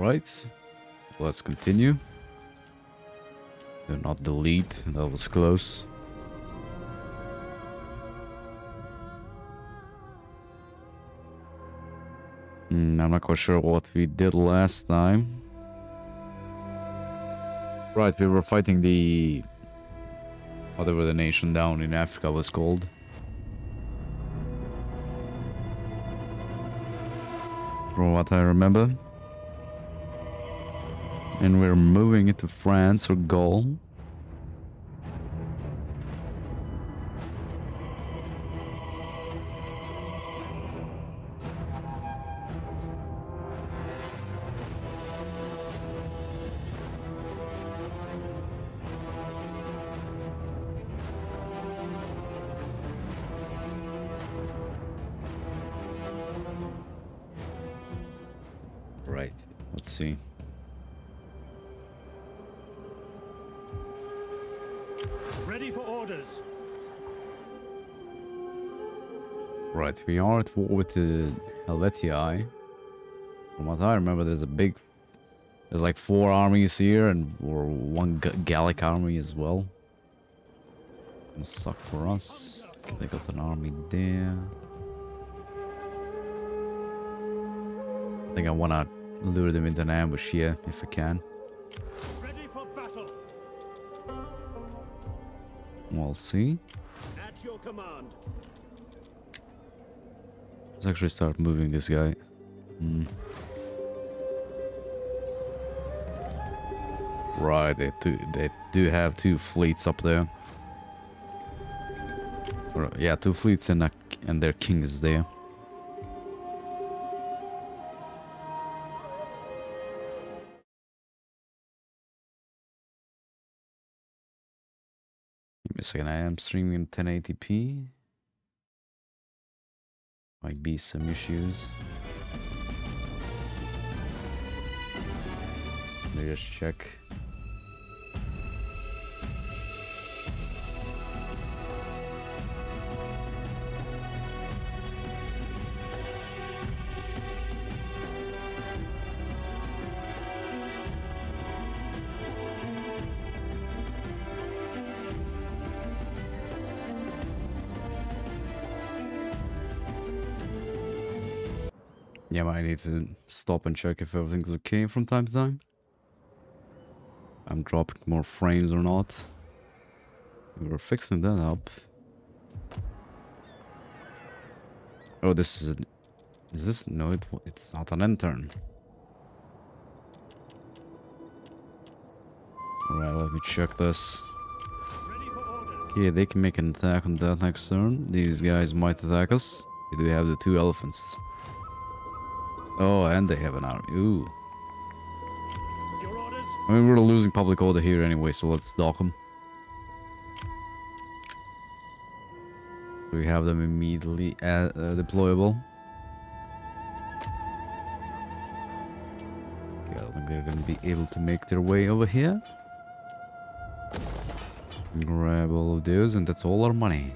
Alright. Let's continue. Do not delete. That was close. Mm, I'm not quite sure what we did last time. Right, we were fighting the... Whatever the nation down in Africa was called. From what I remember. And we're moving it to France or Gaul. We are at war with the Helvetii. From what I remember, there's a big... There's like four armies here and or one G Gallic army as well. Gonna suck for us. Okay, they got an army there. I think I wanna lure them into an ambush here, if I can. Ready for battle. We'll see. At your command. Let's actually start moving this guy. Hmm. Right, they do they do have two fleets up there. Or, yeah, two fleets and a, and their king is there. Give me a second, I am streaming in 1080p. Might be some issues. Let me just check. Yeah, but I need to stop and check if everything's okay from time to time. I'm dropping more frames or not. We're fixing that up. Oh, this is... A, is this... No, it, it's not an intern. Alright, let me check this. Yeah, they can make an attack on that next turn. These guys might attack us. Do have the two elephants. Oh, and they have an army. Ooh. I mean, we're losing public order here anyway, so let's dock them. We have them immediately uh, uh, deployable. Okay, I don't think they're gonna be able to make their way over here. Grab all of those, and that's all our money.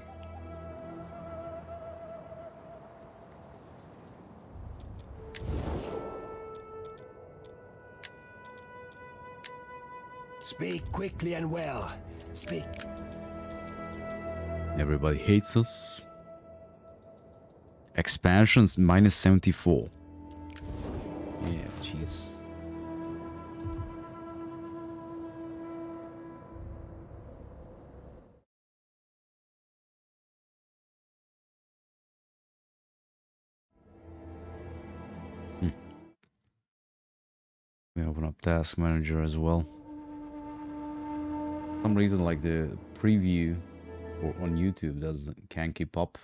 Speak quickly and well. Speak. Everybody hates us. Expansions minus 74. Yeah, jeez. Hmm. We open up Task Manager as well. Some reason, like the preview on YouTube doesn't can't keep up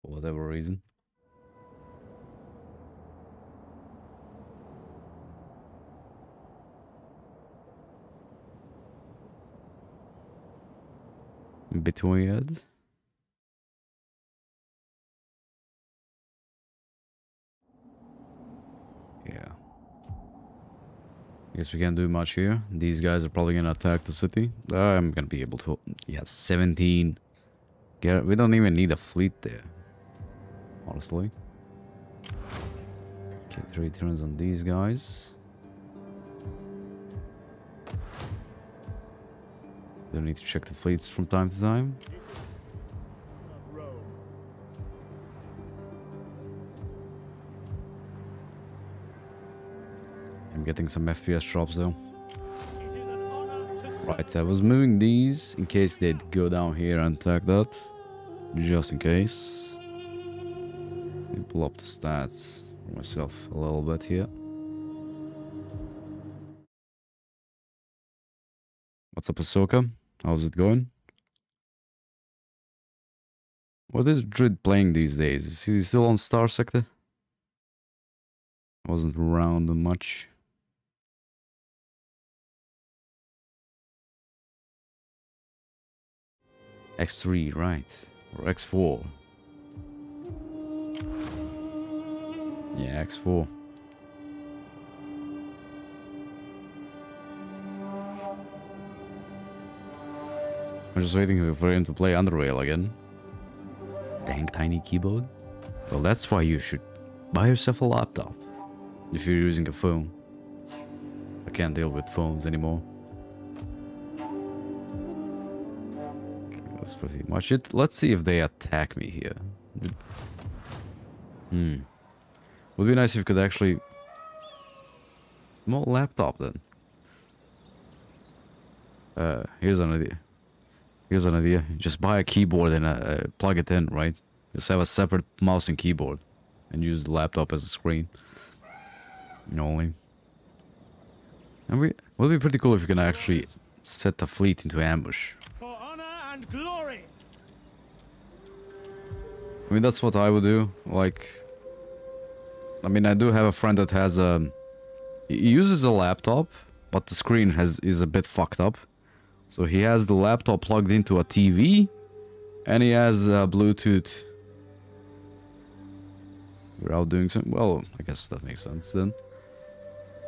for whatever reason. Bit Guess we can't do much here. These guys are probably gonna attack the city. I'm gonna be able to. Yeah, 17. Get, we don't even need a fleet there. Honestly. Okay, three turns on these guys. Don't need to check the fleets from time to time. I'm getting some FPS drops though. Right, I was moving these in case they'd go down here and attack that. Just in case. Let me pull up the stats for myself a little bit here. What's up, Ahsoka? How's it going? What is Drid playing these days? Is he still on Starsector? Wasn't around much. X3, right. Or X4. Yeah, X4. I'm just waiting for him to play Underrail again. Dang tiny keyboard. Well, that's why you should buy yourself a laptop. If you're using a phone. I can't deal with phones anymore. Pretty much it. Let's see if they attack me here. Hmm. Would be nice if you could actually... Small laptop then. Uh, here's an idea. Here's an idea. Just buy a keyboard and uh, uh, plug it in, right? Just have a separate mouse and keyboard. And use the laptop as a screen. Only. And we, would be pretty cool if you can actually set the fleet into ambush. For honor and glory. I mean, that's what I would do. Like, I mean, I do have a friend that has a. He uses a laptop, but the screen has is a bit fucked up. So he has the laptop plugged into a TV, and he has uh, Bluetooth. We're doing some. Well, I guess that makes sense then.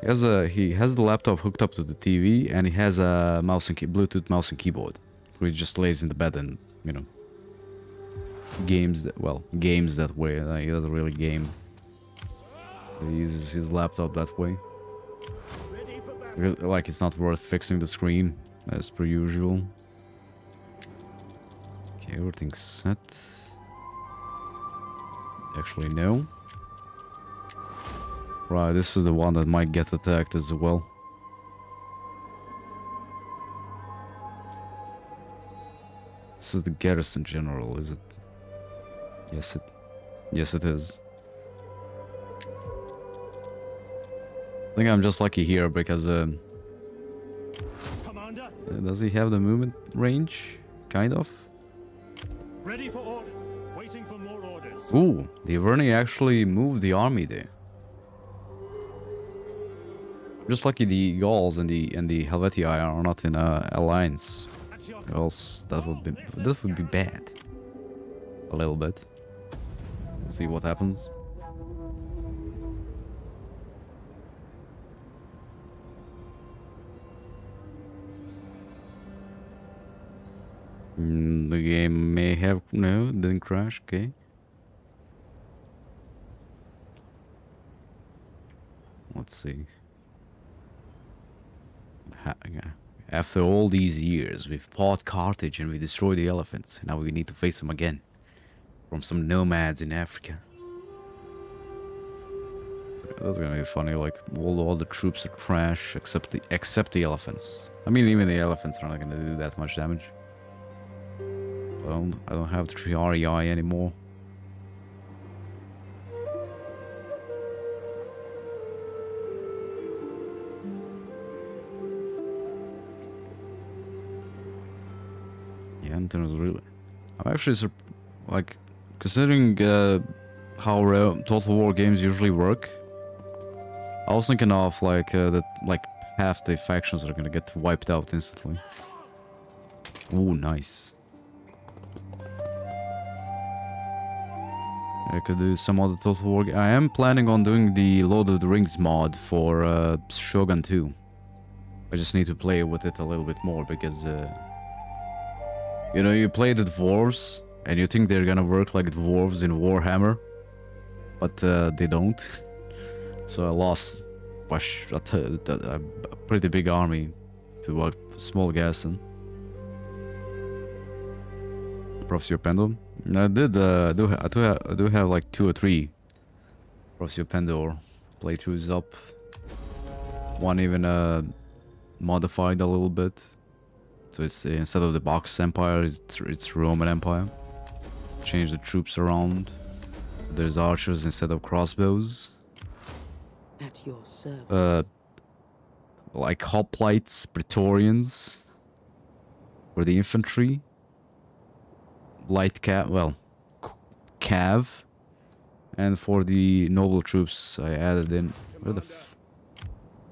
He has a he has the laptop hooked up to the TV, and he has a mouse and key, Bluetooth mouse and keyboard. He just lays in the bed and you know games that well games that way. Uh, he doesn't really game. He uses his laptop that way. Because, like it's not worth fixing the screen as per usual. Okay everything's set. Actually no. Right this is the one that might get attacked as well. This is the garrison general is it Yes, it. Yes, it is. I think I'm just lucky here because um, Commander, uh, does he have the movement range? Kind of. ready for order. Waiting for more orders. Ooh, the Arverni actually moved the army there. Just lucky the Gauls and the and the Helvetii are not in a alliance. Or else that would be that would be bad. A little bit. See what happens. Mm, the game may have no, didn't crash. Okay. Let's see. Ha- yeah. After all these years, we've fought Carthage and we destroyed the elephants. Now we need to face them again. From some nomads in Africa. That's- gonna be funny. Like all, all the troops are trash except the except the elephants. I mean, even the elephants are not gonna do that much damage. I don't, I don't have the tree REI anymore. Yeah, Anton really. I'm actually like considering uh, how Total War games usually work. I was thinking of like uh, that like half the factions are gonna get wiped out instantly. Ooh, nice. I could do some other Total War. I am planning on doing the Lord of the Rings mod for uh, Shogun 2. I just need to play with it a little bit more because, uh, you know, you play the dwarves and you think they're gonna work like dwarves in Warhammer, but uh, they don't. So I lost a, t- a pretty big army to a small garrison. Prophecy of. I did. Uh, do. I do. Ha- I do have like two or three Prophecy of playthroughs up. One even uh modified a little bit. So it's instead of the box empire, it's it's Roman Empire. Change the troops around. So there's archers instead of crossbows. At your service. Uh, like hoplites, praetorians for the infantry. Light cav, well, cav, and for the noble troops, I added in. Where the f-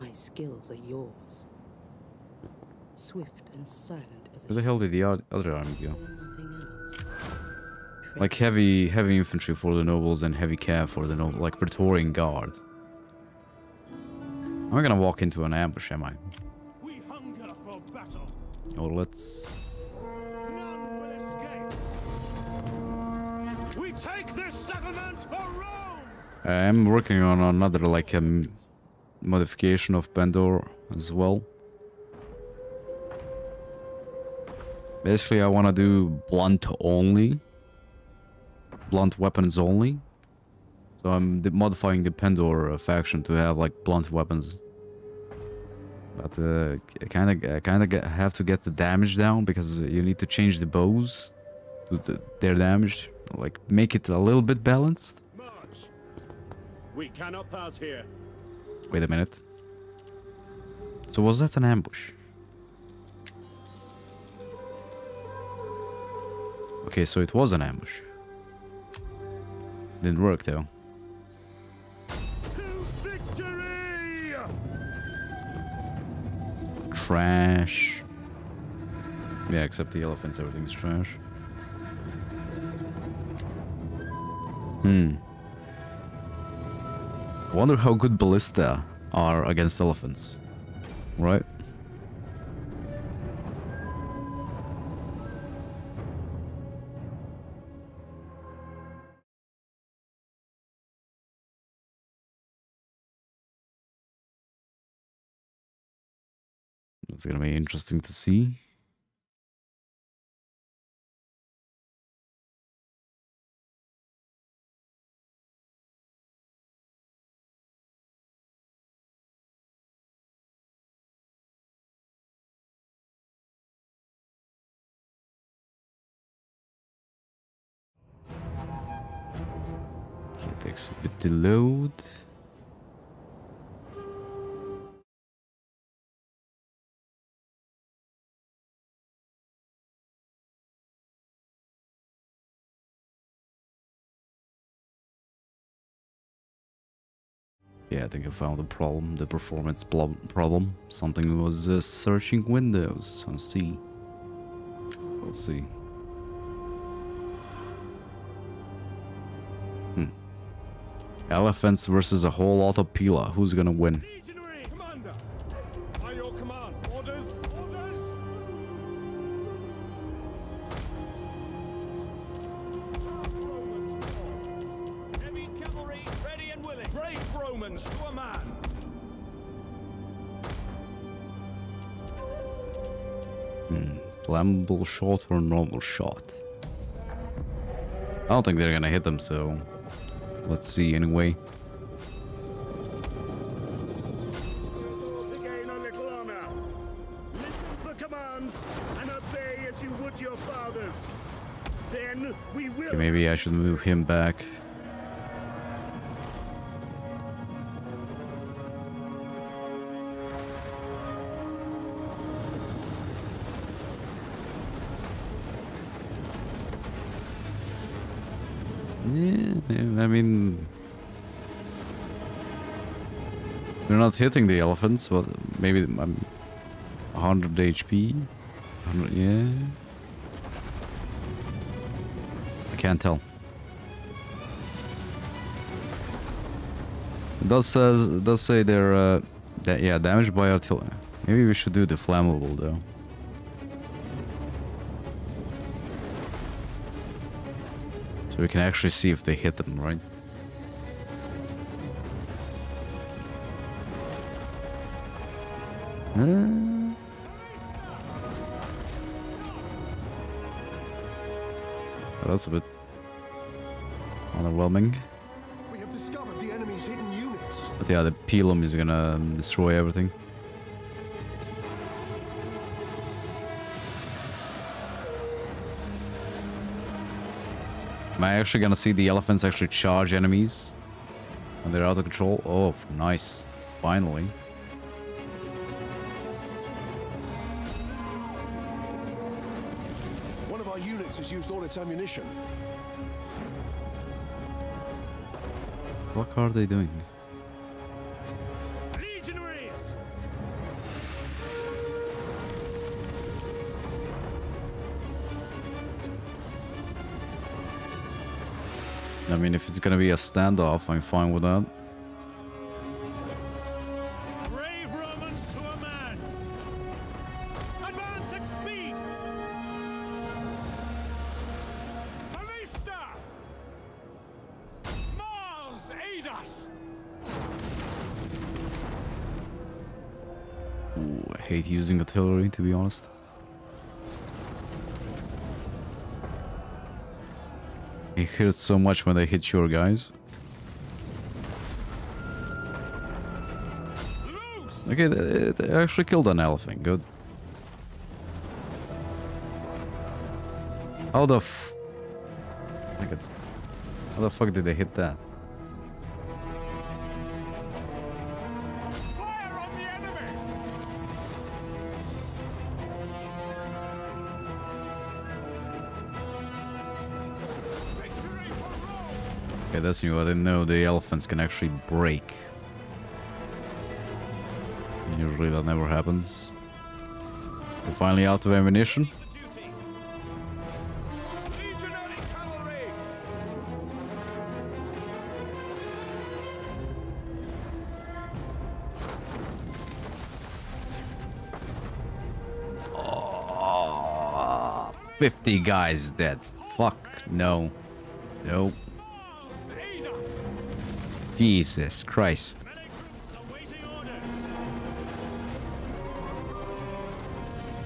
My skills are yours. Swift and silent as a where the hell did the other army go? Like heavy heavy infantry for the nobles and heavy cav for the noble, like praetorian guard. I'm not gonna walk into an ambush, am I? We hunger for battle. Or let's. None will escape. We take this settlement for Rome. I'm working on another like um, modification of Pendor as well. Basically, I want to do blunt only, blunt weapons only. So I'm modifying the Pendor uh, faction to have like blunt weapons. But uh, I kind of, kind of have to get the damage down because you need to change the bows to the, their damage, like make it a little bit balanced. March. We cannot pass here. Wait a minute. So was that an ambush? Okay, so it was an ambush. Didn't work though. Trash. Yeah, except the elephants, everything's trash. Hmm. I wonder how good ballista are against elephants. Right? That's gonna be interesting to see. Okay, takes a bit to load. Yeah, I think I found the problem, the performance problem. Something was uh, searching Windows on C. Let's see. Hmm. Elephants versus a whole lot of Pila. Who's gonna win? Flammable shot or normal shot? I don't think they're gonna hit them, so let's see anyway. all to gain a little honor. Listen for commands and obey as you would your fathers. Then we will. Okay, maybe I should move him back. Hitting the elephants, but maybe I'm 100 HP. 100, yeah. I can't tell. It does says does say they're uh, that yeah damaged by artillery. Maybe we should do the flammable though. So we can actually see if they hit them, right? Uh, that's a bit underwhelming. We have discovered the enemy's hidden units. But yeah, the pilum is gonna destroy everything. Am I actually gonna see the elephants actually charge enemies? And they're out of control? Oh, nice. Finally. Its ammunition. What are they doing? Legionaries! I mean, if it's gonna be a standoff, I'm fine with that. To be honest. It hurts so much when they hit your guys. Okay, they, they actually killed an elephant. Good. How the f... How the fuck did they hit that? Okay, that's new. I didn't know the elephants can actually break. Usually that never happens. We're finally out of ammunition. For duty! Legionary cavalry! Oh, 50 guys dead. Fuck, no. No. Mars, aid us! Jesus Christ. Medic troops awaiting orders!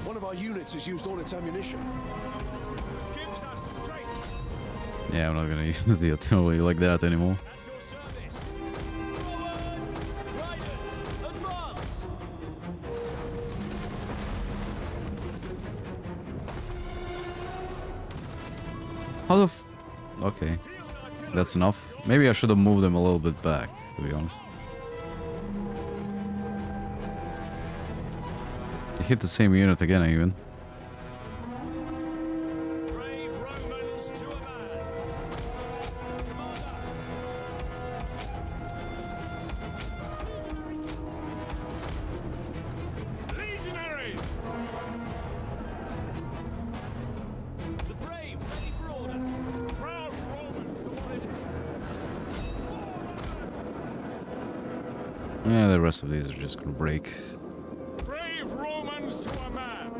One of our units has used all its ammunition. Gives us strength! Yeah, I'm not gonna use the artillery like that anymore. At your service! Forward! Riders, advance! How the f... Okay, that's enough. Maybe I should have moved them a little bit back, to be honest. They hit the same unit again, even. Rest of these are just gonna break. Brave Romans to a man!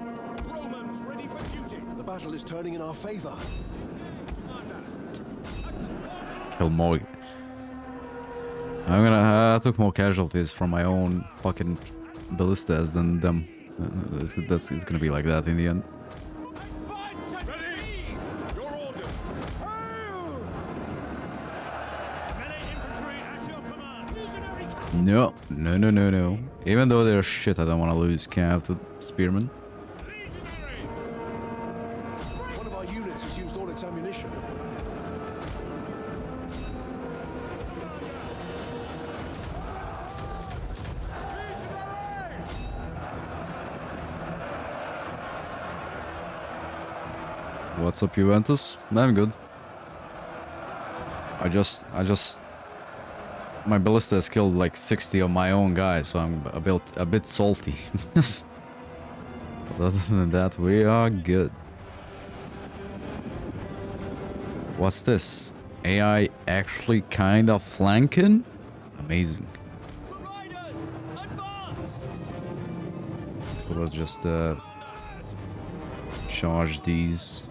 Romans ready for duty! The battle is turning in our favor. Kill more. I'm gonna. I took more casualties from my own fucking ballistas than them. Uh, That's, that's it's gonna be like that in the end. No, no, no, no, no. Even though they're shit, I don't want to lose Cav to Spearman. Legionaries! One of our units has used all its ammunition. What's up, Juventus? I'm good. I just, I just, my ballista has killed like 60 of my own guys, so I'm a bit, a bit salty. but other than that, we are good. What's this? AI actually kind of flanking? Amazing. Let's just uh, charge these.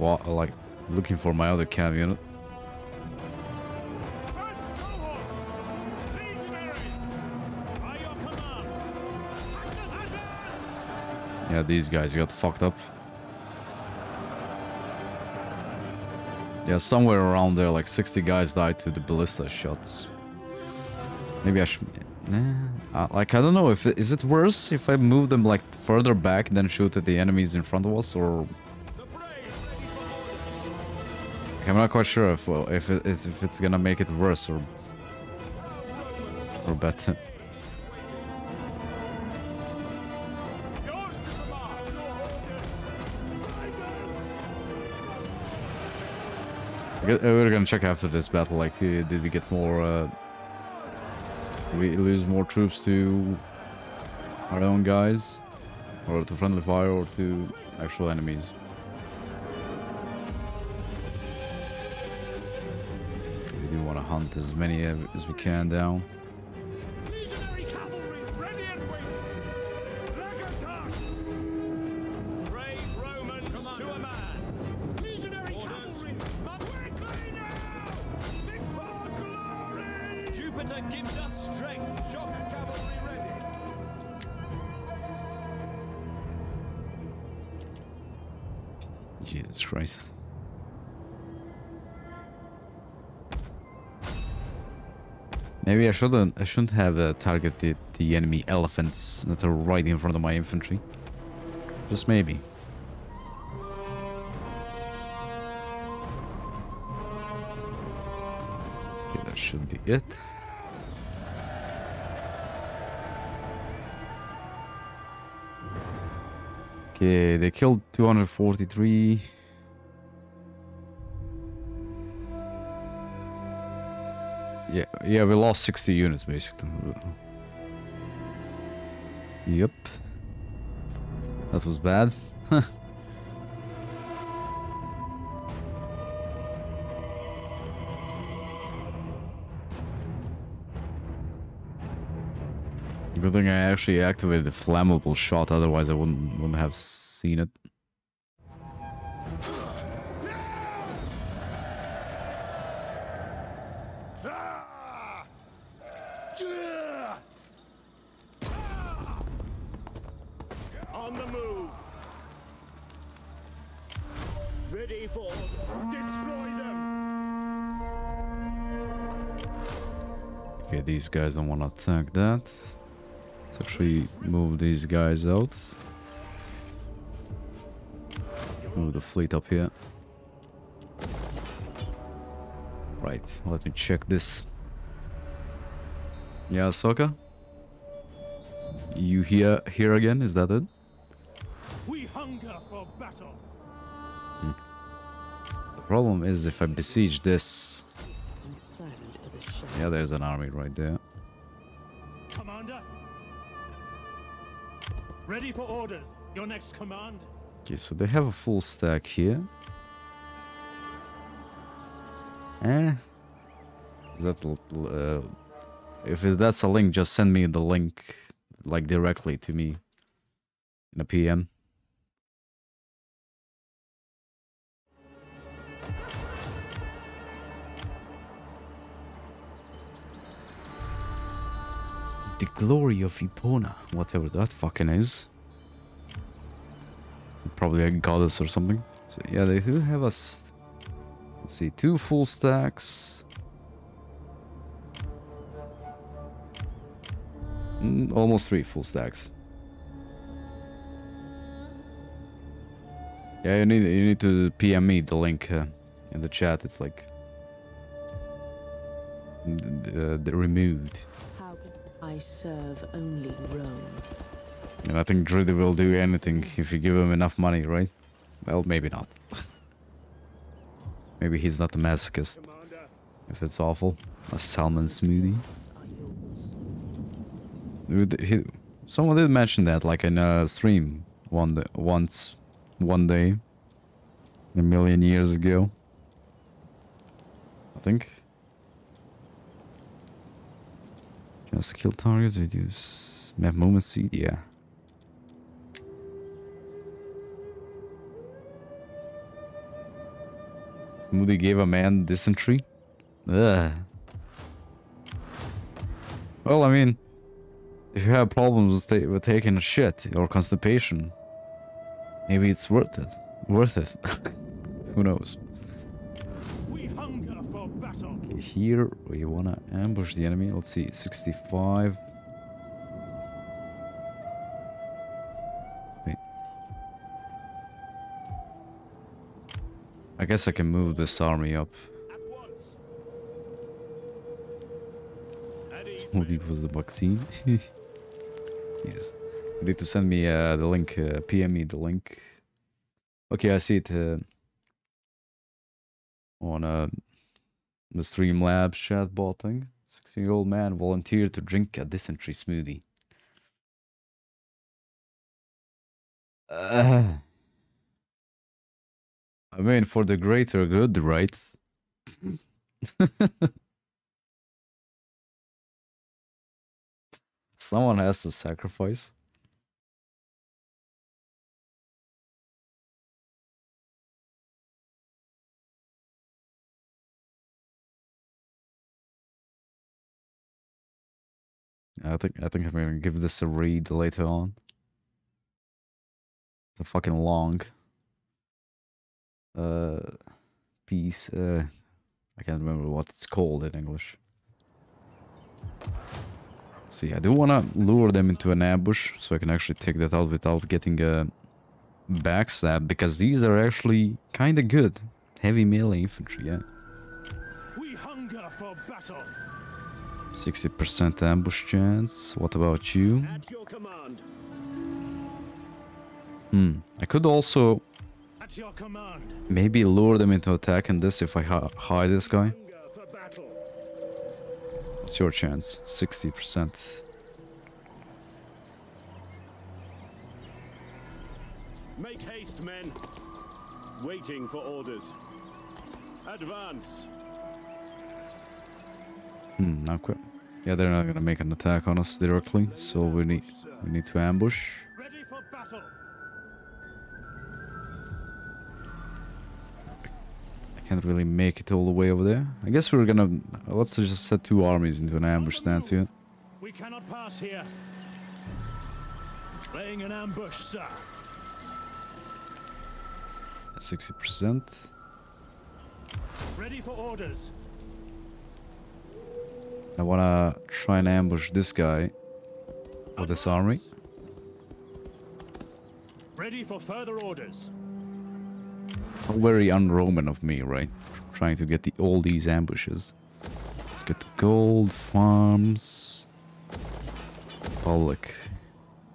like looking for my other cam unit. Yeah, these guys got fucked up. Yeah, somewhere around there, like 60 guys died to the ballista shots. Maybe I should... Uh, like, I don't know, if is it worse if I move them, like, further back then shoot at the enemies in front of us, or I'm not quite sure if, well, if, it, is- if it's gonna make it worse or, or better. uh, We're gonna check after this battle, like, uh, did we get more, uh... we lose more troops to our own guys? Or to friendly fire, or to actual enemies? Hunt as many as we can down. I shouldn't I shouldn't have uh, targeted the enemy elephants that are right in front of my infantry. Just maybe. Okay, that should be it. Okay, they killed 243. Yeah, we lost 60 units basically. Yep. That was bad. Good thing I actually activated the flammable shot, otherwise I wouldn't wouldn't have seen it. Guys don't want to attack that. Let's actually move these guys out. Move the fleet up here. Right, let me check this. Yeah, Ahsoka? You here here again? Is that it? We hunger for battle. Hmm. The problem is if I besiege this. and silent as a shadow. Yeah, there's an army right there. Your next command. Okay, so they have a full stack here. Eh. L- uh, if that's a link, just send me the link like directly to me in a PM. The glory of Epona, whatever that fucking is. Probably a goddess or something. So yeah, they do have us. Let's see, two full stacks. Mm, almost three full stacks. Yeah, you need you need to PM me the link uh, in the chat. It's like uh, the removed, How can I serve only Rome? And I think Drudy will do anything if you give him enough money, right? Well, maybe not. maybe he's not a masochist. If it's awful, a salmon smoothie. Someone did mention that, like in a stream, one day, once, one day, a million years ago. I think. Just kill targets, reduce map movement speed. Yeah. Smoothie gave a man dysentery. Ugh. Well, I mean, if you have problems with taking a shit or constipation, Maybe it's worth it. Worth it. Who knows? We hunger for battle. Okay, here we wanna ambush the enemy. Let's see, 65. I guess I can move this army up. Deep with the vaccine. Jesus. You need to send me uh, the link, uh, PM me the link. Okay, I see it uh, on uh, the Streamlabs chatbot thing. 16 year old man volunteered to drink a dysentery smoothie. Uh, I mean, for the greater good, right? Someone has to sacrifice. I think I think I'm gonna give this a read later on. It's a fucking long uh piece. Uh I can't remember what it's called in English. Let's see, I do wanna lure them into an ambush so I can actually take that out without getting a backstab because these are actually kinda good. Heavy melee infantry, yeah. We hunger for battle. 60% ambush chance. What about you? At your command. Hmm. I could also At your command. Maybe lure them into attacking this if I hide this guy. Hunger for battle. What's your chance? 60%. Make haste, men. Waiting for orders. Advance. Hmm, not quite. Yeah, they're not gonna make an attack on us directly, so we need we need to ambush. Can't really make it all the way over there. I guess we're gonna let's just set two armies into an ambush stance here. We cannot pass here. Laying an ambush, sir. 60%. Ready for orders. I wanna try and ambush this guy with this army. Ready for further orders. How very un-Roman of me, right? Trying to get the all these ambushes. Let's get the gold farms. Public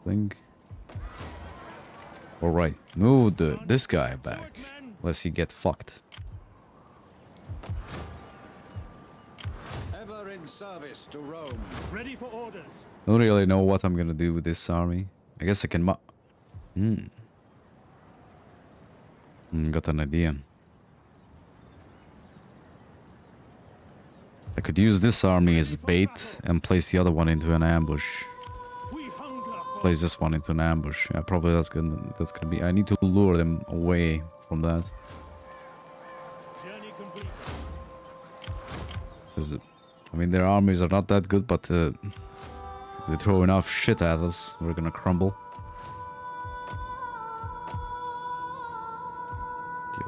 thing. Alright, move the this guy back. Lest he get fucked. Ever service to Rome. Ready for orders. Don't really know what I'm gonna do with this army. I guess I can ma- Hmm. Got an idea. I could use this army as bait and place the other one into an ambush. Place this one into an ambush. Yeah, probably that's gonna that's gonna be. I need to lure them away from that. I mean, their armies are not that good, but uh, they throw enough shit at us, we're gonna crumble.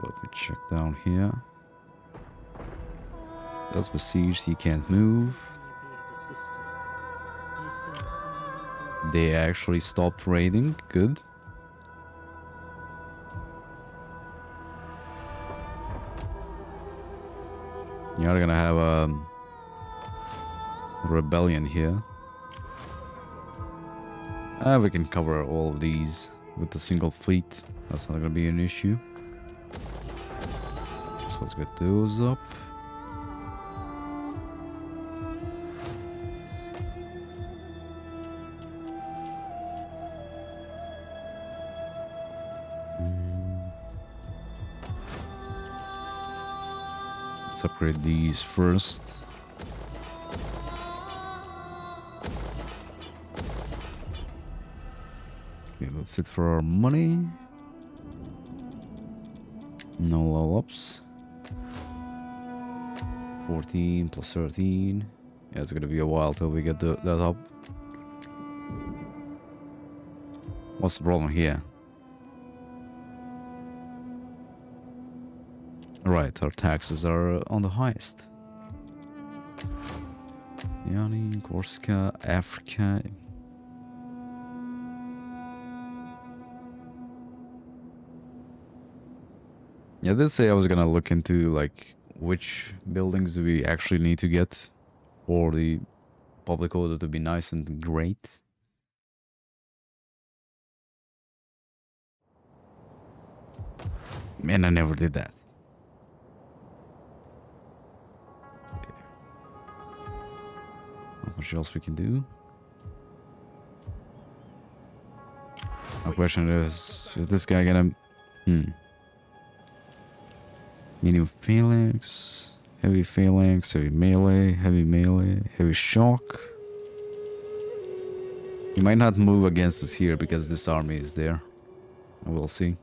Let me check down here. That's besieged, you can't move. They actually stopped raiding, good. You're gonna have a rebellion here. Uh, we can cover all of these with a single fleet. That's not gonna be an issue. Let's get those up. Mm. Let's upgrade these first. Okay, that's it for our money. No level ups. 14 plus 13. Yeah, it's gonna be a while till we get the, that up. What's the problem here? Right, our taxes are on the highest. Yani, Korska, Africa. Yeah, they say I was gonna look into like which buildings do we actually need to get for the public order to be nice and great. Man, I never did that. Not much else we can do. My question is, is this guy gonna... Hmm. Medium phalanx, heavy phalanx, heavy melee, heavy melee, heavy shock. You might not move against us here because this army is there. We'll see.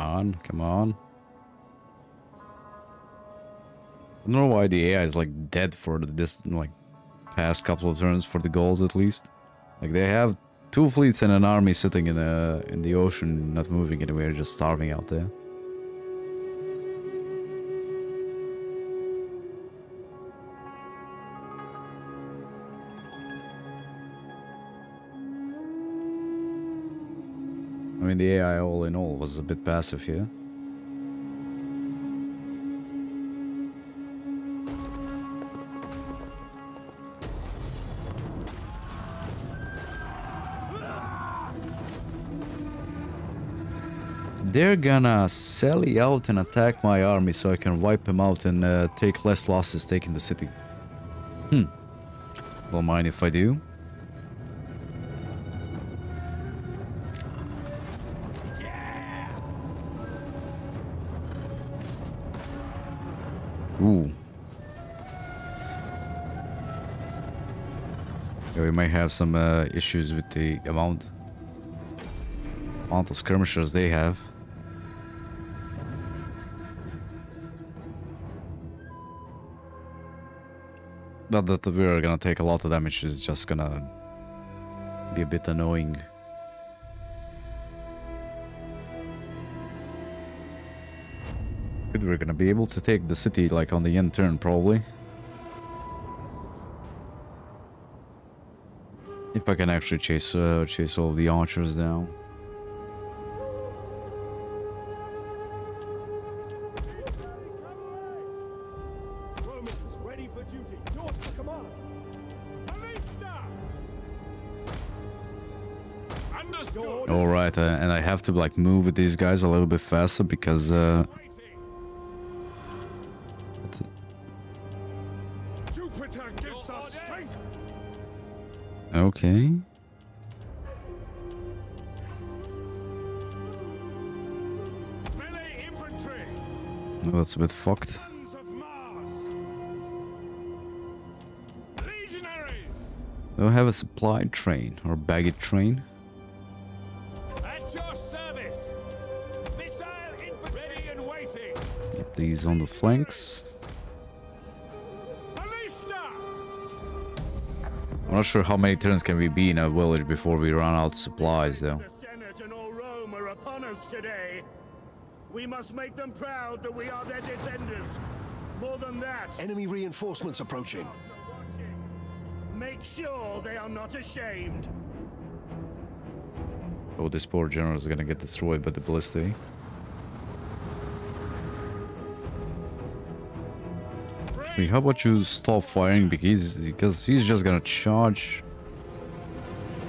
On, come on. I don't know why the AI is like dead for this like past couple of turns for the Gauls at least. Like they have two fleets and an army sitting in the in the ocean, not moving anywhere, just starving out there. The AI all in all was a bit passive here. They're gonna sally out and attack my army so I can wipe them out and uh, take less losses taking the city. Hmm. Don't mind if I do. Might have some uh, issues with the amount, amount of skirmishers they have. But that we're gonna take a lot of damage is just gonna be a bit annoying. Good, we're gonna be able to take the city like on the end turn probably. If I can actually chase uh, chase all the archers down. Romans, ready for duty. Yours for command. Ballista! Understood. Your orders. All right, uh, and I have to like move with these guys a little bit faster because uh, that's a bit fucked. Sons of Mars. Legionaries. Do I have a supply train or baggage train? At your service. Missile infantry. Ready and waiting. Get these on the flanks. I'm not sure how many turns can we be in a village before we run out of supplies though. Must make them proud that we are their defenders. More than that, Enemy reinforcements approaching. Make sure they are not ashamed. Oh, this poor general is gonna get destroyed by the ballista. Wait, how about you stop firing because because he's just gonna charge.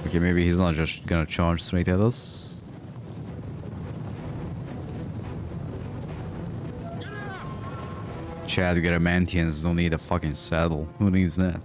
Okay, maybe he's not just gonna charge straight at us. Chad Garamantians don't need a fucking saddle. Who needs that?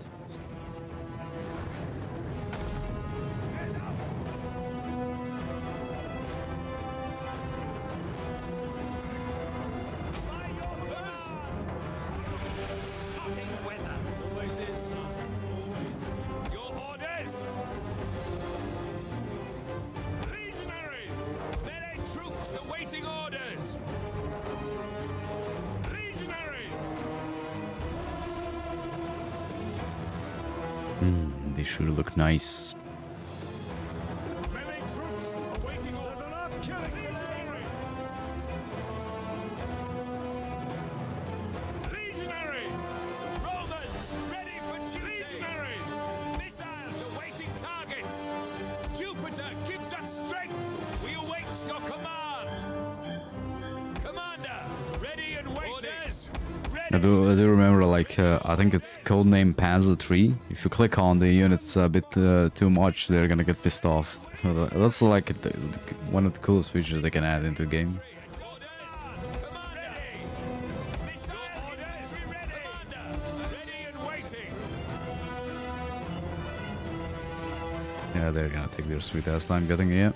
ナイス。I think it's codename Panzer 3. If you click on the units a bit uh, too much, they're gonna get pissed off. That's like one of the coolest features they can add into the game. Yeah, they're gonna take their sweet ass time getting it.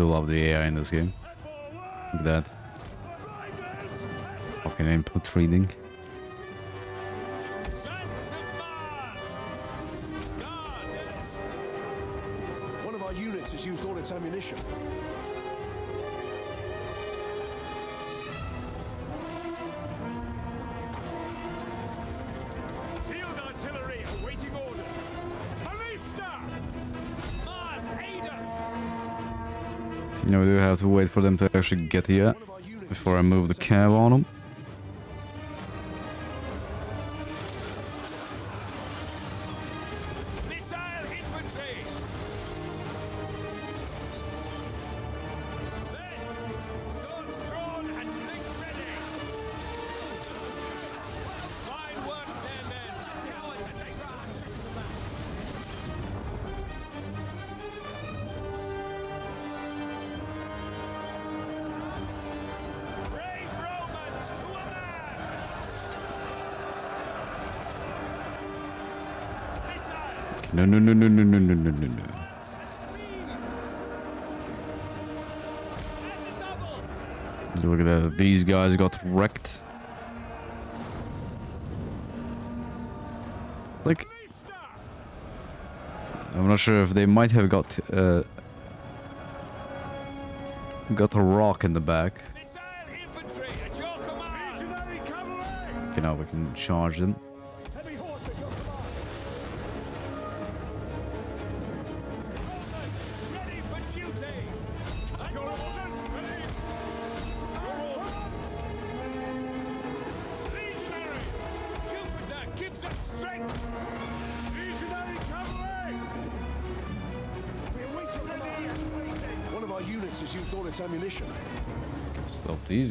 do love the AI in this game. Like that. Fucking input reading. for them to actually get here before I move the cav on them. guys got wrecked. Like, I'm not sure if they might have got uh, got a rock in the back. Okay, now we can charge them.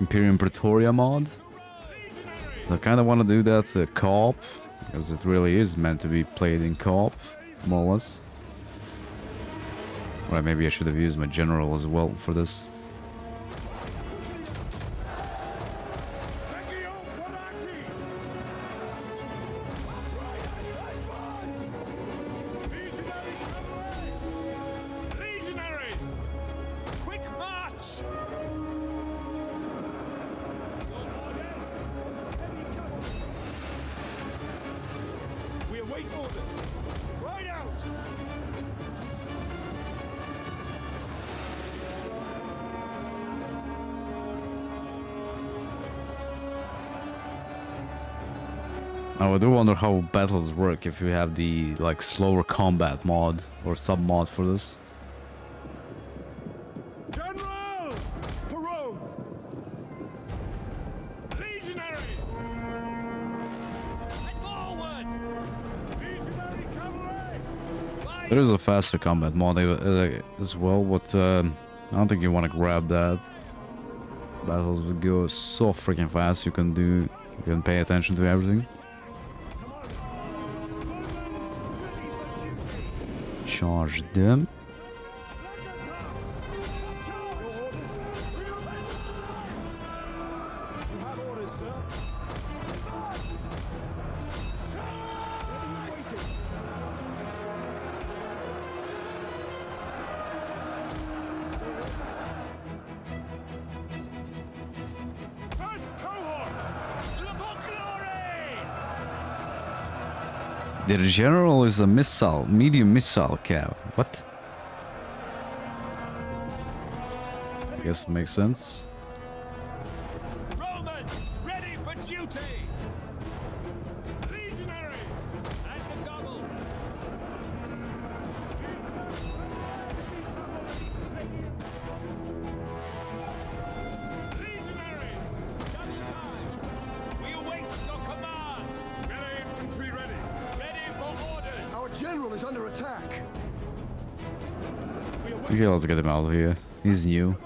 Imperium Pretoria mod. I kind of want to do that uh, co-op because it really is meant to be played in co-op, more or less. Right, maybe I should have used my general as well for this. I do wonder how battles work if you have the like slower combat mod or sub mod for this. General! For Rome! Legionaries! And forward! Legionary cavalry! There is a faster combat mod uh, uh, as well, but um, I don't think you want to grab that. Battles will go so freaking fast. You can do, you can pay attention to everything. Charge them. The general is a missile, medium missile cav. What? I guess it makes sense. Let's get him out of here. He's new.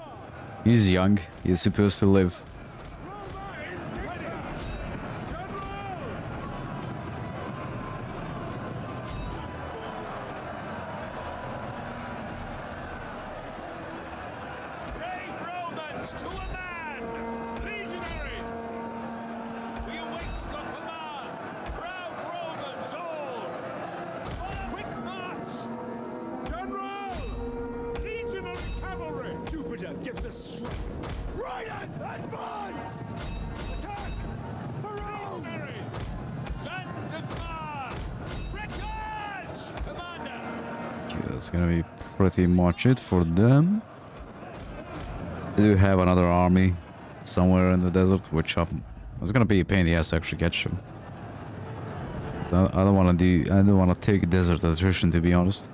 He's young. He's supposed to live. Pretty much it for them. They do have another army somewhere in the desert, which I'm, it's gonna be a pain in the ass to actually catch them. I don't want to do. I don't want to take desert attrition, to be honest.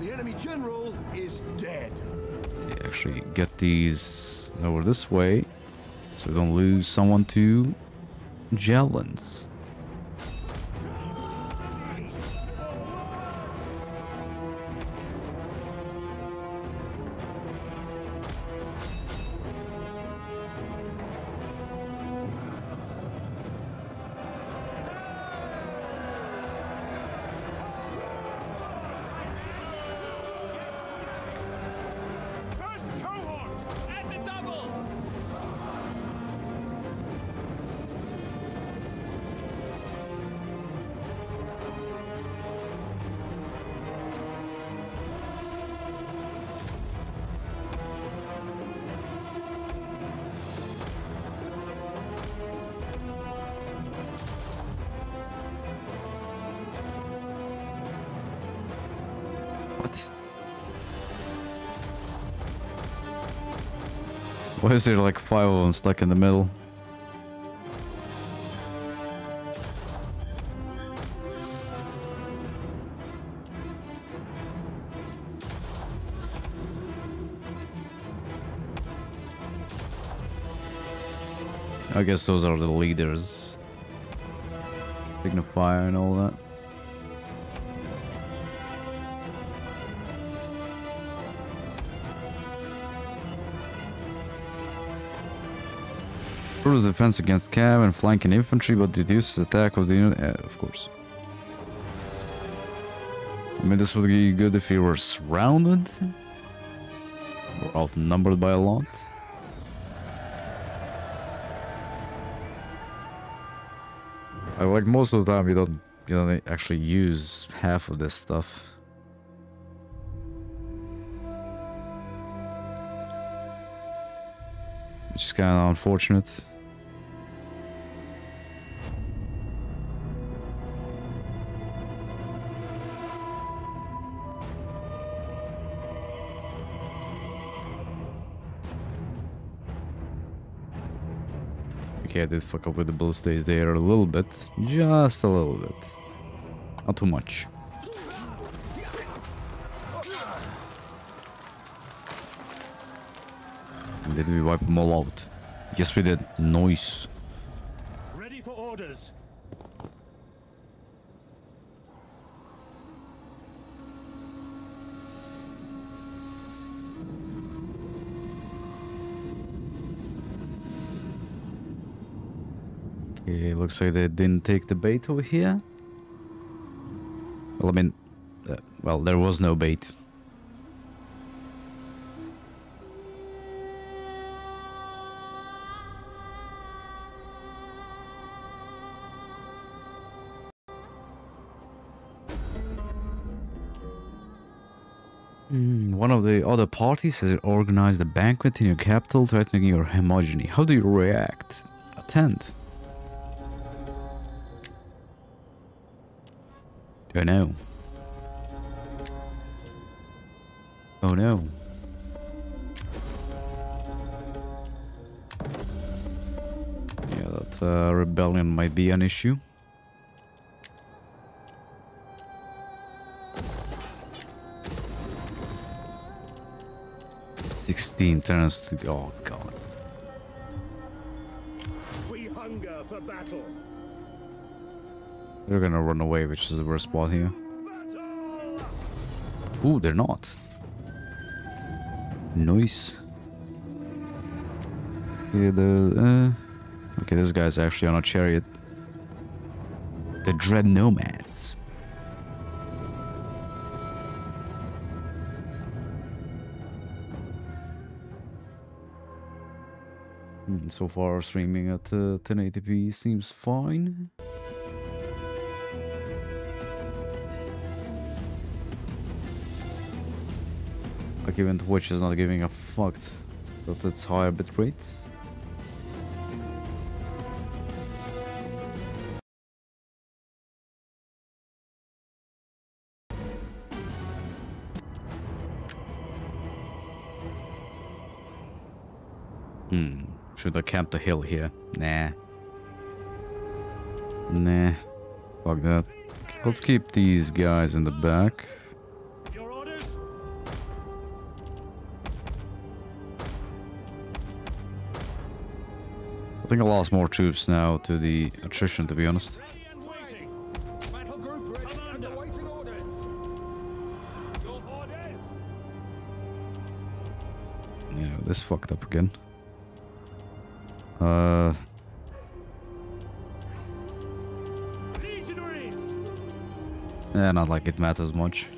The enemy general is dead. Yeah, actually, get these over this way, so we don't lose someone to javelins. Is there like five of them stuck in the middle? I guess those are the leaders. Signifier and all that. Improves defense against cav and flanking infantry, but reduces attack of the unit. Yeah, uh, of course. I mean, this would be good if we were surrounded. Or outnumbered by a lot. I like most of the time you don't you don't actually use half of this stuff. Which is kind of unfortunate. I did fuck up with the ballistas there a little bit. Just a little bit. Not too much. Did we wipe them all out? Yes, we did. Nice. Ready for orders. Like they didn't take the bait over here. Well, I mean, uh, well, there was no bait. Hmm, one of the other parties has organized a banquet in your capital, threatening your homogeny. How do you react? Attend. Oh no. Oh no. Yeah, that uh, rebellion might be an issue. Sixteen turns to oh god. We hunger for battle. They're gonna run away, which is the worst spot here. Ooh, they're not. Nice. Okay, the uh, okay, this guy's actually on a chariot. The Dread Nomads. Hmm, So far, streaming at uh, 1080p seems fine. Like even Twitch is not giving a fuck that it's higher bitrate. Hmm. Should I camp the hill here? Nah. Nah. Fuck that. Let's keep these guys in the back. Think I lost more troops now to the attrition, to be honest. Ready and waiting. Battle group ready and awaiting orders. Your orders? Yeah, this fucked up again. Uh, yeah, not like it matters much.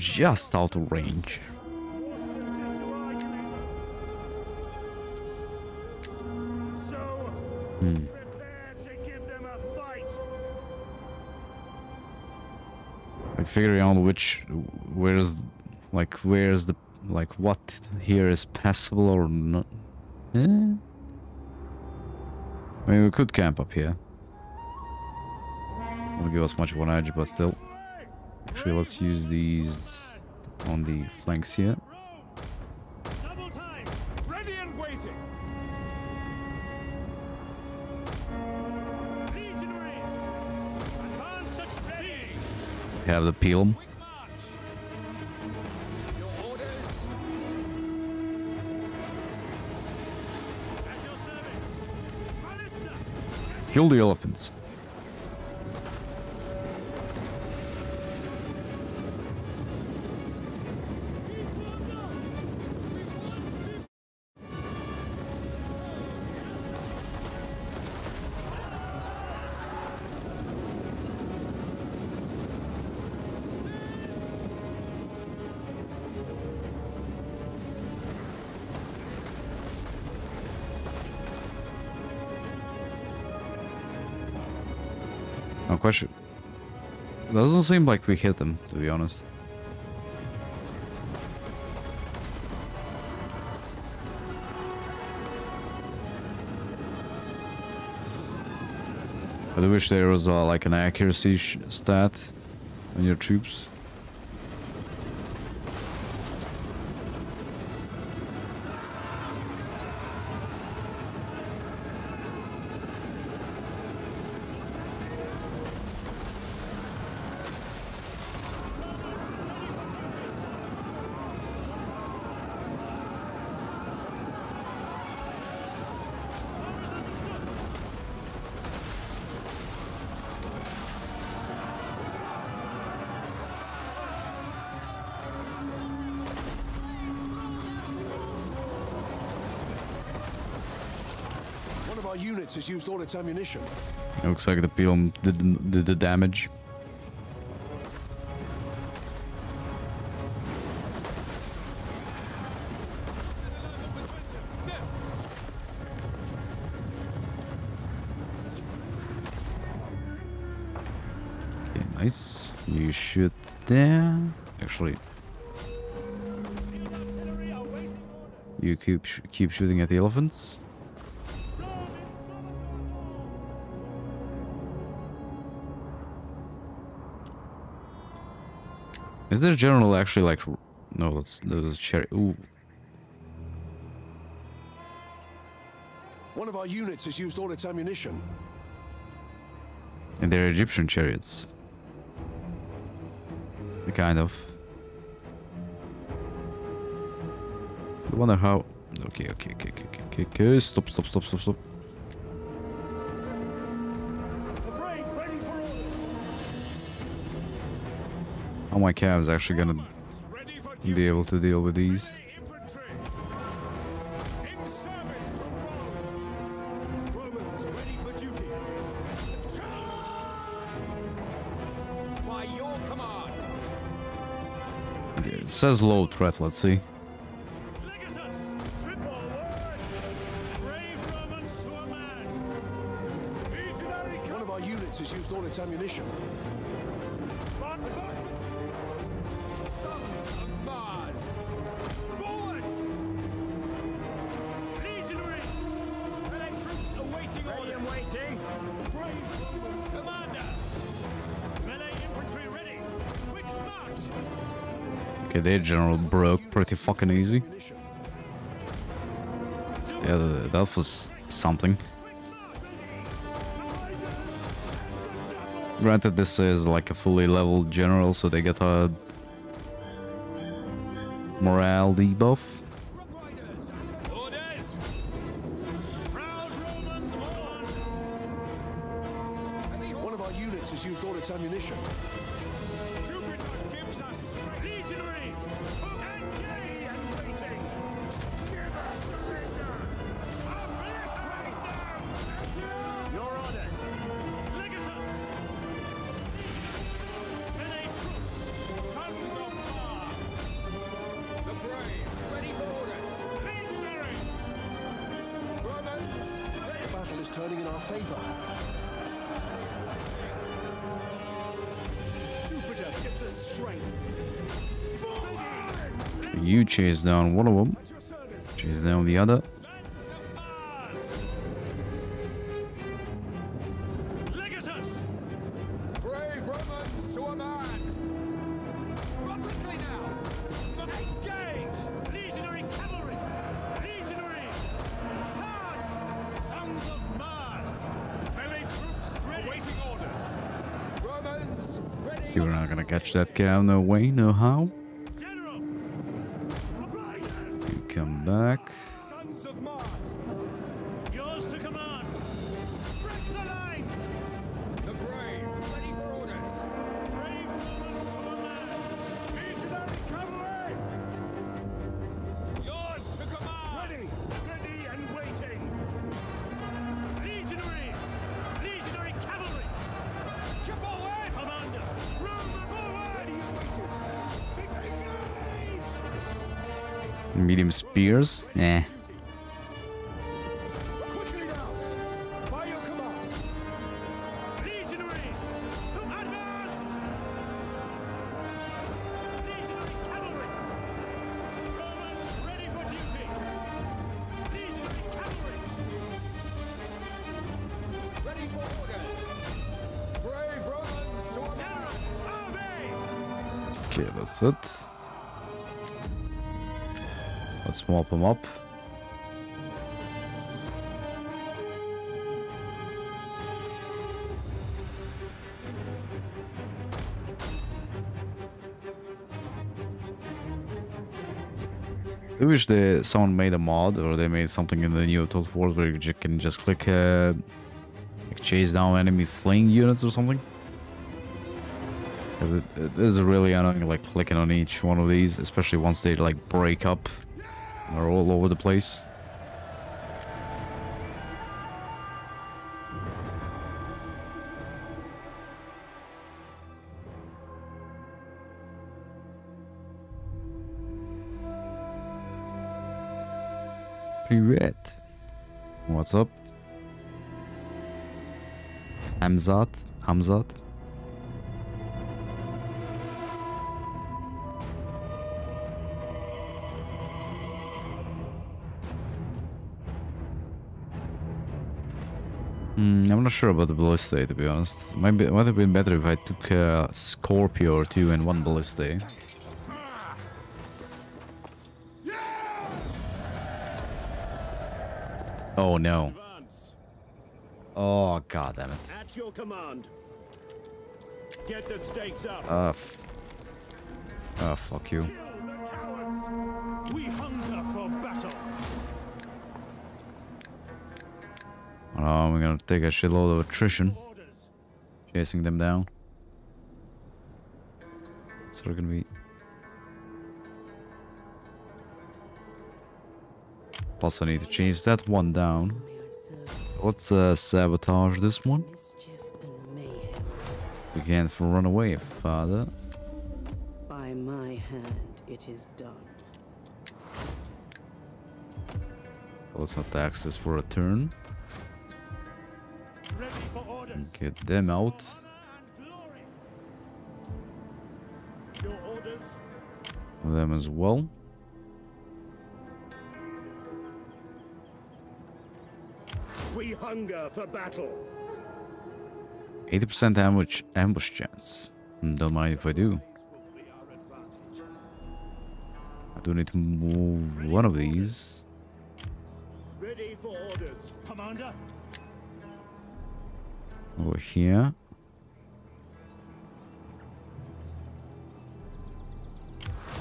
Just out of range. fight. Like figuring out which, where's, like where's the, like what here is passable or not. Eh? I mean, we could camp up here. Won't give us much of an edge, but still. Actually, let's use these on the flanks here. Rome! Double time! Ready and waiting! Legionaries! Advance at ready! Have the peel. Quick march! Your orders? At your service! Ballista! Kill the elephants. Doesn't seem like we hit them, to be honest. I wish there was uh, like an accuracy stat on your troops. Its ammunition. Looks like the Pilum did, did the damage. Okay, nice. You shoot there. Actually, you keep sh keep shooting at the elephants. Is there general actually like no? That's that's cherry. Ooh, One of our units has used all its ammunition. and they're Egyptian chariots. Kind of. I wonder how. Okay, okay, okay, okay, okay, okay. Stop, stop, stop, stop, stop. My calves actually gonna be able to deal with these? It says low threat. Let's see. General broke pretty fucking easy. Yeah, that was something. Granted, this is like a fully leveled general, so they get a morale debuff. You were not gonna catch that cow, no way, no how. You come back. Eh. General! Obey! Okay, that's it. Let's mop them up. I wish they someone made a mod or they made something in the new Total War where you can just click uh, like chase down enemy fleeing units or something. It, it is really annoying, like clicking on each one of these, especially once they like break up. They're all over the place. Привет. What's up? Hamzat? Hamzat? I'm not sure about the ballista, to be honest. Might be, might have been better if I took a Scorpio or two and one ballista. Oh no. Oh god damn it. At your command! Get the stakes up! Ah. f- Oh fuck you. Oh, we're gonna take a shitload of attrition, chasing them down. So we're gonna be. Plus, I need to change that one down. Let's uh, sabotage this one. mischief and mayhem. We can't run away, father. By my hand, it is done. Let's not tax this for a turn. Ready for orders! Get them out. Honor and glory! Your orders? Them as well. We hunger for battle! 80% ambush ambush chance. Hmm, Don't mind if I do. This will be our advantage. I do need to move one of these. Ready for orders! Commander! Over here.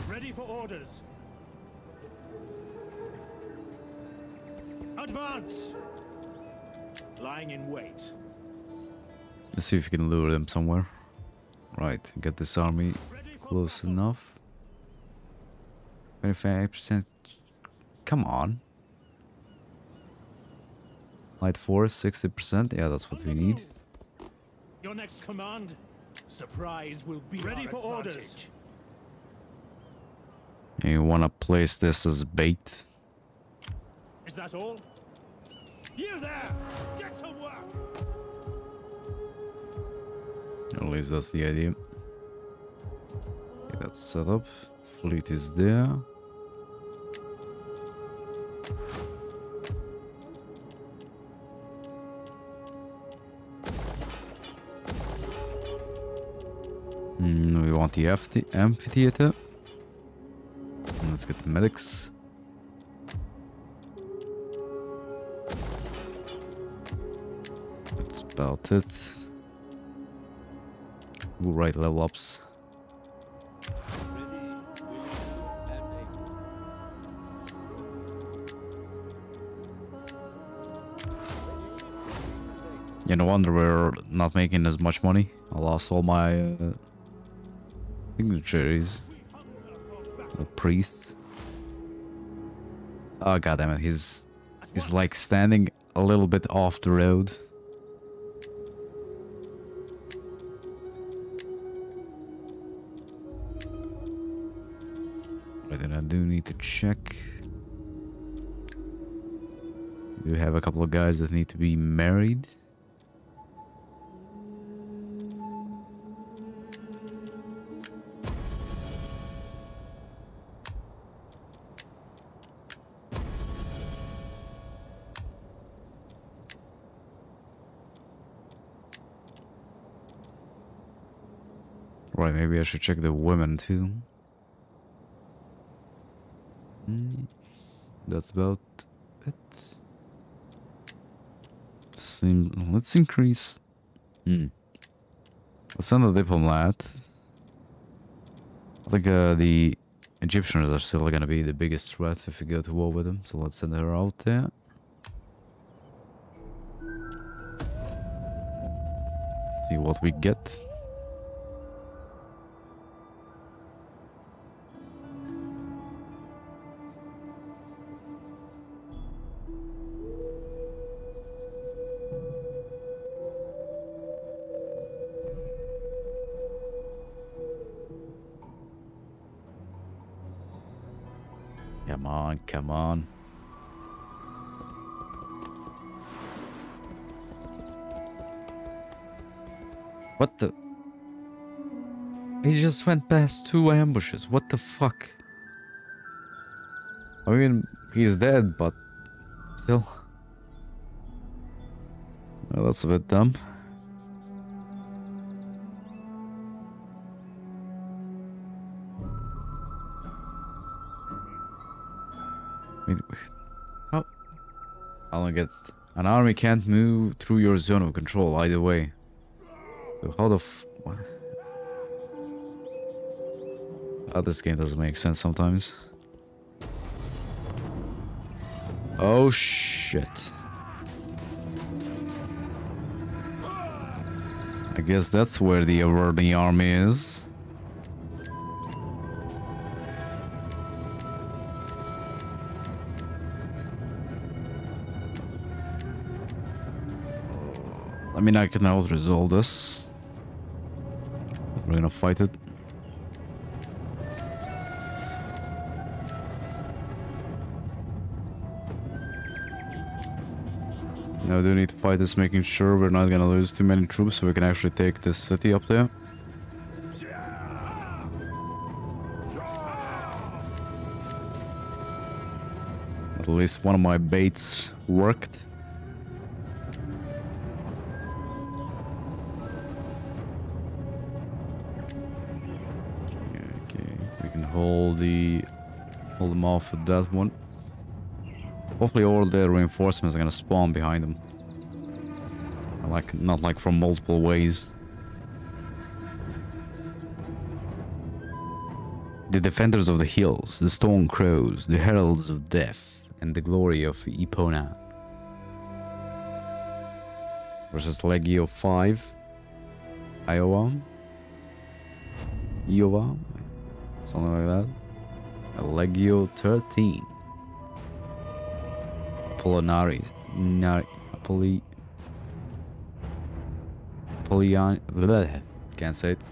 Ready for orders! Advance! Lying in wait. Let's see if we can lure them somewhere. Right, get this army close enough. 25%. Come on. Light force, 60%. Yeah, that's what we need. Move. Your next command? Surprise will be ready for orders. advantage. And you want to place this as bait. Is that all? You there! Get to work! At least that's the idea. Okay, that's set up. Fleet is there. Mm, we want the amphi- amphitheater. Let's get the medics. That's about it. Ooh, right, level ups. Yeah, no wonder we're not making as much money. I lost all my uh, signatories. The priests. Oh god damn it, he's he's like standing a little bit off the road. Right, then I do need to check. We have a couple of guys that need to be married. Maybe I should check the women too. Mm, That's about it. Let's increase. Hmm. Let's send a diplomat. I think uh, the Egyptians are still going to be the biggest threat if we go to war with them. So let's send her out there. See what we get. Come on. What the? He just went past two ambushes. What the fuck? I mean, he's dead, but still. Well, that's a bit dumb. Wait, how? I don't get an army can't move through your zone of control either way. So how the f? What? Oh, this game doesn't make sense sometimes. Oh shit. I guess that's where the Arverni army is. I mean, I can now resolve this. We're gonna fight it. Now we do need to fight this, making sure we're not gonna lose too many troops so we can actually take this city up there. At least one of my baits worked. The hold them off with that one. Hopefully all the reinforcements are gonna spawn behind them. Like not like from multiple ways. The defenders of the hills, the stone crows, the heralds of death, and the glory of Epona. Versus Legio 5. Iowa. Iowa. Something like that. Legio 13. Apollinaris. Nari. Apolli. Can't say it.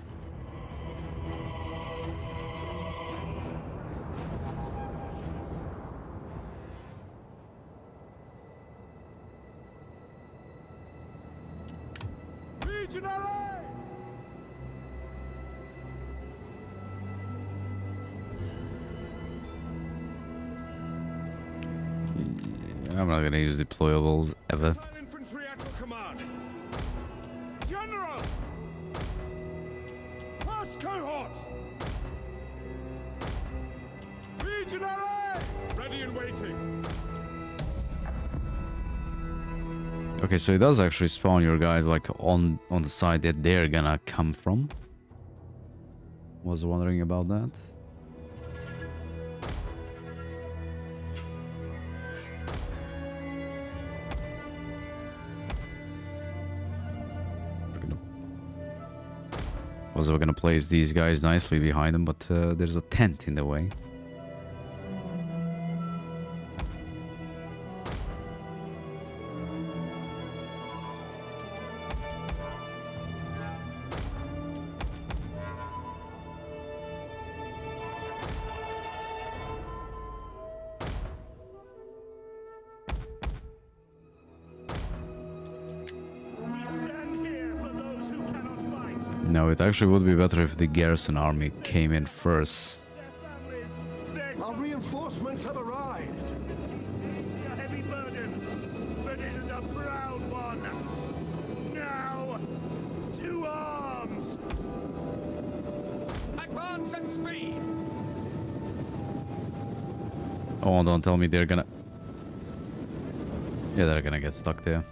So it does actually spawn your guys like on on the side that they're gonna come from. Was wondering about that. Was we're gonna place these guys nicely behind them, but uh, there's a tent in the way. Actually would be better if the garrison army came in first. Their families, their Our reinforcements have arrived. a heavy burden, but it is a proud one. Now, to arms! Advance and speed! Oh, don't tell me they're gonna... Yeah, they're gonna get stuck there.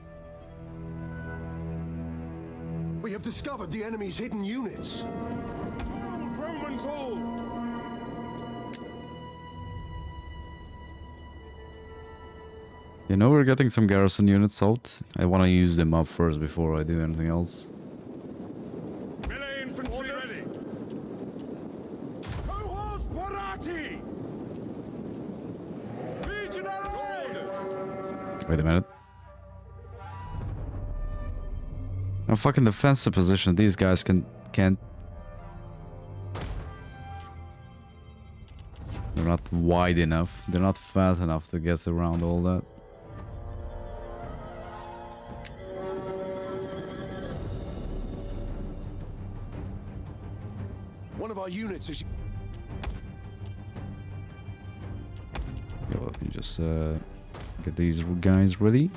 The enemy's hidden units. Romans all! You know, we're getting some garrison units out. I want to use them up first before I do anything else. Fucking defensive position. These guys can can't. They're not wide enough. They're not fast enough to get around all that. One of our units is Yeah, let me just uh, get these guys ready.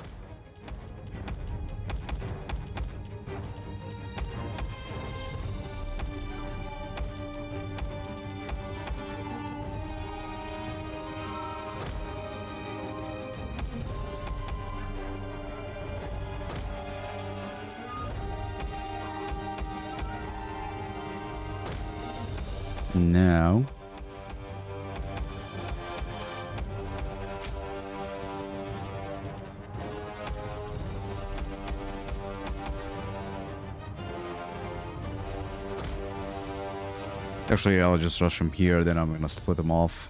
Actually, I'll just rush him here, then I'm gonna split them off.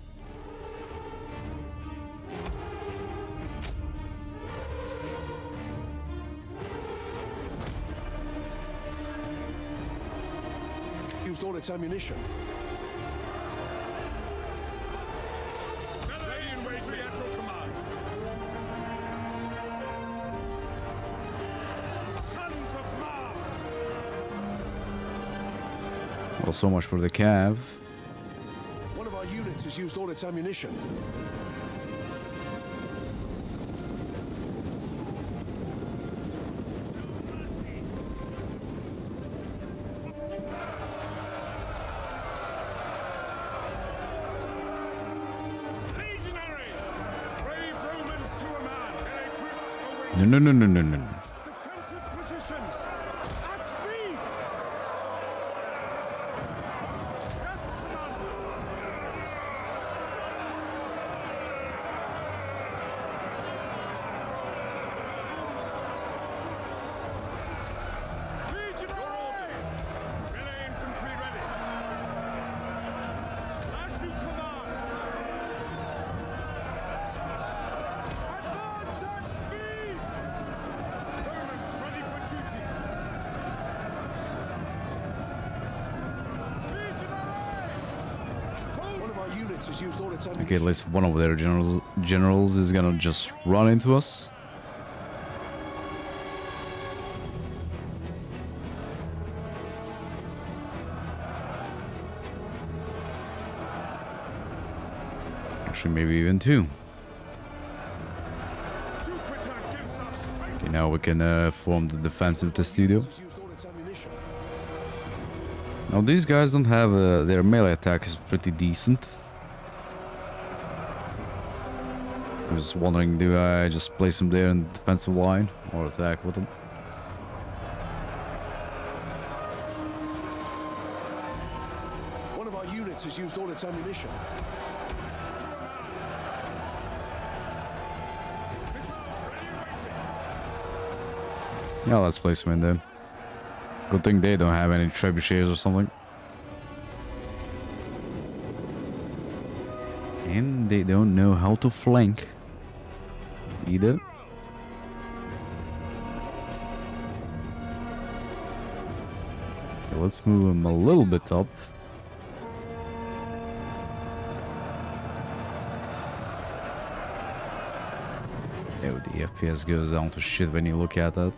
used all its ammunition. So much for the cav. One of our units has used all its ammunition. Legionaries! Brave Romans to a man! Melee troops No, no, no, no, no, no. Least one of their generals generals is gonna just run into us. Actually, maybe even two. Okay, now we can uh, form the defensive Testudo. Now these guys don't have uh, their melee attack is pretty decent. Was wondering, do I just place him there in the defensive line or attack with him? One of our units has used all its ammunition. Yeah, let's place him in there. Good thing they don't have any trebuchets or something. And they don't know how to flank. Let's move him a little bit up. Yeah, the FPS goes down to shit when you look at that.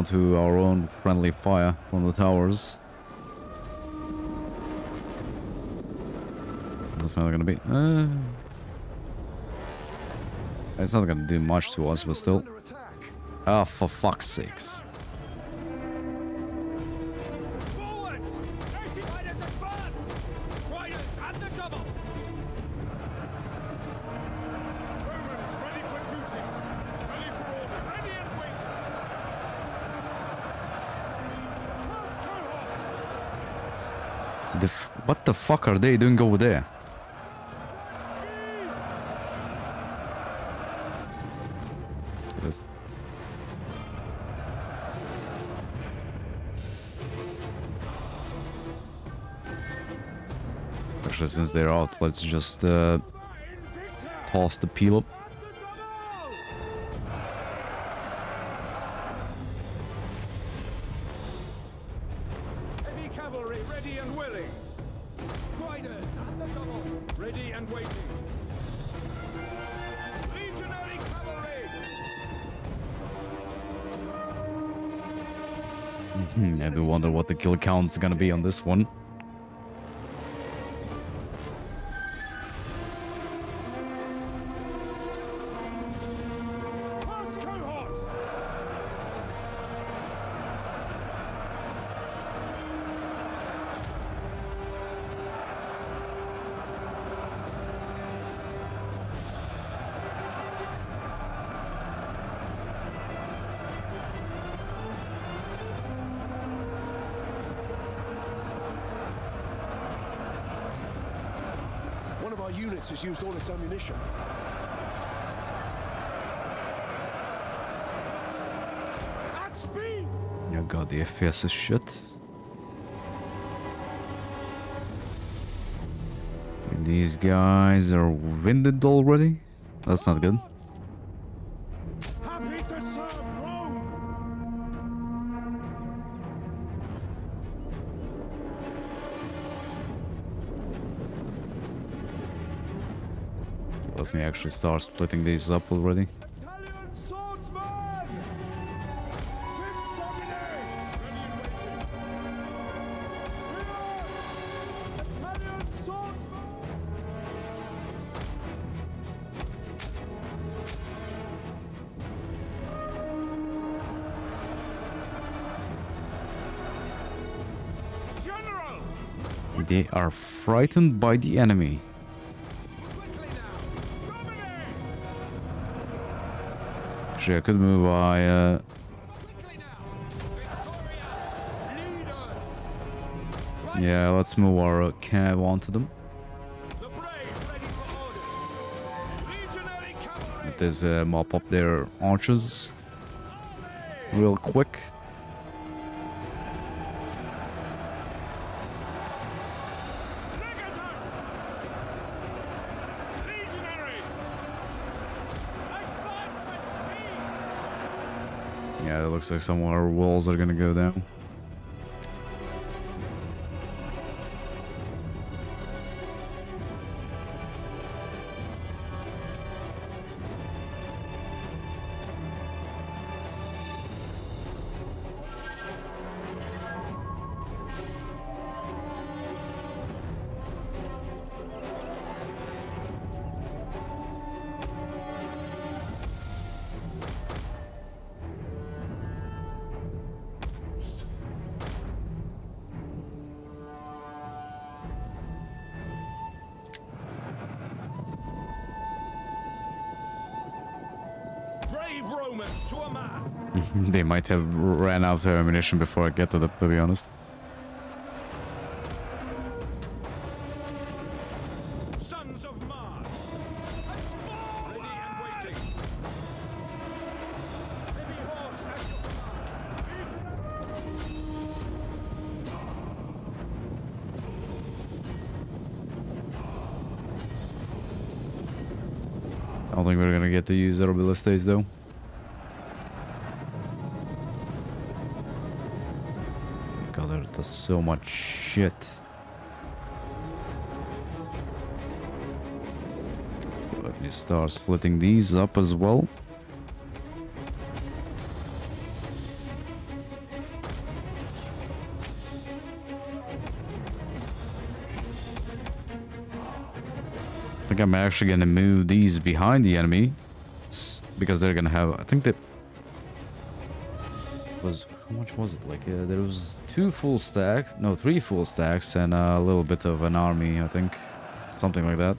Down to our own friendly fire from the towers. That's not gonna be. Uh, it's not gonna do much to us, but still. Ah, for fuck's sakes. The fuck are they doing over there? Yes. Actually, since they're out, let's just uh, toss the peel up. What the gonna be on this one. The is shit. These guys are winded already? That's not good. Let me actually start splitting these up already. Are frightened by the enemy. Actually, I could move by, uh, yeah, let's move our uh, cav onto them. There's uh, mop up their archers real quick. Looks like some of our walls are gonna go down. Might have ran out of ammunition before I get to them, to be honest. Sons of Mars. Ready and waiting. Heavy horse at your I don't think we're gonna get to use our ballistas though. There's so much shit. Let me start splitting these up as well. I think I'm actually gonna move these behind the enemy because they're gonna have. I think that was how much was it? Like uh, there was two full stacks, no, three full stacks, and a little bit of an army. I think something like that.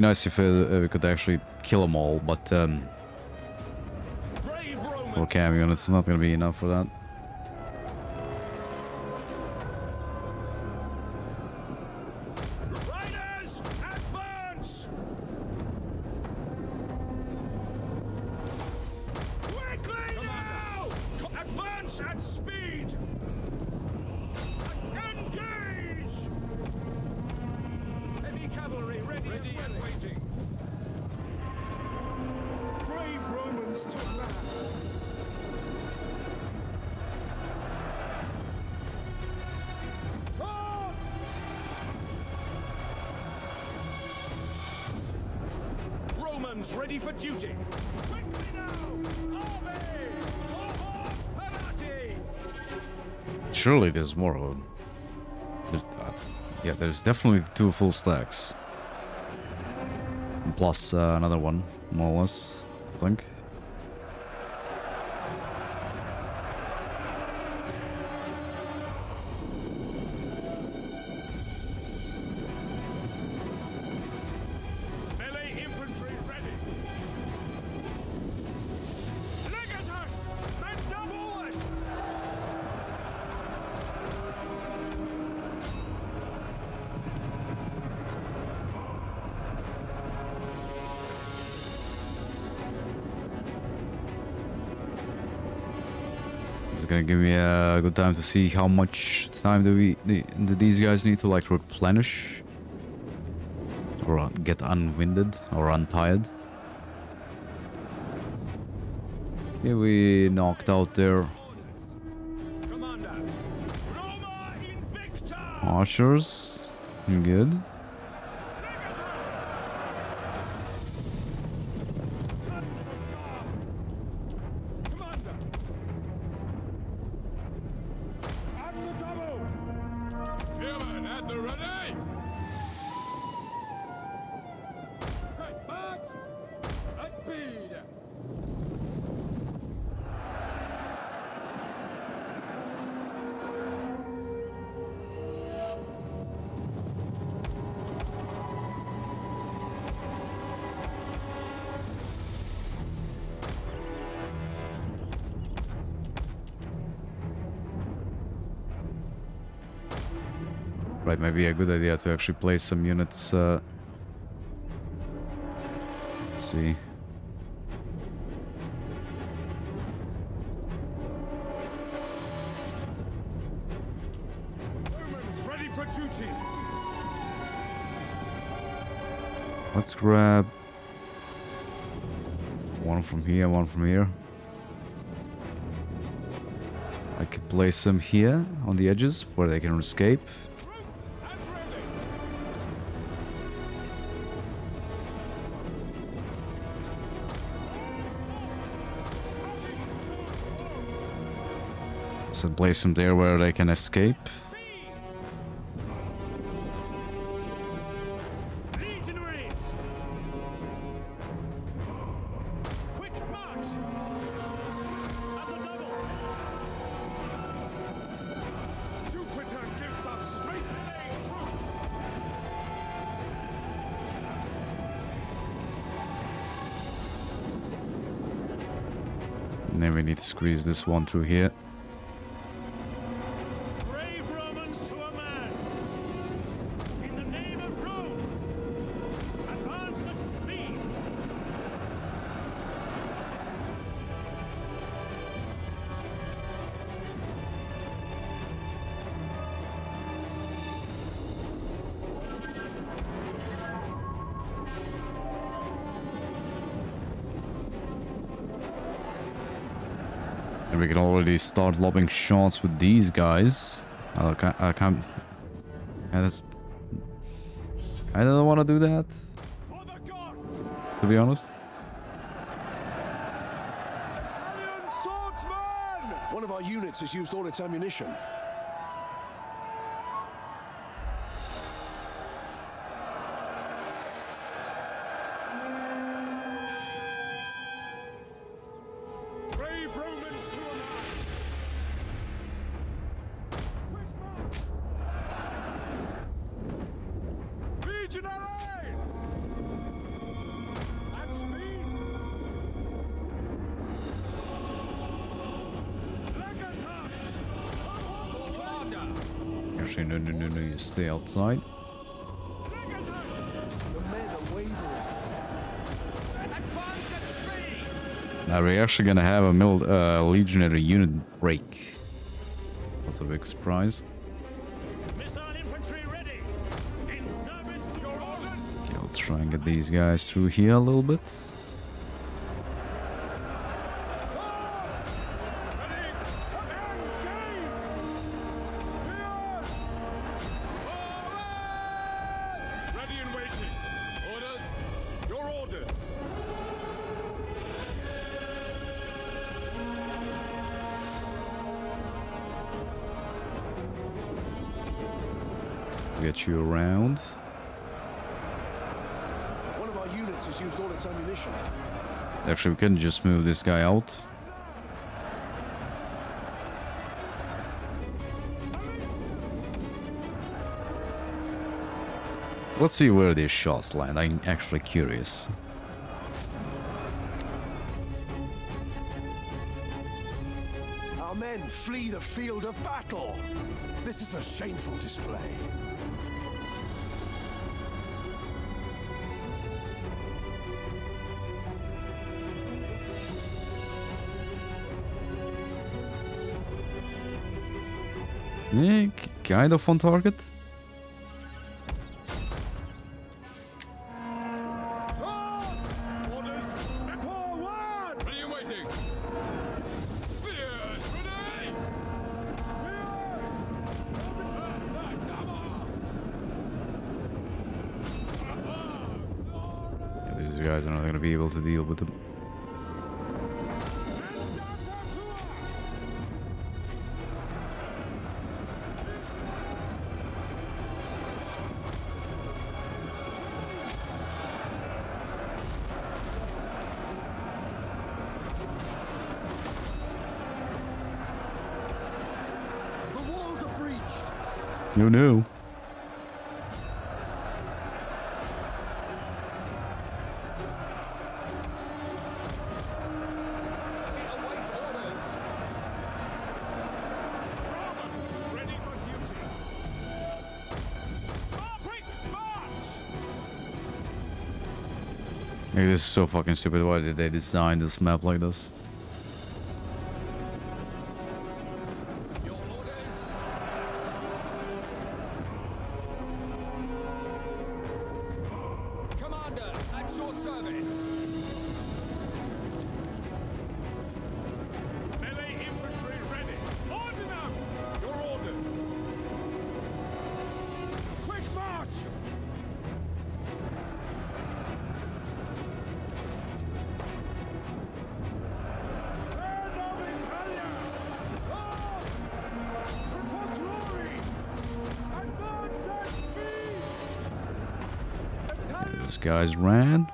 Be nice if uh, we could actually kill them all, but um, Romans. for Camion, it's not gonna be enough for that. There's more of them. There's, uh, yeah, there's definitely two full stacks. Plus uh, another one, more or less, I think. Good time to see how much time do we do do these guys need to like replenish or get unwinded or untired. Yeah, we knocked out their! Archers. Good. Good idea to actually place some units. Uh, let's see. Romans ready for duty! Let's grab one from here, one from here. like place them here on the edges where they can escape. So place them there where they can escape. Legionaries! Quick march! At the double! Jupiter gives us strength. Hey, troops! And then we need to squeeze this one through here. We already start lobbing shots with these guys. I can't. I can't. Yeah, that's. I don't want to do that, For the god! to be honest. One of our units has used all its ammunition. At speed! Now we're actually gonna have a mil uh, legionary unit break. That's a big surprise. Missile infantry ready! In service to your orders! Okay, let's try and get these guys through here a little bit. Actually, we can just move this guy out. Let's see where these shots land. I'm actually curious. Our men flee the field of battle. This is a shameful display. guide off on target. Is so fucking stupid. Why did they design this map like this? Guys ran.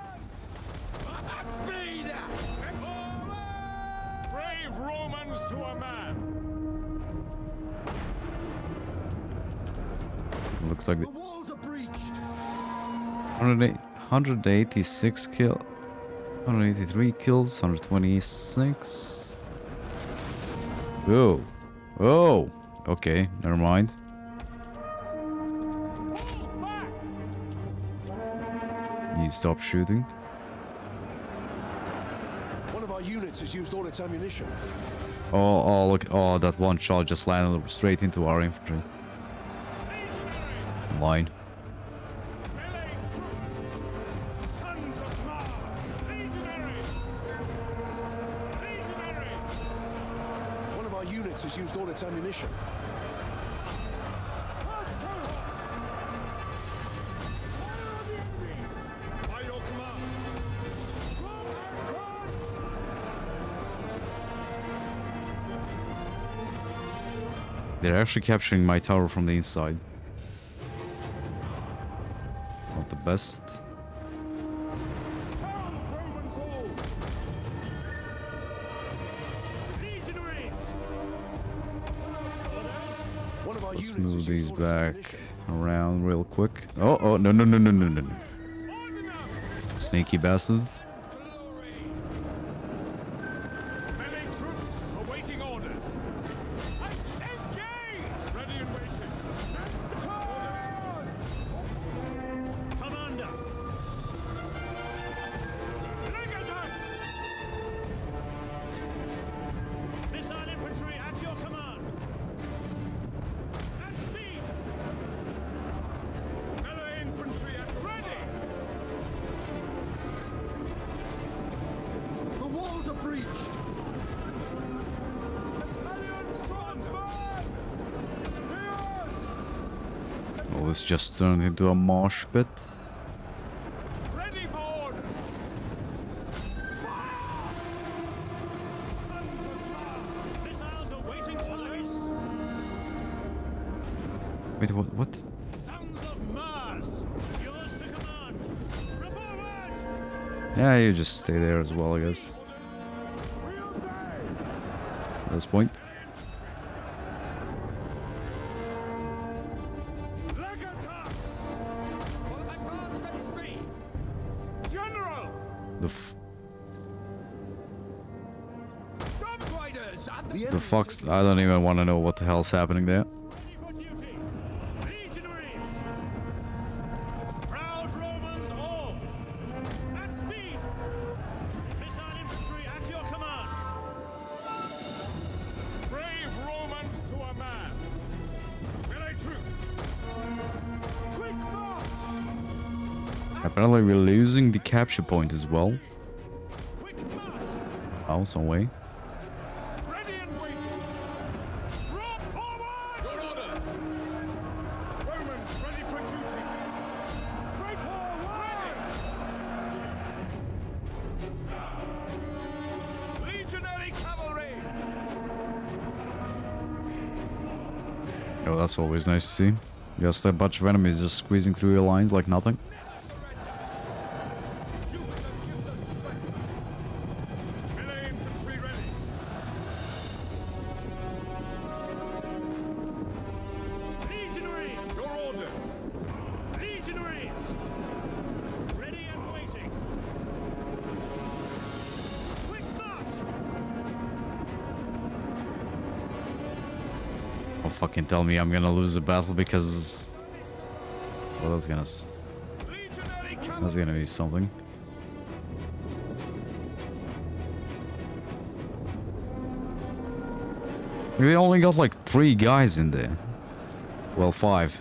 Brave Romans to a man! Looks like The walls are breached. 186 kill 183 kills 126 oh oh okay never mind stop shooting. One of our units has used all its ammunition. oh oh look oh that one shot just landed straight into our infantry. Line they're actually capturing my tower from the inside. Not the best. Let's move these back around real quick. Oh oh no no no no no no no. Sneaky bastards just turned into a marsh pit Ready for orders! Missiles awaiting orders! wait what what Sons of Mars! Yours to command! Report! Yeah, you just stay there as well, I guess. At this point. Fox. I don't even want to know what the hell's happening there. Apparently, we're losing the capture point as well. Oh, some way. Always nice to see. You Just a bunch of enemies just squeezing through your lines like nothing. Fucking tell me I'm gonna lose the battle because. Well, that's gonna. That's gonna be something. We only got like three guys in there. Well, five.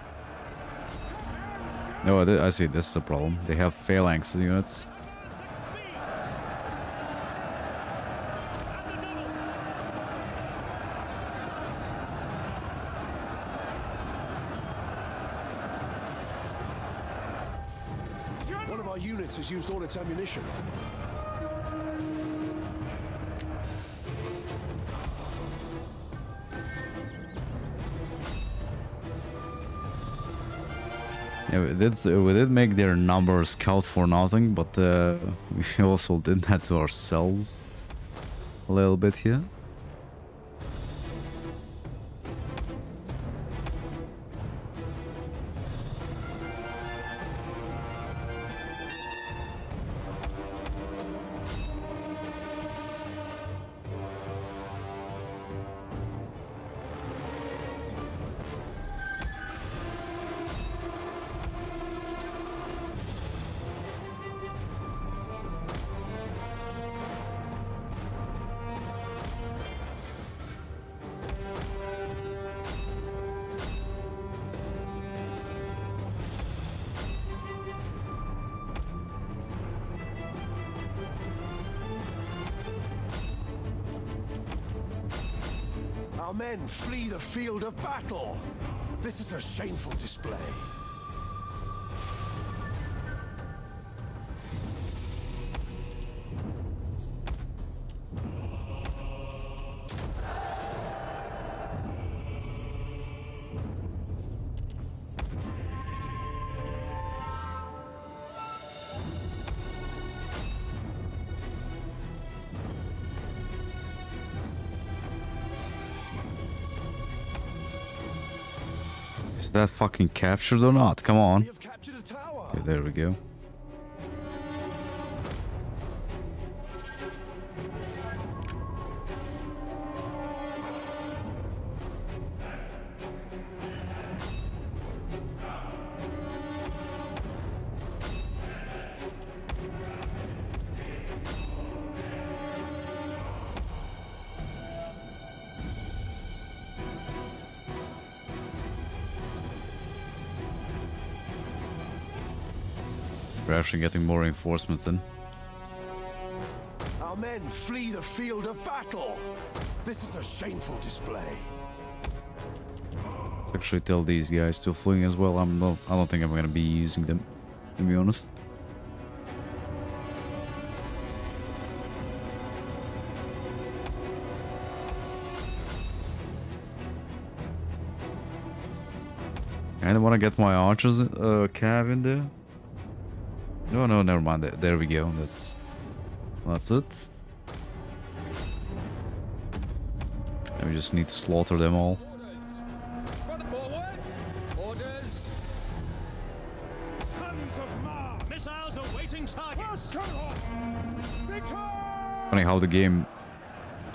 No, I, I see. This is a problem. They have phalanx units. Yeah, we did, we did make their numbers count for nothing, but uh, we also did that to ourselves a little bit here. That fucking captured or not? Come on. We have captured a tower. Okay, there we go. We're actually getting more reinforcements then. Our men flee the field of battle. This is a shameful display. Let's actually tell these guys to fling as well. I'm not, I don't think I'm gonna be using them, to be honest. I want to get my archers uh, cav in there. No, no, never mind. There, we go. That's that's it. And we just need to slaughter them all. Funny how the game,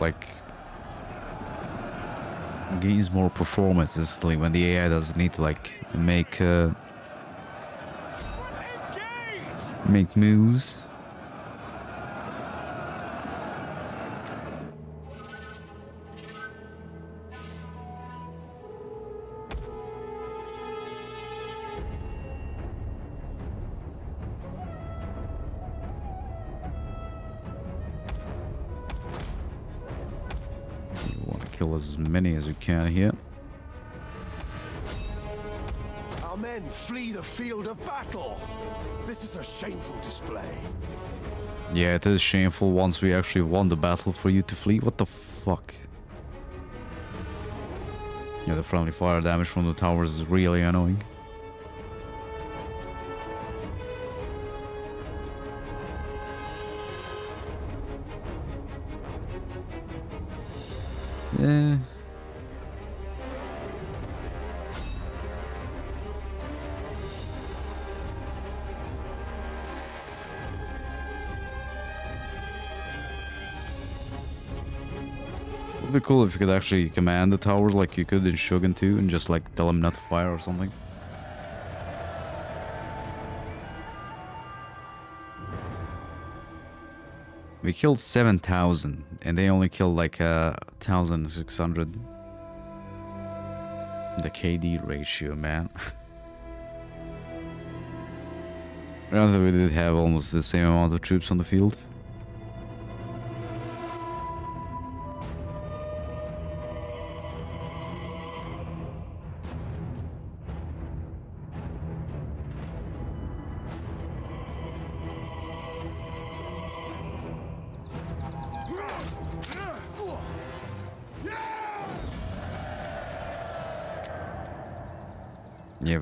like, gains more performances like when the AI doesn't need to like make uh, make moves. You want to kill as many as you can here. Our men flee the field of battle. Shameful display. Yeah, it is shameful once we actually won the battle for you to flee. What the fuck? Yeah, the friendly fire damage from the towers is really annoying. Yeah. cool if you could actually command the towers like you could in Shogun 2 and just like tell them not to fire or something. We killed 7,000 and they only killed like uh, 1,600. The KD ratio, man. Rather, we did have almost the same amount of troops on the field.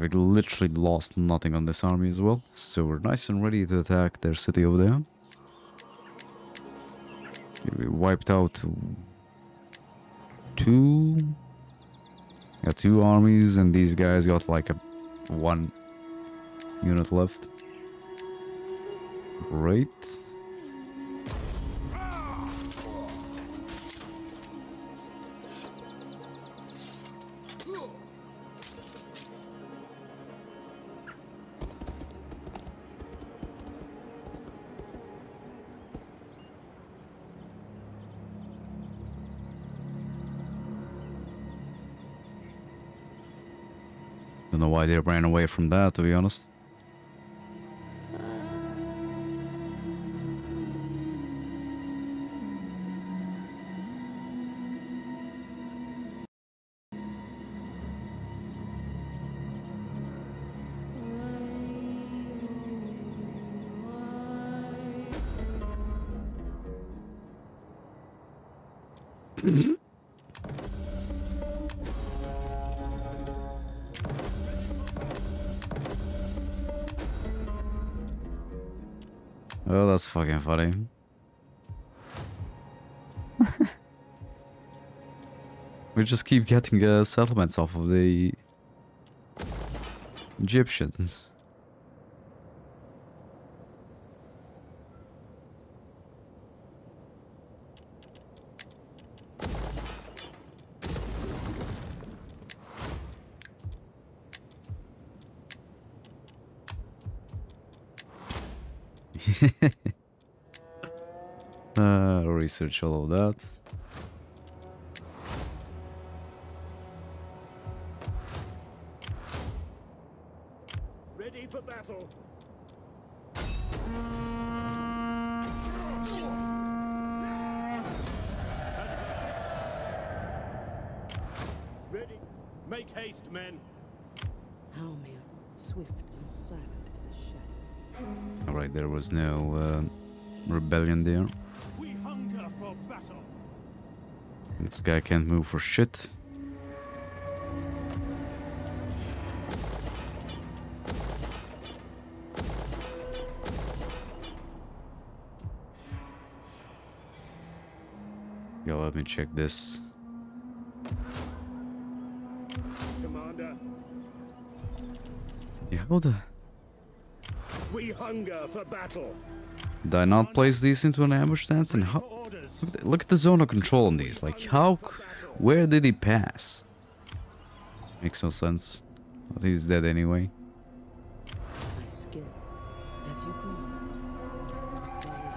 We literally lost nothing on this army as well. So we're nice and ready to attack their city over there. We wiped out two... Yeah, two armies and these guys got like a one unit left. Great. They ran away from that, to be honest. Funny. we just keep getting uh, settlements off of the Egyptians. Research all of that. This guy can't move for shit. Yo, let me check this. Commander, Yeah, how the... we hunger for battle. Did I not place these into an ambush stance? And how... Look at, the, look at the zone of control on these. Like, how... Where did he pass? Makes no sense. I think he's dead anyway. My skill, as.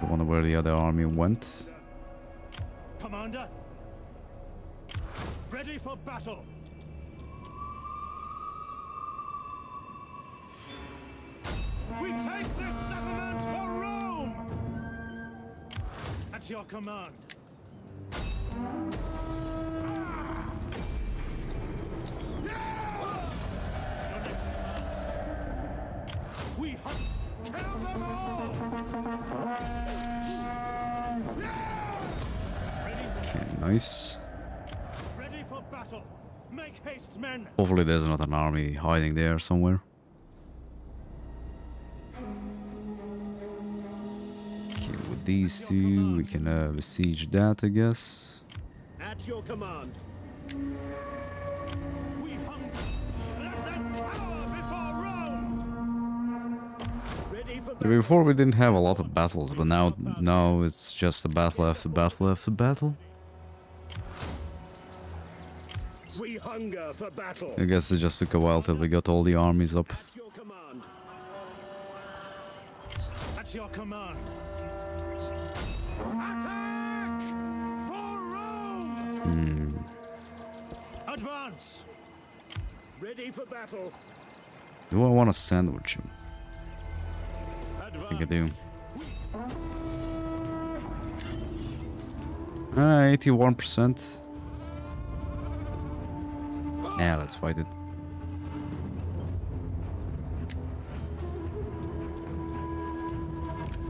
I wonder where the other army went. Commander. Ready for battle. We take this settlement At your command. Your next command. We hunt. Kill them all. Okay, nice. ready for battle. Make haste, men. Hopefully there's not an army hiding there somewhere. These two, we can uh, besiege that, I guess. At your command. We hunger. Let them cower before Rome. Ready for battle. Before we didn't have a lot of battles, but now now it's just a battle after battle after battle. We hunger for battle. I guess it just took a while till we got all the armies up. At your command. At your command. Advance! Ready for battle. Do I want to sandwich him? I think I do. Uh, 81%. Yeah, let's fight it.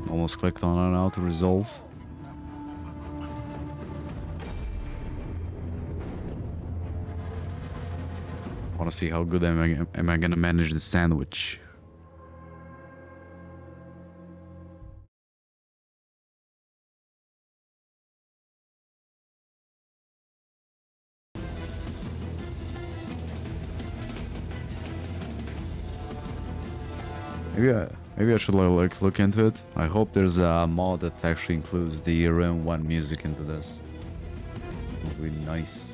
Almost clicked on it now to resolve. Want to see how good am I, am I gonna manage the sandwich? Maybe I, maybe I should like, like look into it. I hope there's a mod that actually includes the Rome 1 music into this. Would be nice.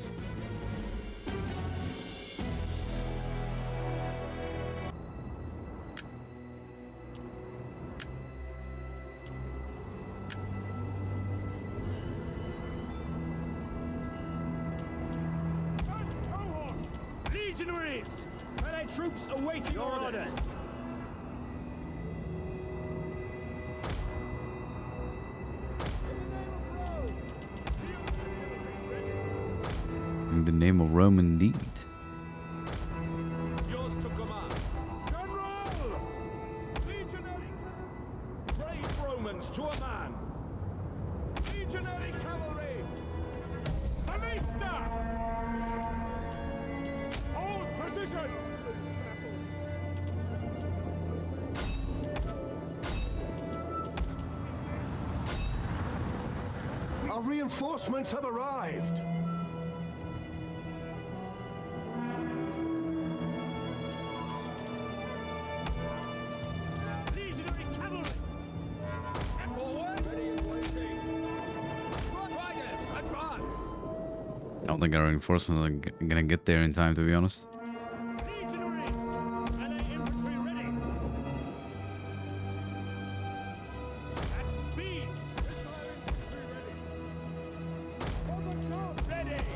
Reinforcements are gonna get there in time, to be honest.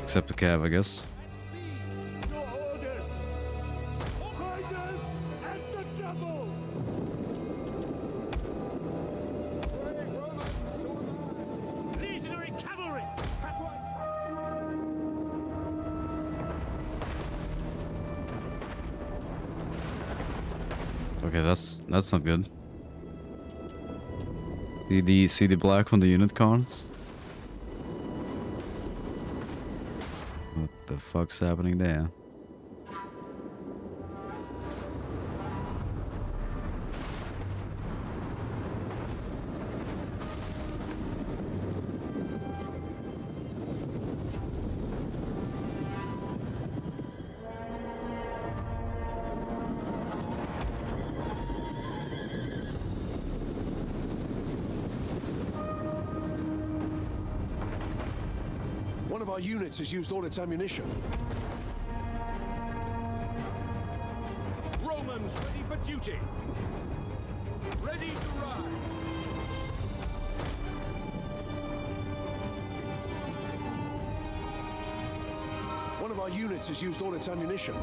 Except the cav, I guess. That's not good. See the see the black on the unit cards? What the fuck's happening there? Has used all its ammunition. Romans ready for duty! Ready to ride! One of our units has used all its ammunition.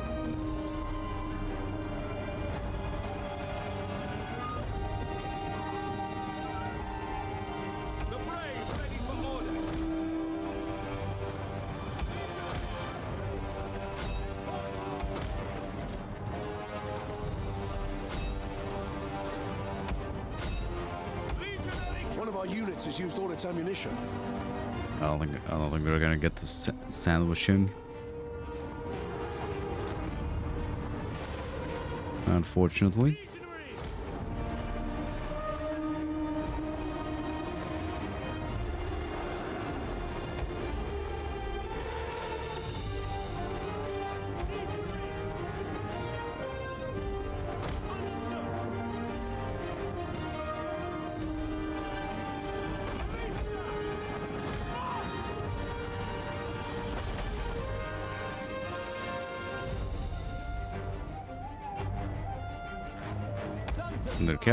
Units has used all its ammunition. I don't think I don't think we're gonna get to sa- sandwiching. Unfortunately.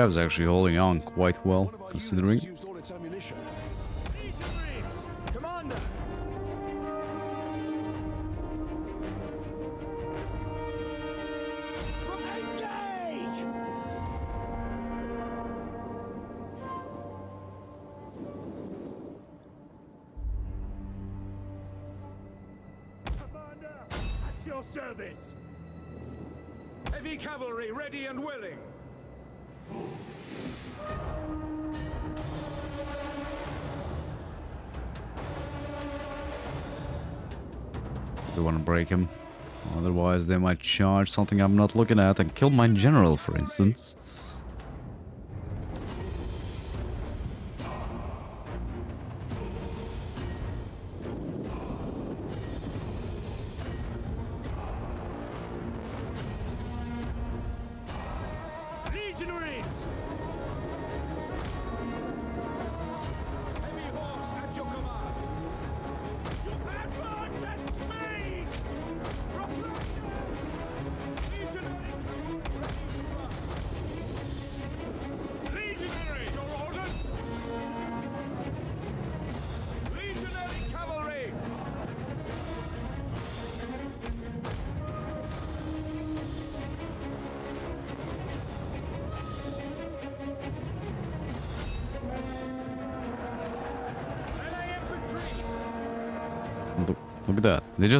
Cav's actually holding on quite well, considering. service. Heavy cavalry ready and willing. Want to break him. Otherwise, they might charge something I'm not looking at and kill my general, for instance.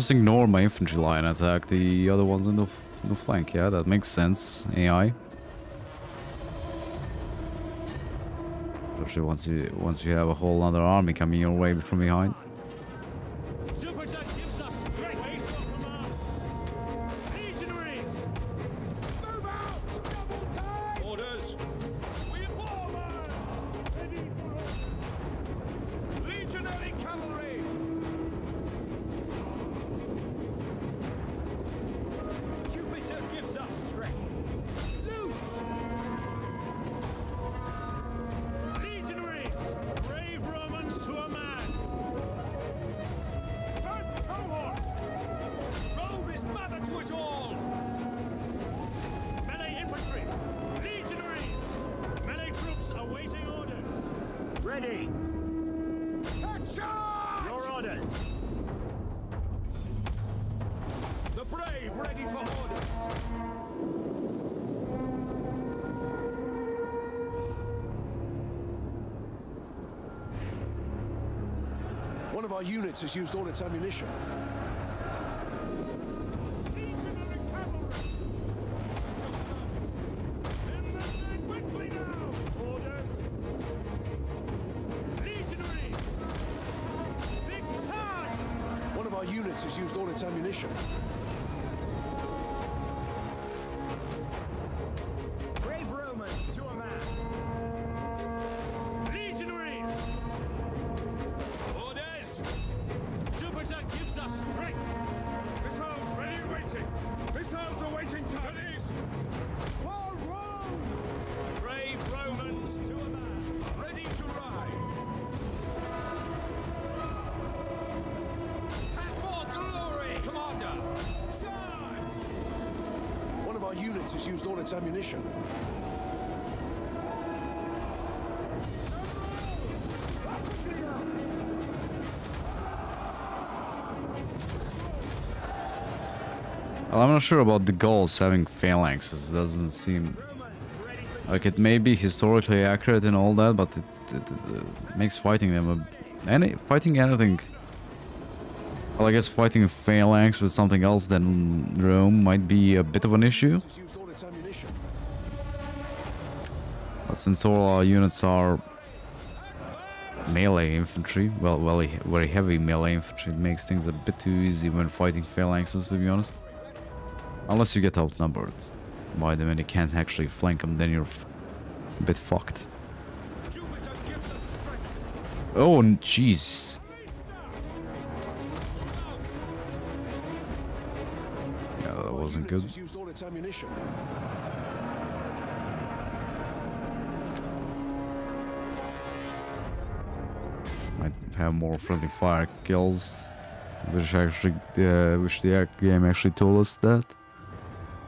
Just ignore my infantry line attack the other ones in the, in the flank. Yeah, that makes sense. AI. Especially once you once you have a whole other army coming your way from behind. Sure about the Gauls having phalanxes. Doesn't seem like it may be historically accurate and all that, but it, it, it, makes fighting them a, any fighting anything. Well, I guess fighting a phalanx with something else than Rome might be a bit of an issue. But since all our units are melee infantry, well, well, very heavy melee infantry, it makes things a bit too easy when fighting phalanxes, to be honest. Unless you get outnumbered by them and you can't actually flank them, then you're f- a bit fucked. Jupiter gives us strength! Oh, jeez. Yeah, that wasn't good. Has used all its ammunition. Might have more friendly fire kills, which actually, uh, which the game actually told us that.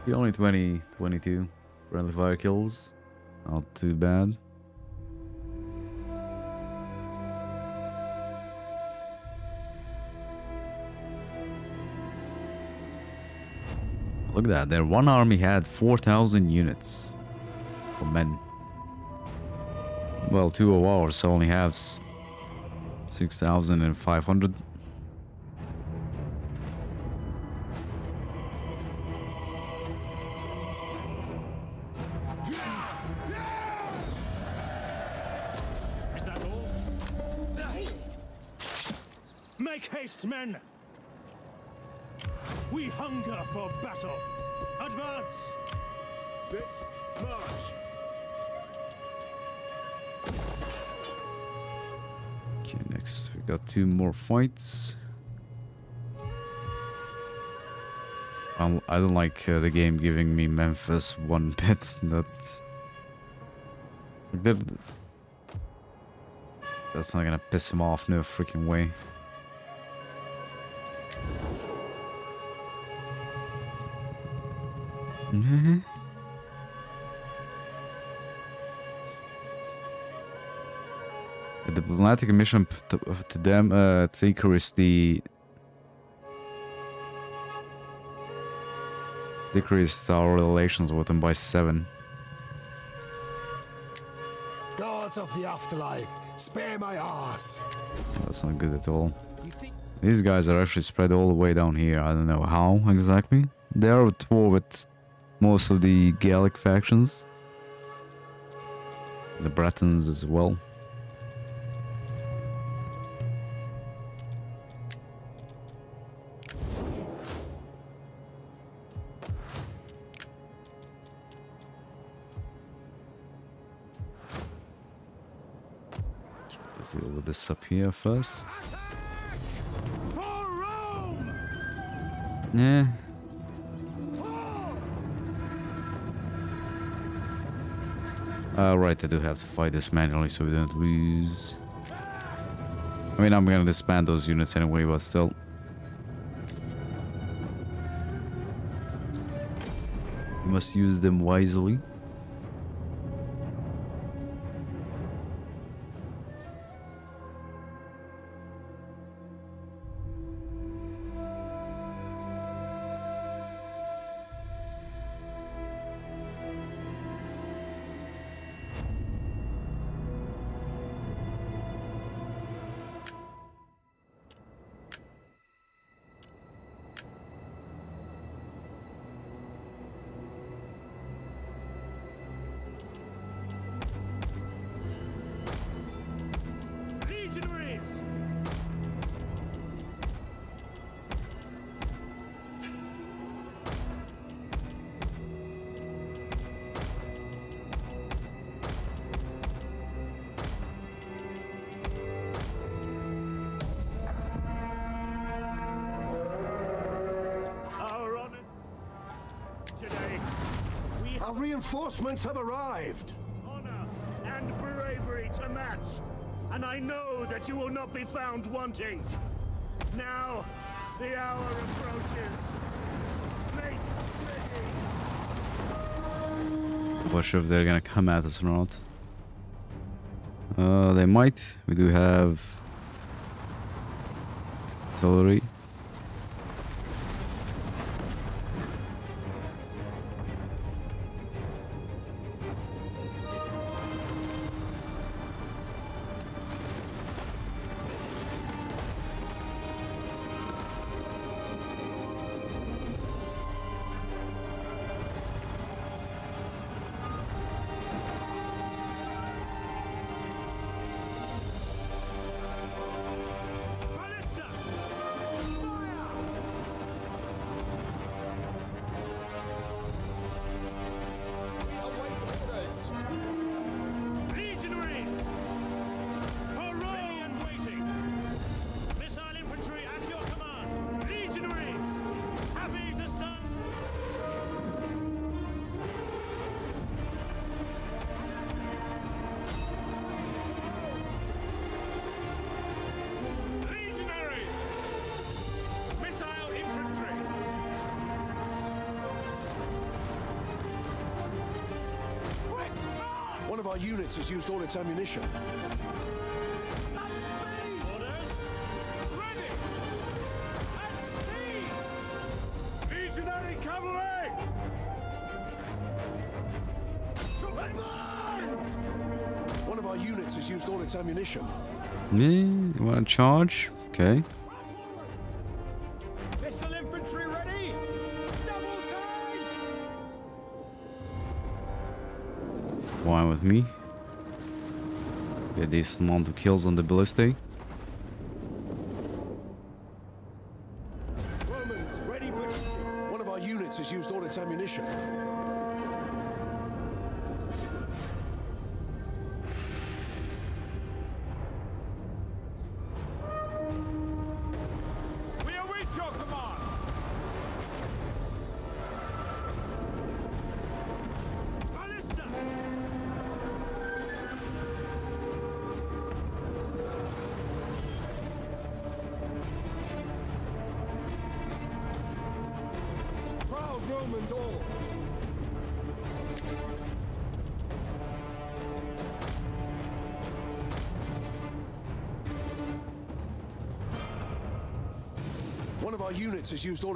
The only 20, 22 friendly fire kills, not too bad. Look at that, their one army had 4,000 units for men. Well, two of ours only have s- 6,500. Fights. I'm- don't like uh, the game giving me Memphis one bit. That's that's not gonna piss him off no freaking way. Diplomatic mission to, to them uh, to increase the decreased our relations with them by seven. Gods of the afterlife, spare my ass. That's not good at all. These guys are actually spread all the way down here. I don't know how exactly. They are at war with most of the Gaelic factions. The Bretons as well. Here first. Yeah. Uh, right, I do have to fight this manually so we don't lose. I mean, I'm gonna disband those units anyway, but still. You must use them wisely. Sure if they're gonna come at us or not. Uh, they might. We do have artillery. Its ammunition. Orders! Ready! At speed! Legionary cavalry! To advance! One of our units has used all its ammunition. Me? you wanna charge? Okay. Missile infantry ready! Double time! Fine with me. A amount of kills on the ballistic.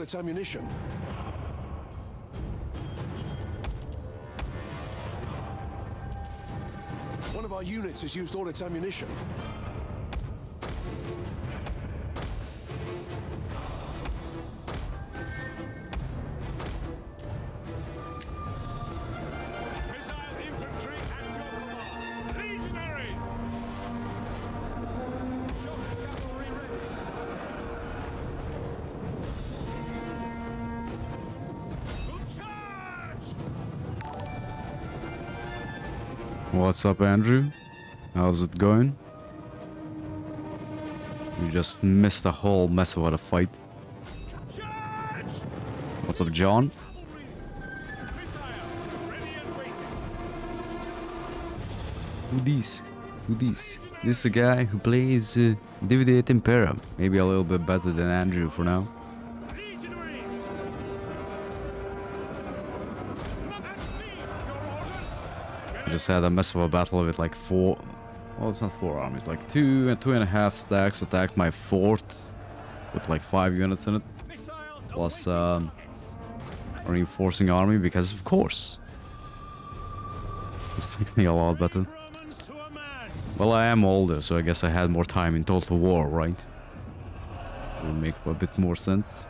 Its ammunition. One of our units has used all its ammunition. What's up, Andrew? How's it going? You just missed a whole mess of a fight. What's up, John? Who this? Who this? This is a guy who plays uh, Imperium. Maybe a little bit better than Andrew for now. I just had a mess of a battle with like four. Well, it's not four armies. Like two and two and a half stacks attacked my fort with like five units in it, plus um, a reinforcing army because of course. This me a lot better. Well, I am older, so I guess I had more time in Total War, right? It Would make a bit more sense.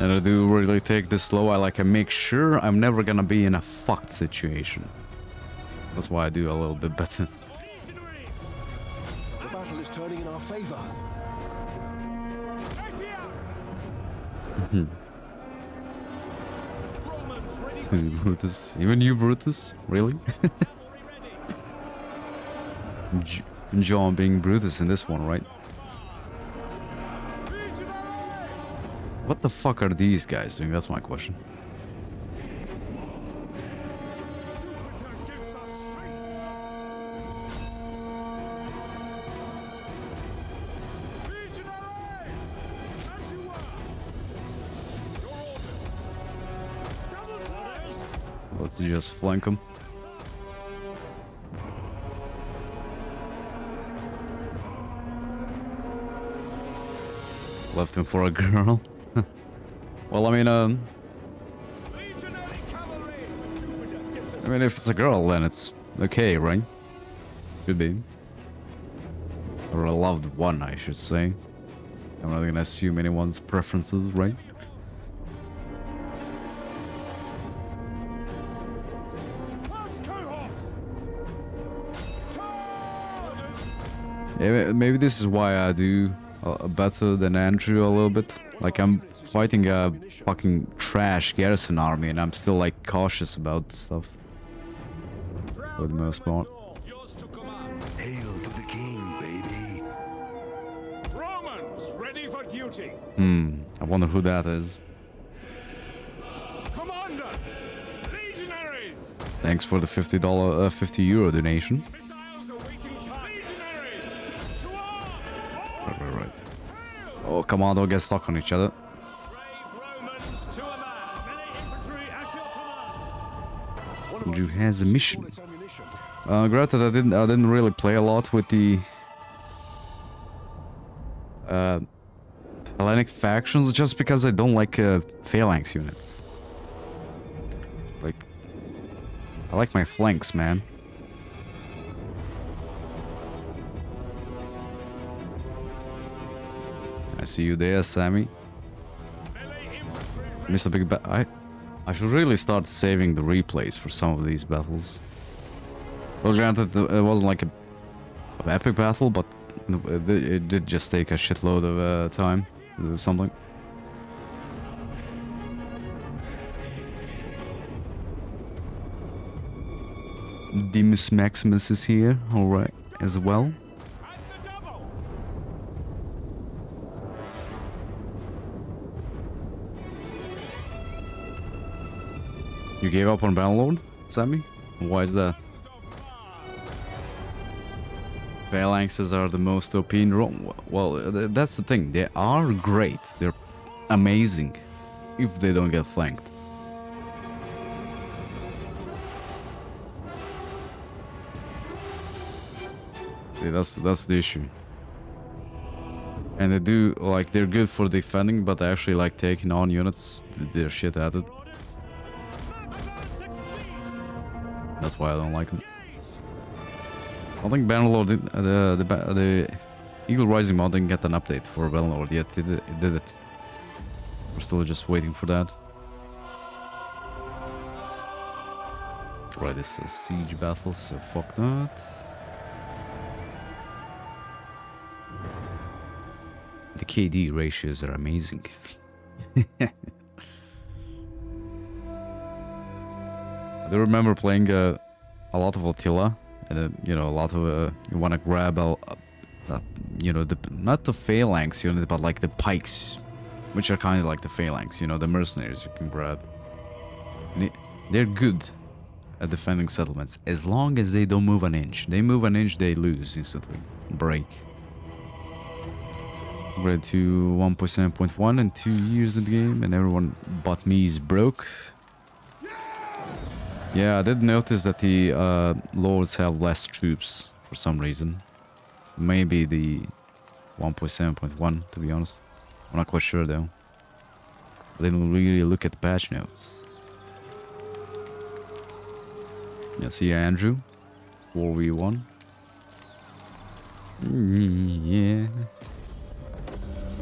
And I do really take this slow. I like I make sure I'm never gonna be in a fucked situation. That's why I do a little bit better. The battle is turning in our favor. Ready up! Romans ready for Brutus, even you, Brutus, really? cavalry ready. J- John being Brutus in this one, right? What the fuck are these guys doing? That's my question. Let's just flank them. Left him for a girl. Well, I mean, um, I mean, if it's a girl, then it's okay, right? Could be. Or a loved one, I should say. I'm not gonna assume anyone's preferences, right? Maybe this is why I do uh, better than Andrew a little bit. Like I'm fighting a fucking trash garrison army, and I'm still like cautious about stuff. For the most part. Yours to command. Hail to the king, baby. Romans ready for duty. Hmm. I wonder who that is. Commander! Legionaries! Thanks for the fifty dollar, uh, fifty euro donation. Right, right, right. Oh, come on! Don't get stuck on each other. Units has a mission. Uh, granted, I didn't, I didn't really play a lot with the uh, Hellenic factions, just because I don't like uh, phalanx units. Like, I like my flanks, man. I see you there, Sammy. A big ba- I, I should really start saving the replays for some of these battles. Well, granted, it wasn't like a, an epic battle, but it did, just take a shitload of uh, time or something. Demus Maximus is here, alright, as well. Gave up on Bannerlord, Sammy? Why is that? Phalanxes are the most OP in Rome. Well, uh, that's the thing. They are great. They're amazing if they don't get flanked. That's that's the issue. And they do like they're good for defending, but actually like taking on units. th- They're shit at it. Why I don't like them. I think Bannerlord did, uh, the the the Eagle Rising mod didn't get an update for Bannerlord yet. It, it did it? We're still just waiting for that. Right, this is siege battle, so fuck that. The KD ratios are amazing. I do remember playing uh, a lot of Attila, and uh, you know, a lot of uh, you want to grab a, you know, the not the phalanx unit, but like the pikes, which are kind of like the phalanx, you know, the mercenaries you can grab. And it- they're good at defending settlements as long as they don't move an inch. They move an inch, they lose instantly, break. Upgrade to 1.7.1 in two years in the game, and everyone but me is broke. Yeah, I did notice that the uh, lords have less troops for some reason. Maybe the 1.7.1, to be honest. I'm not quite sure though. I didn't really look at the patch notes. Yeah, see Andrew. 4v1. Mm, Yeah.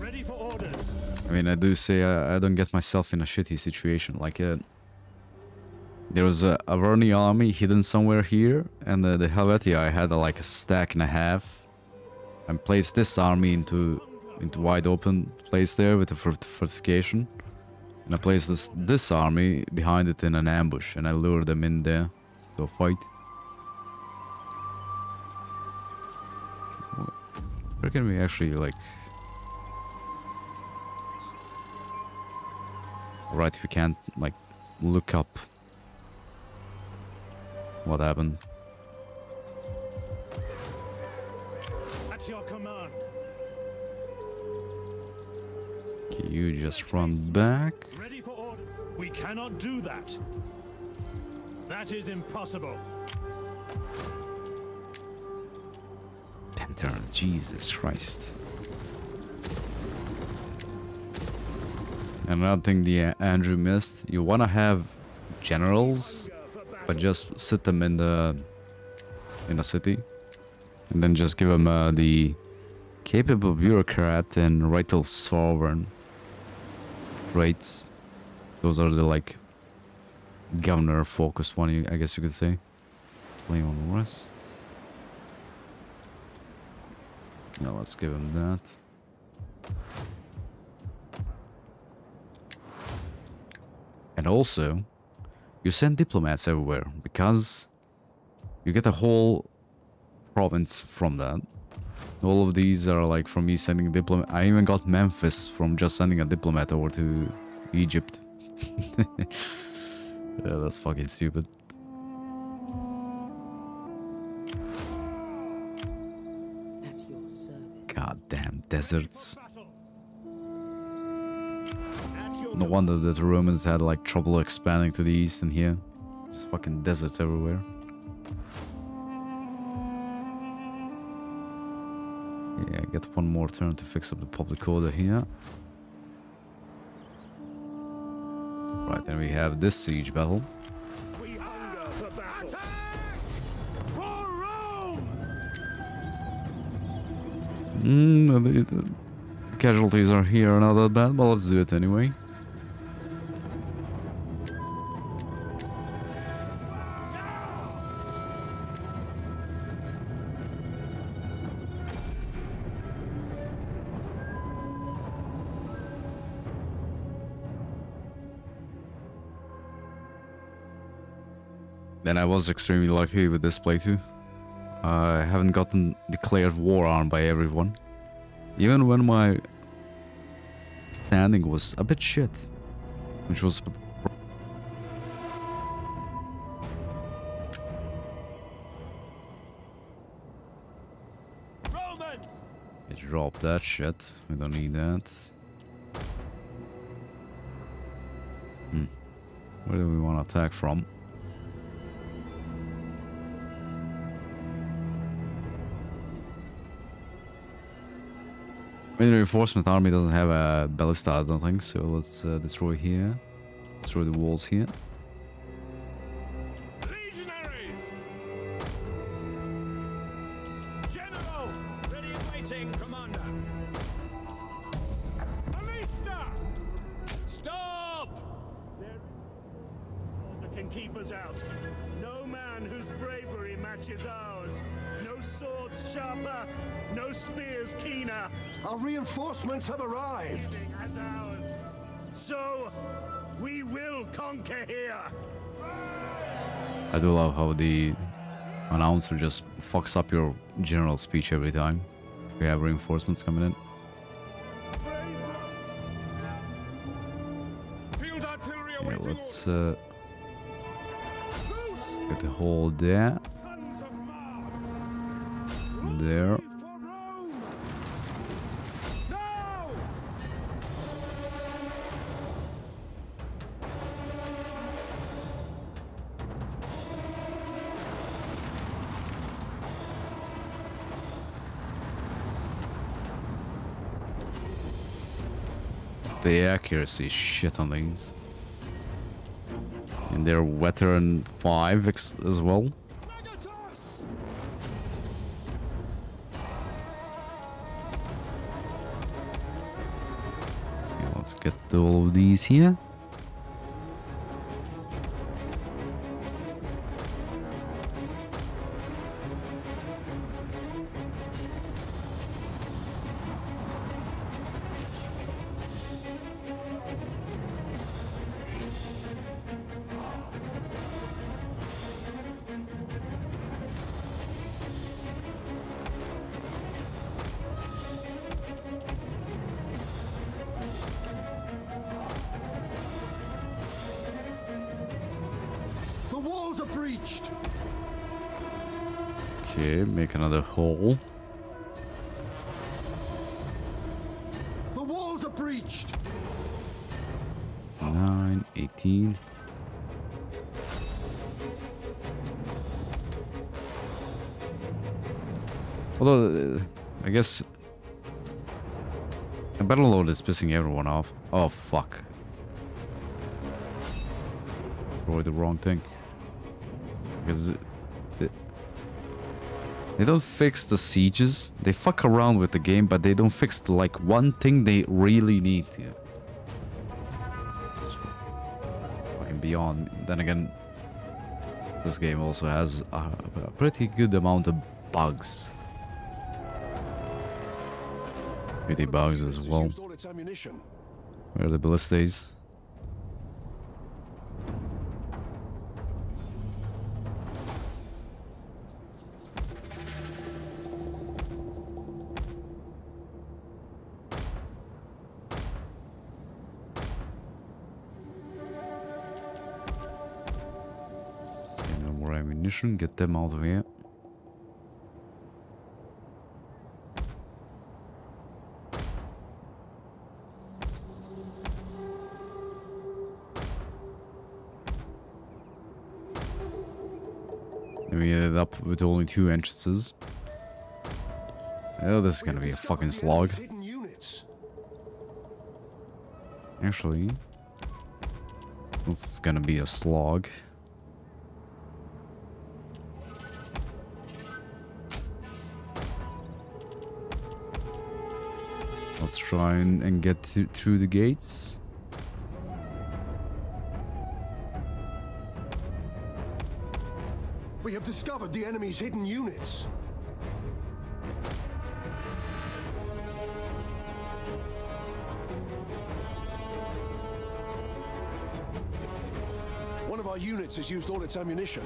Ready for orders. I mean, I do say I, I don't get myself in a shitty situation. Like, uh, there was a Arverni army hidden somewhere here, and the, the Helvetii had uh, like a stack and a half, and placed this army into into wide open place there with a fort- fortification, and I placed this this army behind it in an ambush, and I lured them in there to a fight. Where can we actually like? Right, we can't like look up what happened. At your command. Okay, you just run back. Ready for order. We cannot do that. That is impossible. Ten turns, Jesus Christ. And another thing the Andrew missed, you wanna have generals, but just sit them in the in the city, and then just give them uh, the capable bureaucrat and rightal sovereign traits. Those are the like governor focused one, I guess you could say. Play on the rest. No, let's give him that. And also, you send diplomats everywhere because you get a whole province from that. All of these are like from me sending diplomat. I even got Memphis from just sending a diplomat over to Egypt. yeah, that's fucking stupid. Goddamn deserts. No wonder that the Romans had like trouble expanding to the east and here. Just fucking deserts everywhere. Yeah, get one more turn to fix up the public order here. Right, then we have this siege battle. we hunger for battle. For Rome! Mm, the, the casualties are here not that bad, but let's do it anyway. I was extremely lucky with this playthrough. I haven't gotten declared war on by everyone. Even when my standing was a bit shit. Which was drop that shit. We don't need that. Hmm. Where do we want to attack from? The reinforcement army doesn't have a ballista, I don't think, so let's uh, destroy here. Destroy the walls here. Announcer just fucks up your general speech every time. If we have reinforcements coming in. Yeah, let's uh, get the hole there. There. The accuracy shit on these. And they're veteran 5 ex- as well. Let's get all of these here. Pissing everyone off. Oh, fuck. Destroy the wrong thing. Because... they don't fix the sieges. They fuck around with the game, but they don't fix the, like, one thing they really need to. fucking beyond. Then again, this game also has a, a pretty good amount of bugs. Pretty bugs as well. Ammunition. Where are the ballistas? Ammunition. Get them out of here. With only two entrances. Oh, this is gonna be a fucking slog. Actually, this is gonna be a slog. Let's try and, and get th- through the gates. We have discovered the enemy's hidden units. One of our units has used all its ammunition.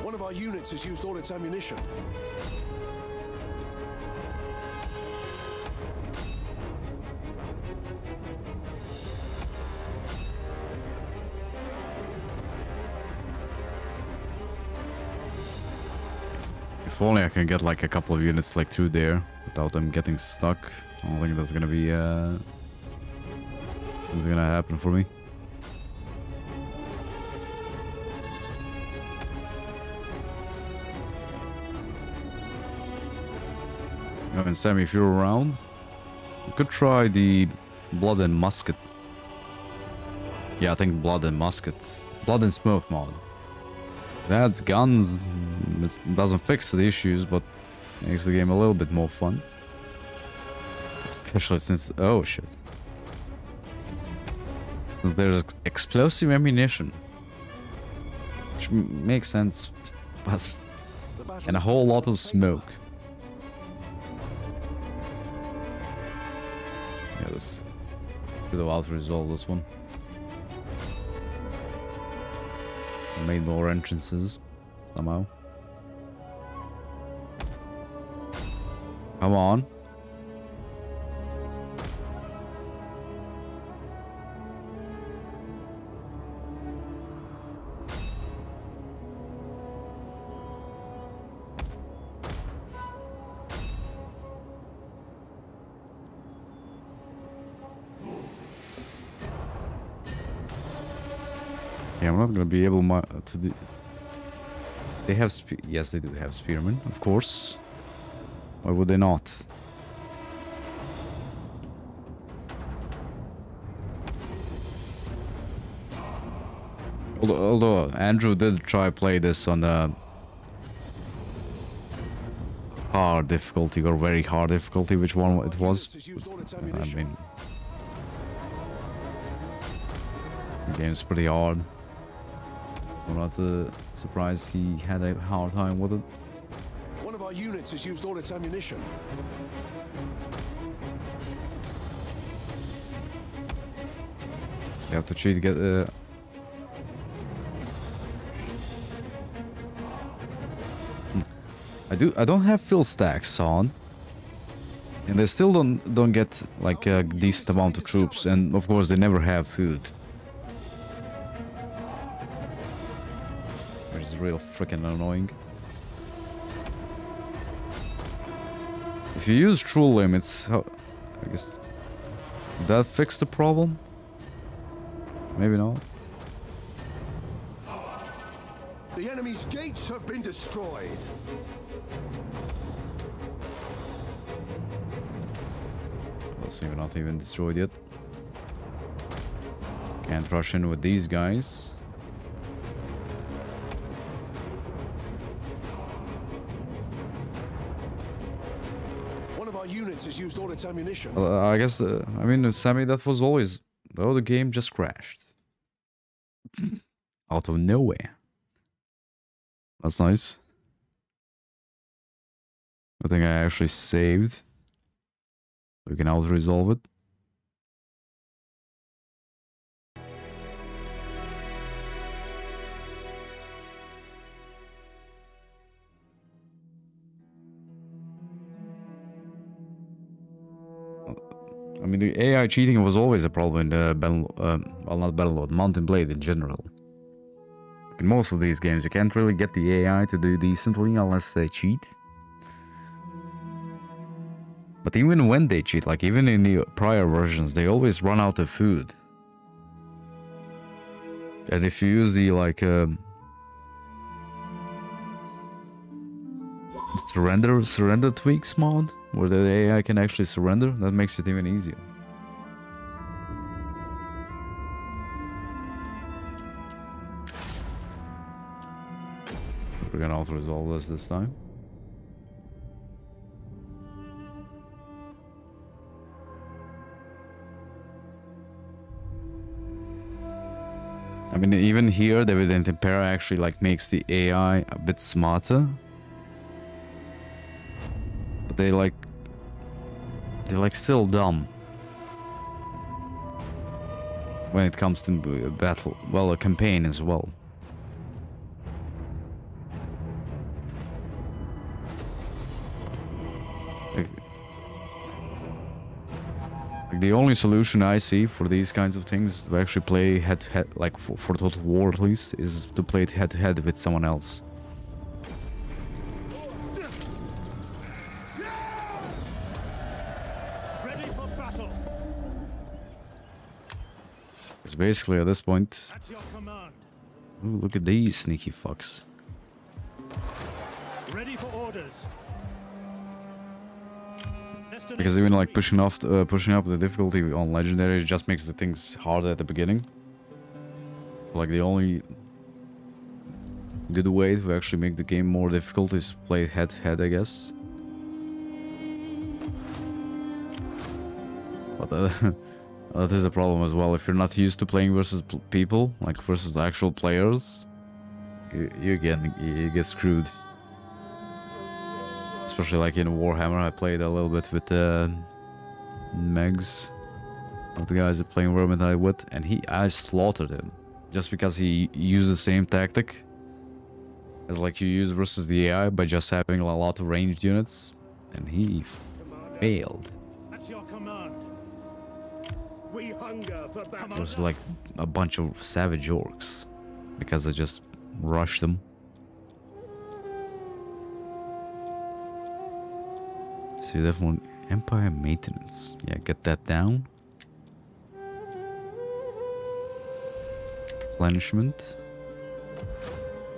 One of our units has used all its ammunition. If only I can get like a couple of units like through there without them getting stuck. I don't think that's gonna be uh that's gonna happen for me. Oh, and Sammy, if you're around, you could try the Blood and Musket. Yeah, I think Blood and Musket. Blood and Smoke mod. That's guns. It doesn't fix the issues, but makes the game a little bit more fun. Especially since... Oh, shit. Since there's explosive ammunition. Which makes sense. But... And a whole lot of smoke. Yeah, this... Could have auto resolve this one. Made more entrances. Somehow. Come on. Yeah, I'm not gonna be able to do. They have yes, they do have spearmen, of course. Why would they not? Although, Andrew did try play this on the hard difficulty or very hard difficulty, which one it was. I mean, the game's pretty hard. I'm not uh, surprised he had a hard time with it. Units has used all its ammunition. You have to cheat to get Hmm. I do. I don't have fill stacks on, and they still don't don't get like a decent amount of troops, and of course they never have food, which is real freaking annoying. If you use true limits, how, I guess that fix the problem. Maybe not. The enemy's gates have been destroyed. Let's see, we're not even destroyed yet. Can't rush in with these guys. Its ammunition. Uh, I guess, uh, I mean, Sammy, that was always... Oh, the game just crashed. Out of nowhere. That's nice. I think I actually saved. We can auto-resolve it. Mean, the AI cheating was always a problem in the battle, um, well, not Bannerlord, Mountain Blade in general. In most of these games, you can't really get the AI to do decently unless they cheat. But even when they cheat, like even in the prior versions, they always run out of food. And if you use the like um, surrender surrender tweaks mod, where the AI can actually surrender, that makes it even easier. We're gonna auto resolve this this time. I mean, even here, the Divide et Impera actually like makes the AI a bit smarter. They like, they're like still dumb. When it comes to battle, well, a campaign as well. Like, like the only solution I see for these kinds of things to actually play head to head, like for, for Total War at least, is to play it head to head with someone else. Basically, at this point, At your command. ooh, look at these sneaky fucks. Ready for orders. Because even like pushing off, uh, pushing up the difficulty on legendary just makes the things harder at the beginning. Like the only good way to actually make the game more difficult is play head to head, I guess. But uh, that is a problem as well. If you're not used to playing versus people, like versus actual players, you, you get you get screwed. Especially like in Warhammer, I played a little bit with uh, Megs, of the guys that playing Vermintide with, and he I slaughtered him just because he used the same tactic as like you use versus the AI by just having a lot of ranged units, and he failed. It was like a bunch of savage orcs because I just rushed them. See that one, Empire Maintenance. Yeah, get that down. Replenishment.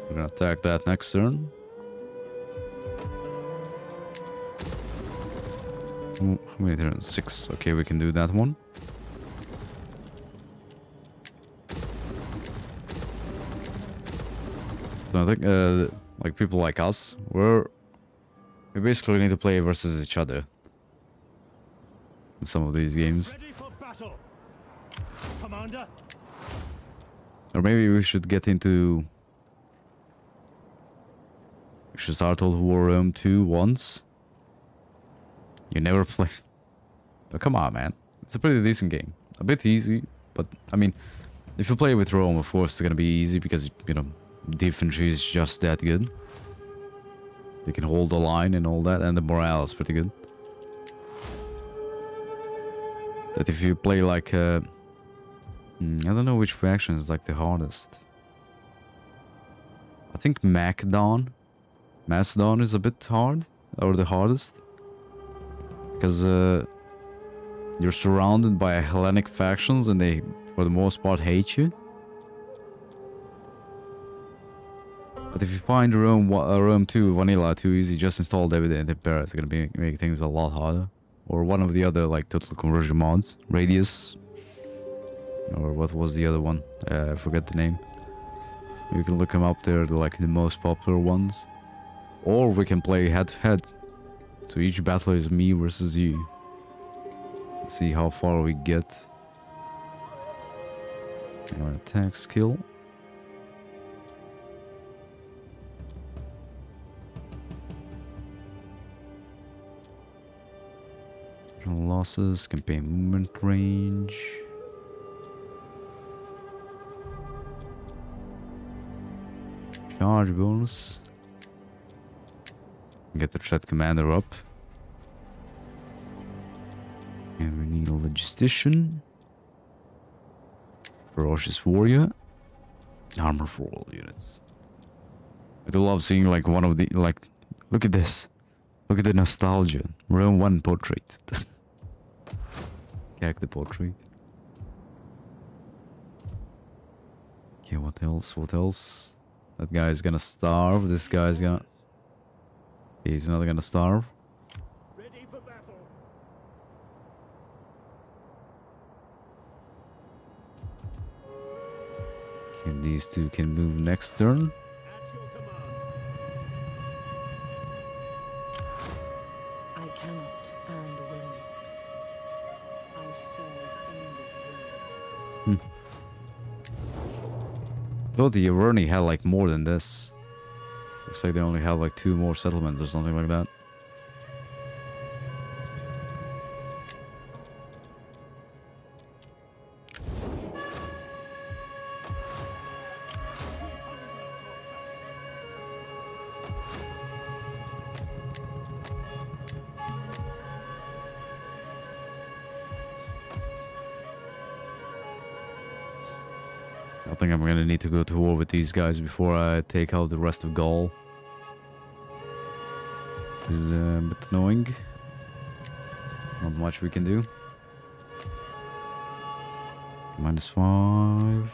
We're gonna attack that next turn. How many turns? Six. Okay, we can do that one. So I think, uh, like people like us, we're we basically need to play versus each other in some of these games, Ready for battle. Commander. or maybe we should get into. We should start Total War Rome 2 once. You never play. But come on, man. It's a pretty decent game. A bit easy, but I mean, if you play with Rome, of course, it's gonna be easy because you know, infantry is just that good. They can hold the line and all that, and the morale is pretty good. But if you play like, uh, hmm, I don't know which faction is like the hardest. I think Macedon, Macedon is a bit hard, or the hardest, because uh, you're surrounded by Hellenic factions, and they, for the most part, hate you. But if you find uh, Rome 2 vanilla too easy, just install Divide et Impera. It's gonna be, make things a lot harder. Or one of the other like total conversion mods, Radious, or what was the other one? Uh, I forget the name. You can look them up. They're like the most popular ones. Or we can play head to head. So each battle is me versus you. See how far we get. Attack skill. General losses, campaign movement range. Charge bonus. Get the threat commander up. And we need a logistician. Ferocious warrior. Armor for all units. I do love seeing like one of the like look at this. Look at the nostalgia. Rome 1 portrait. Character portrait. Okay, what else? What else? That guy's gonna starve. This guy's gonna. He's not gonna starve. Ready for battle. Okay, these two can move next turn. Though the Arverni had like more than this. Looks like they only have like two more settlements or something like that. These guys before I take out the rest of Gaul. Is a bit annoying. Not much we can do. Minus five.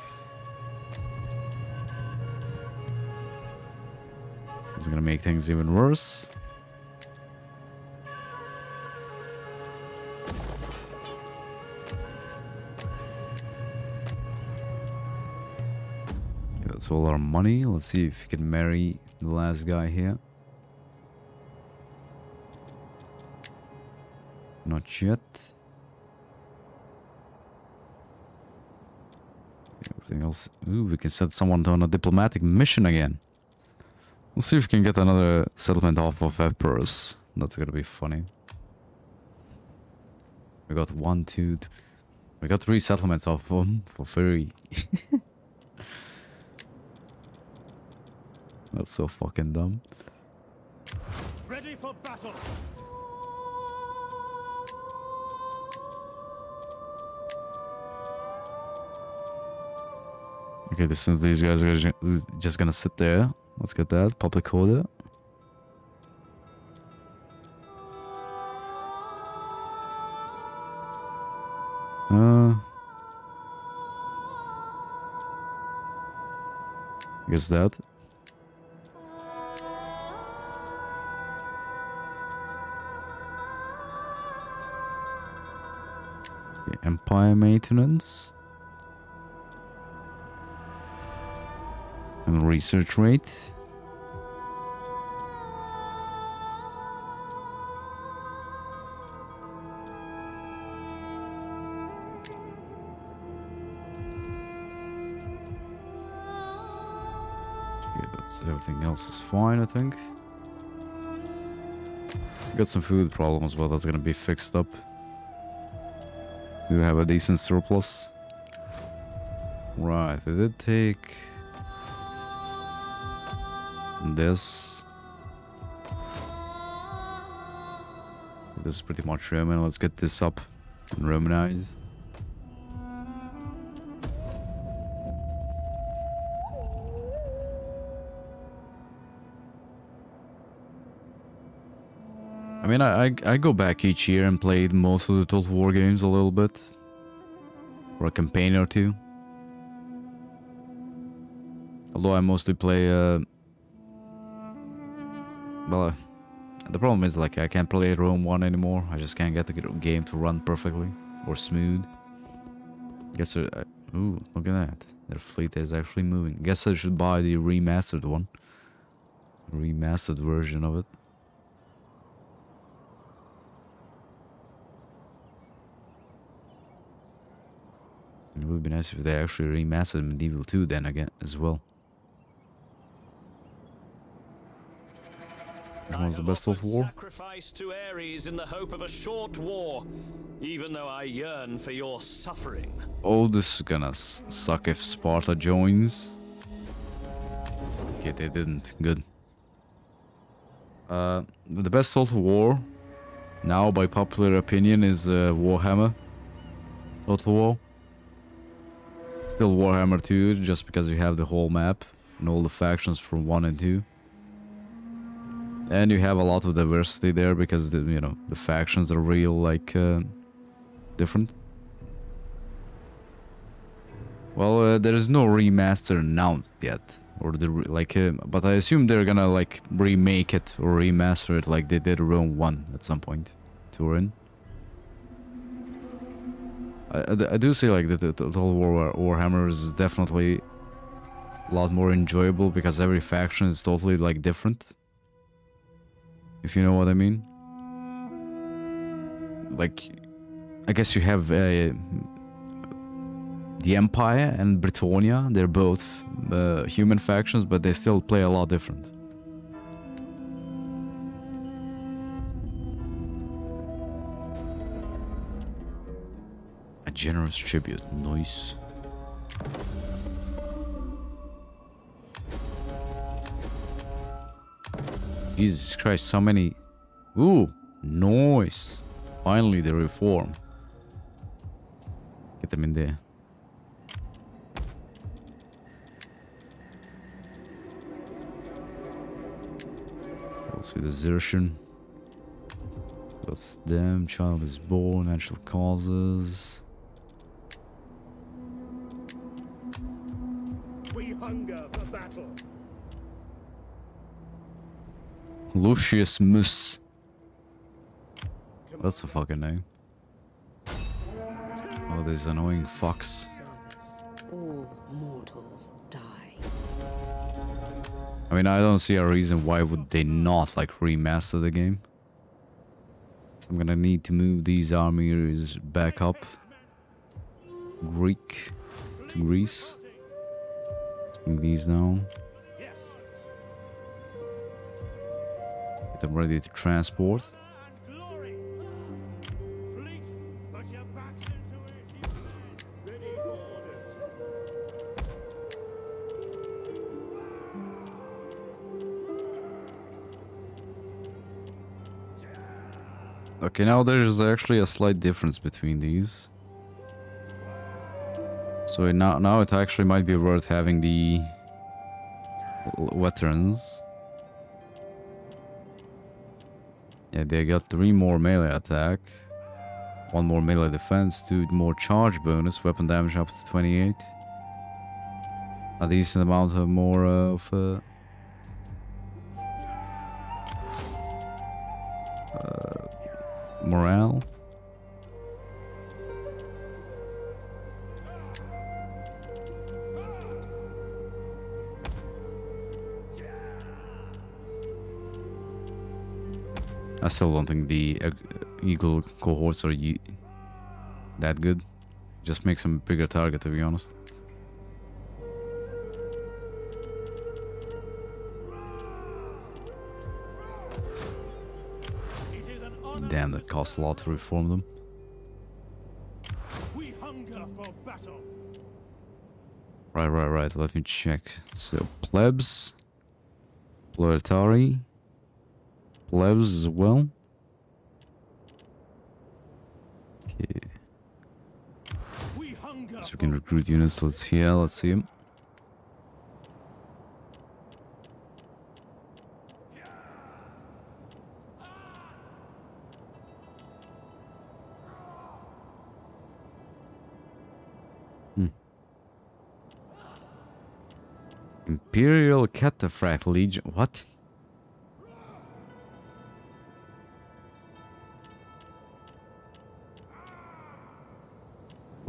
It's gonna make things even worse. That's all our money. Let's see if we can marry the last guy here. Not yet. Everything else. Ooh, we can send someone on a diplomatic mission again. Let's see if we can get another settlement off of Epirus. That's gonna be funny. We got one, two, we got three settlements off of them for free. That's so fucking dumb. Ready for battle. Okay, this since these guys are just gonna sit there, let's get that public order. Uh, guess that. Maintenance. And research rate. Okay, that's everything else is fine, I think. Got some food problems, but that's gonna be fixed up. We have a decent surplus. Right, did take this. This is pretty much Roman. Let's get this up and Romanized. Mean, I, I I go back each year and play most of the Total War games a little bit, or a campaign or two. Although I mostly play uh, well, uh, the problem is like I can't play Rome 1 anymore. I just can't get the game to run perfectly or smooth. Guess uh, uh, ooh, look at that. Their fleet is actually moving. Guess I should buy the remastered one. Remastered version of it. Be nice if they actually remastered Medieval 2 then again as well. Which one's the best of war? Sacrifice to Ares in the hope of a short war, even though I yearn for your suffering. Oh, this is gonna suck if Sparta joins. Okay, they didn't. Good. Uh, the best Total War, now by popular opinion, is uh, Warhammer. Total War. Still Warhammer 2, just because you have the whole map and all the factions from 1 and 2. And you have a lot of diversity there because, the, you know, the factions are real, like, uh, different. Well, uh, there is no remaster announced yet, or the like, uh, but I assume they're gonna like remake it or remaster it like they did Rome One at some point. Turin. I, I do say like that the Total War Warhammer is definitely a lot more enjoyable because every faction is totally like different. If you know what I mean. Like, I guess you have uh, the Empire and Bretonnia. They're both uh, human factions, but they still play a lot different. Generous tribute. Nice. Jesus Christ, so many. Ooh, nice. Finally, the reform. Get them in there. We'll see desertion. That's them. Child is born. Natural causes. hunger for battle. Lucius Moose. That's a fucking name. Oh, this annoying fox. All mortals die. I mean, I don't see a reason why would they not like remaster the game. So I'm gonna need to move these armies back up. Greek to Greece. Let's these now. Get them ready to transport. Okay, now there's actually a slight difference between these. So now, now it actually might be worth having the veterans. Yeah, they got three more melee attack, one more melee defense, two more charge bonus, weapon damage up to 28. A decent amount of more of uh, morale. I still don't think the uh, Eagle cohorts are that good. Just makes them a bigger target, to be honest. It is an honor Damn, that costs a lot to reform them. We hunger for battle. Right, right, right. Let me check. So, plebs, proletari, plebs as well. Okay, so we can recruit units. Let's here. Let's see. Hmm. Imperial Cataphract Legion. What?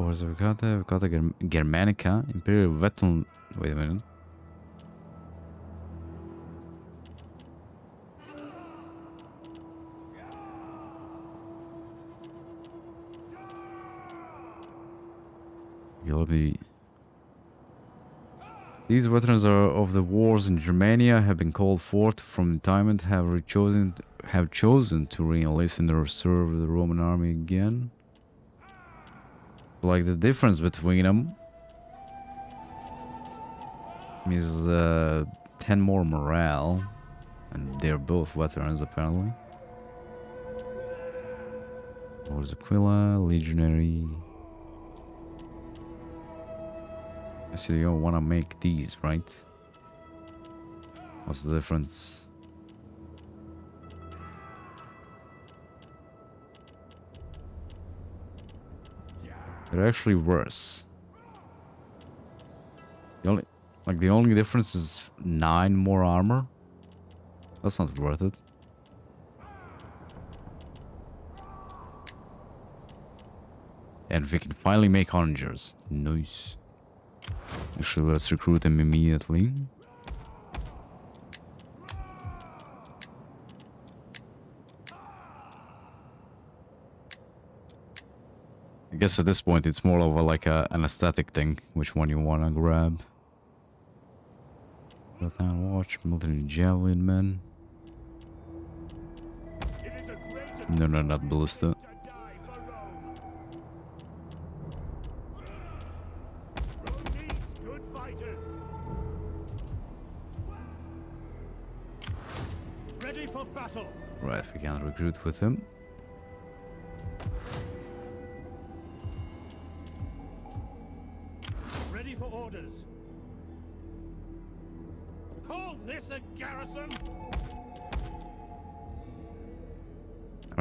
Wars of Vicata Germ- Germanica, Imperial Veteran. Wait a minute. Me. These veterans are of the wars in Germania have been called forth from retirement, have chosen have chosen to re-enlist in the the Roman army again. Like the difference between them is uh, 10 more morale, and they're both veterans apparently. Wars Aquila, Legionary. So you don't want to make these, right? What's the difference? They're actually worse. The only, like the only difference is nine more armor. That's not worth it. And we can finally make onagers. Nice. Actually, let's recruit them immediately. I guess at this point it's more of a, like a, an aesthetic thing, which one you want to grab. Down watch, military javelin men. It is a great No, no, not ballista. to die for Rome. Rome needs good fighters. Ready for battle. Right, we can recruit with him.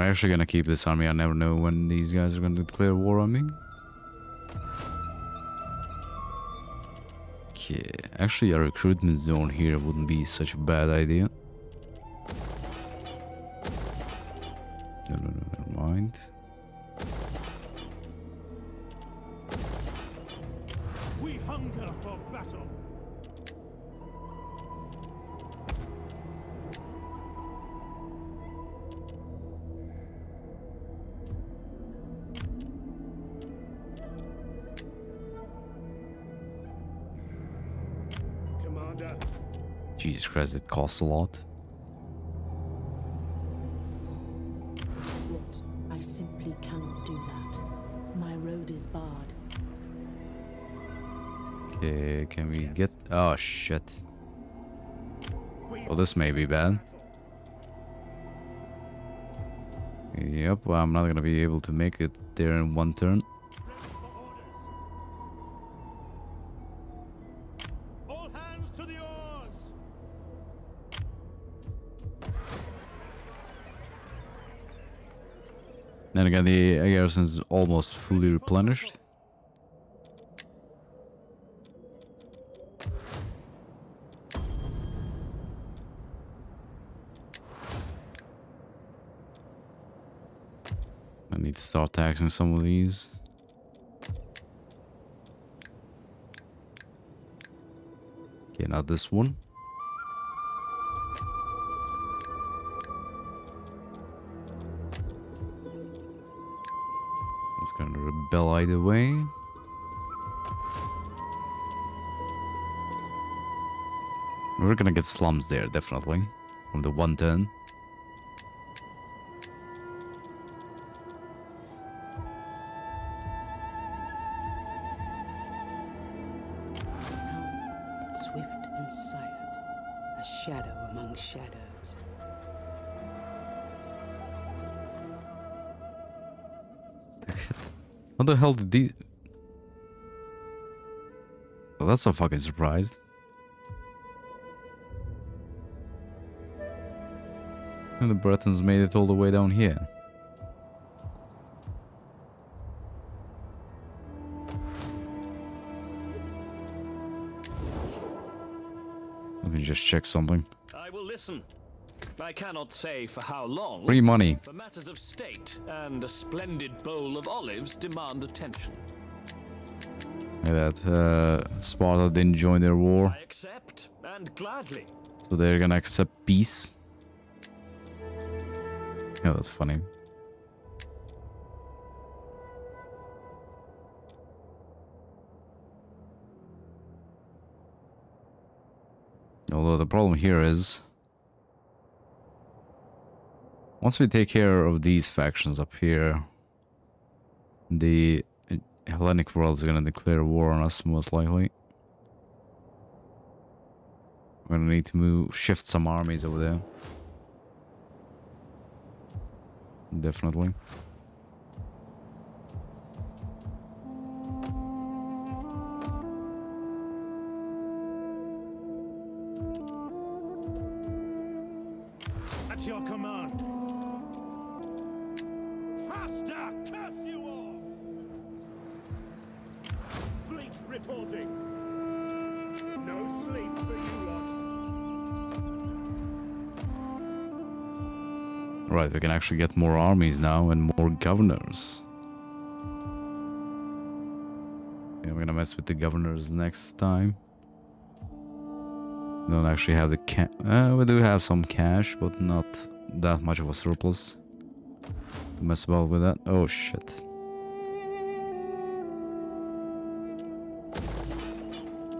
Actually gonna keep this army. I never know when these guys are gonna declare war on me. Okay, actually a recruitment zone here wouldn't be such a bad idea. Costs a lot. What? I simply cannot do that. My road is barred. Okay, can we get... Oh, shit. we Well, this may be bad. Yep, I'm not gonna be able to make it there in one turn. Then again, the garrison is almost fully replenished. I need to start taxing some of these. Okay, not this one. Gonna either way. We're gonna get slums there, definitely. From the 110. Calm, the hell did these... Well, that's so fucking surprised. And the Bretons made it all the way down here. Let me just check something. I will listen. I cannot say for how long. Free money. For matters of state and a splendid bowl of olives demand attention. That. Uh, Sparta didn't join their war, I accept and gladly. so they're gonna accept peace. Yeah, that's funny. Although the problem here is... Once we take care of these factions up here, the Hellenic world is gonna declare war on us most likely. We're gonna need to move, shift some armies over there. Definitely. Actually get more armies now and more governors. Yeah, we're gonna mess with the governors next time. Don't actually have the ca- uh, we do have some cash, but not that much of a surplus to mess about with that. Oh shit.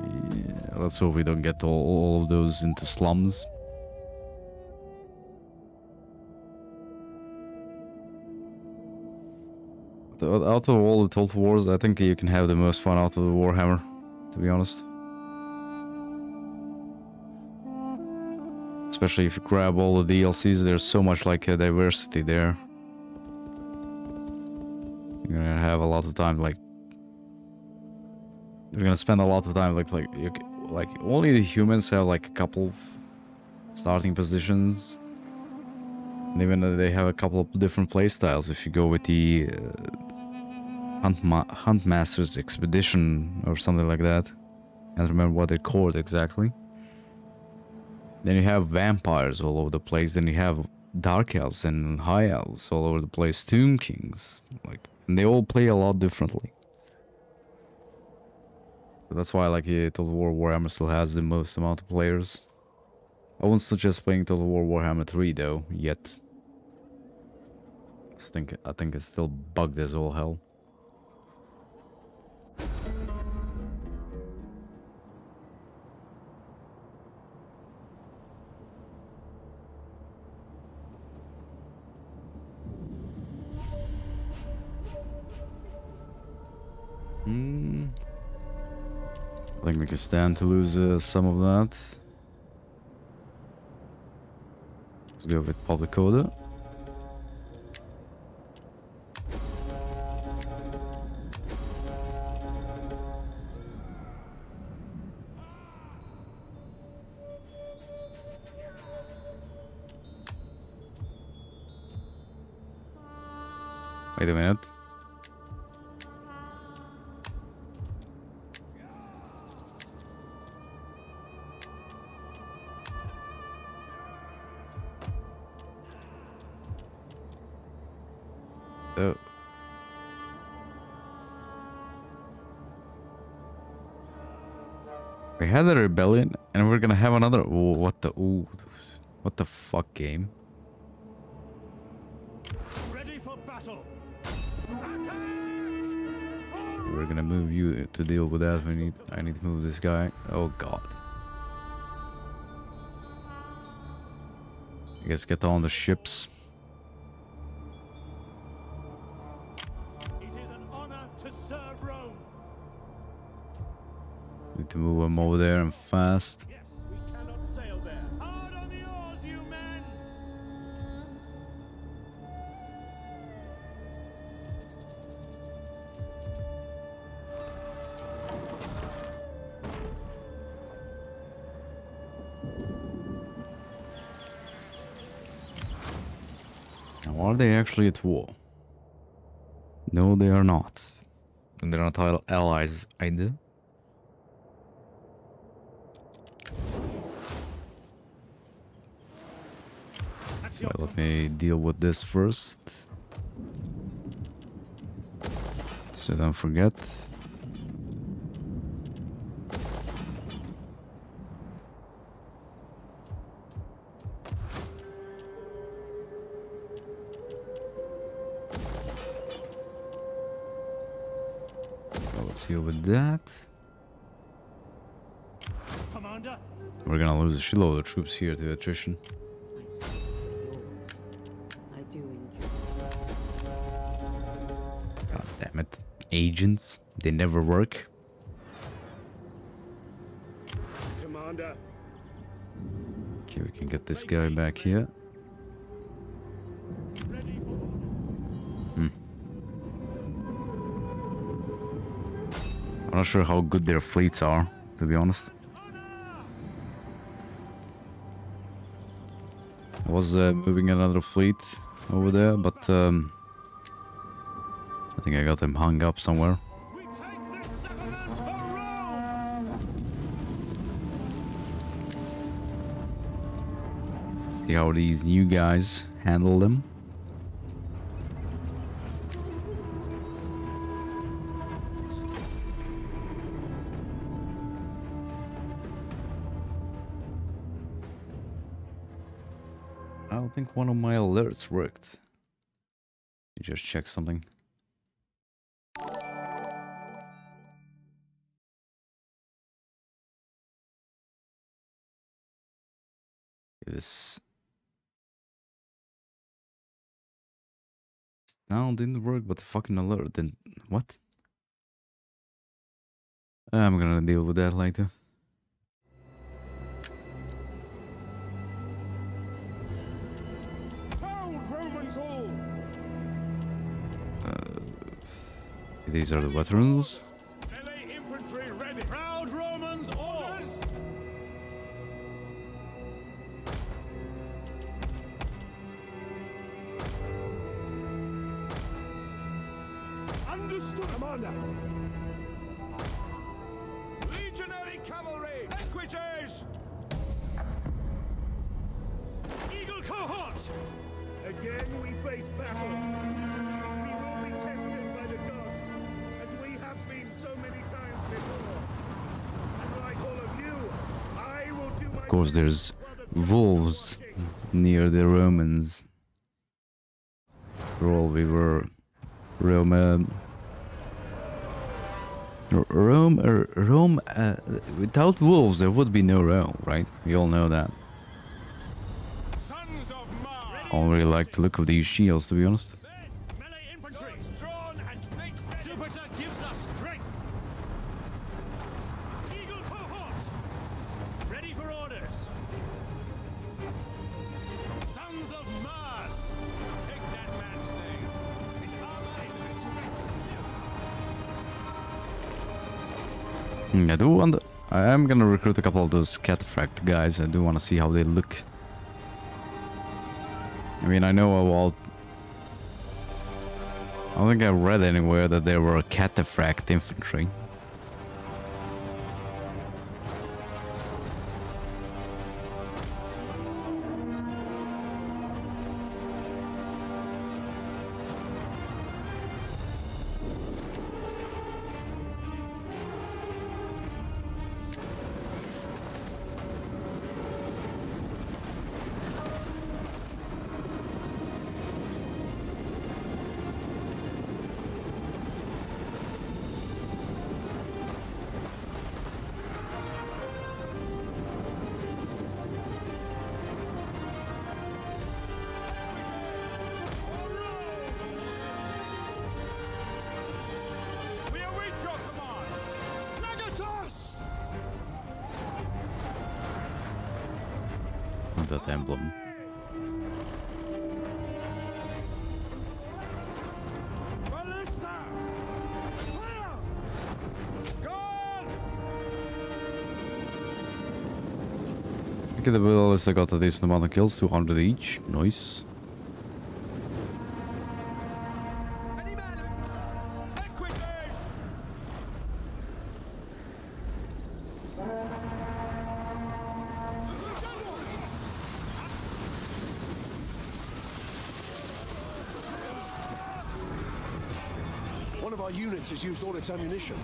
Yeah, let's hope we don't get all, all of those into slums. Out of all the Total Wars, I think you can have the most fun out of the Warhammer, to be honest. Especially if you grab all the DLCs, there's so much like uh, diversity there. You're gonna have a lot of time, like you're gonna spend a lot of time, like like like only the humans have like a couple starting positions. And even though they have a couple of different playstyles, if you go with the uh, Hunt, Ma- Hunt Masters Expedition or something like that. Can't remember what they're called exactly. Then you have vampires all over the place. Then you have dark elves and high elves all over the place, tomb kings, like, and they all play a lot differently. That's why, like, yeah, Total War Warhammer still has the most amount of players. I wouldn't suggest playing Total War Warhammer 3 though, yet. I think I think it's still bugged as all hell. Hmm. I think we can stand to lose uh, some of that. Let's go with public order. Wait a minute. Fuck game? Ready for battle. We're gonna move you to deal with that. We need. I need to move this guy. Oh god. I guess get on the ships. They actually at war? No, they are not. And they're not al- allies either. Well, let me deal with this first. So don't forget. Deal with that. commander. We're gonna lose a shitload of troops here to attrition. My skills are yours. I do enjoy. God damn it. Agents, they never work. Commander, Okay, we can get this guy back here. I'm not sure how good their fleets are, to be honest. I was uh, moving another fleet over there, but um, I think I got them hung up somewhere. See how these new guys handle them. One of my alerts worked. You just check something. This sound didn't work, but the fucking alert didn't. What? I'm gonna deal with that later. These are the veterans. Without wolves, there would be no Rome, right? We all know that. Sons of I don't really like the look of these shields, to be honest. Men, melee infantry. Swords drawn and make ready. Jupiter gives us strength. Eagle cohort. Ready for orders. Sons of Mars. Take that man's name. His armor is a disgrace. Hmm, I do want. I am gonna recruit a couple of those cataphract guys. I do want to see how they look. I mean, I know about. I don't think I read anywhere that they were cataphract infantry. Ballista got a decent amount of kills, 200 each. Nice. Any man who... Equites! One of our units has used all its ammunition.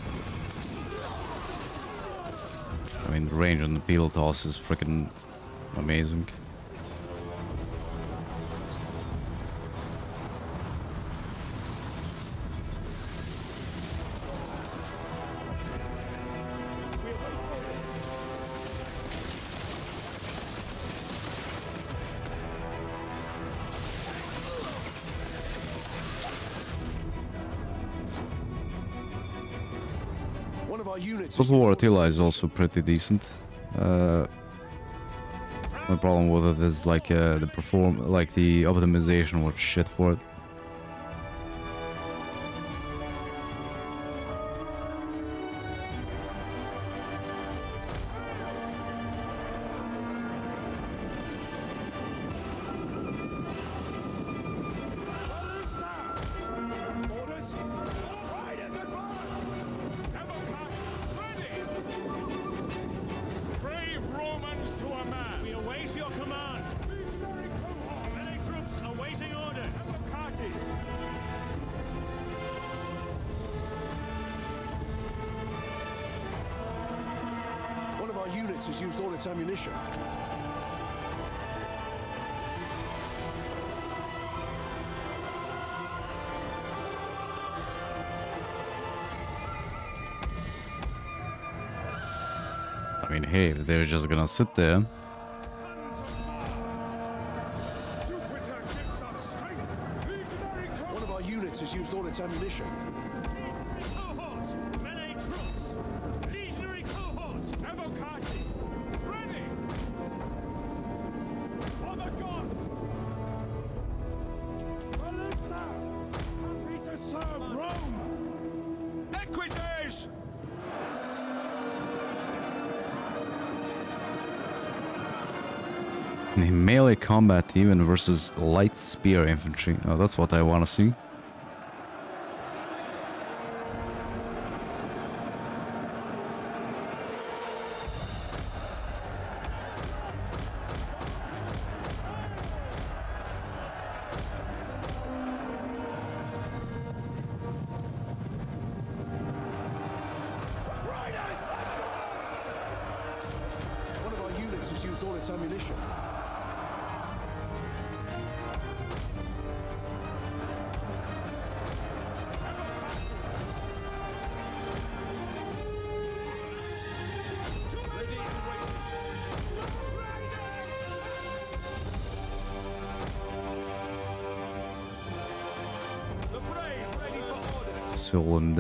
I mean, the range on the ballistas is freaking amazing. One of our units. has Total War Attila is also pretty decent. Uh, the problem with it is like uh, the perform, like the optimization was shit for it. Gonna sit there. Versus light spear infantry. Oh, that's what I want to see.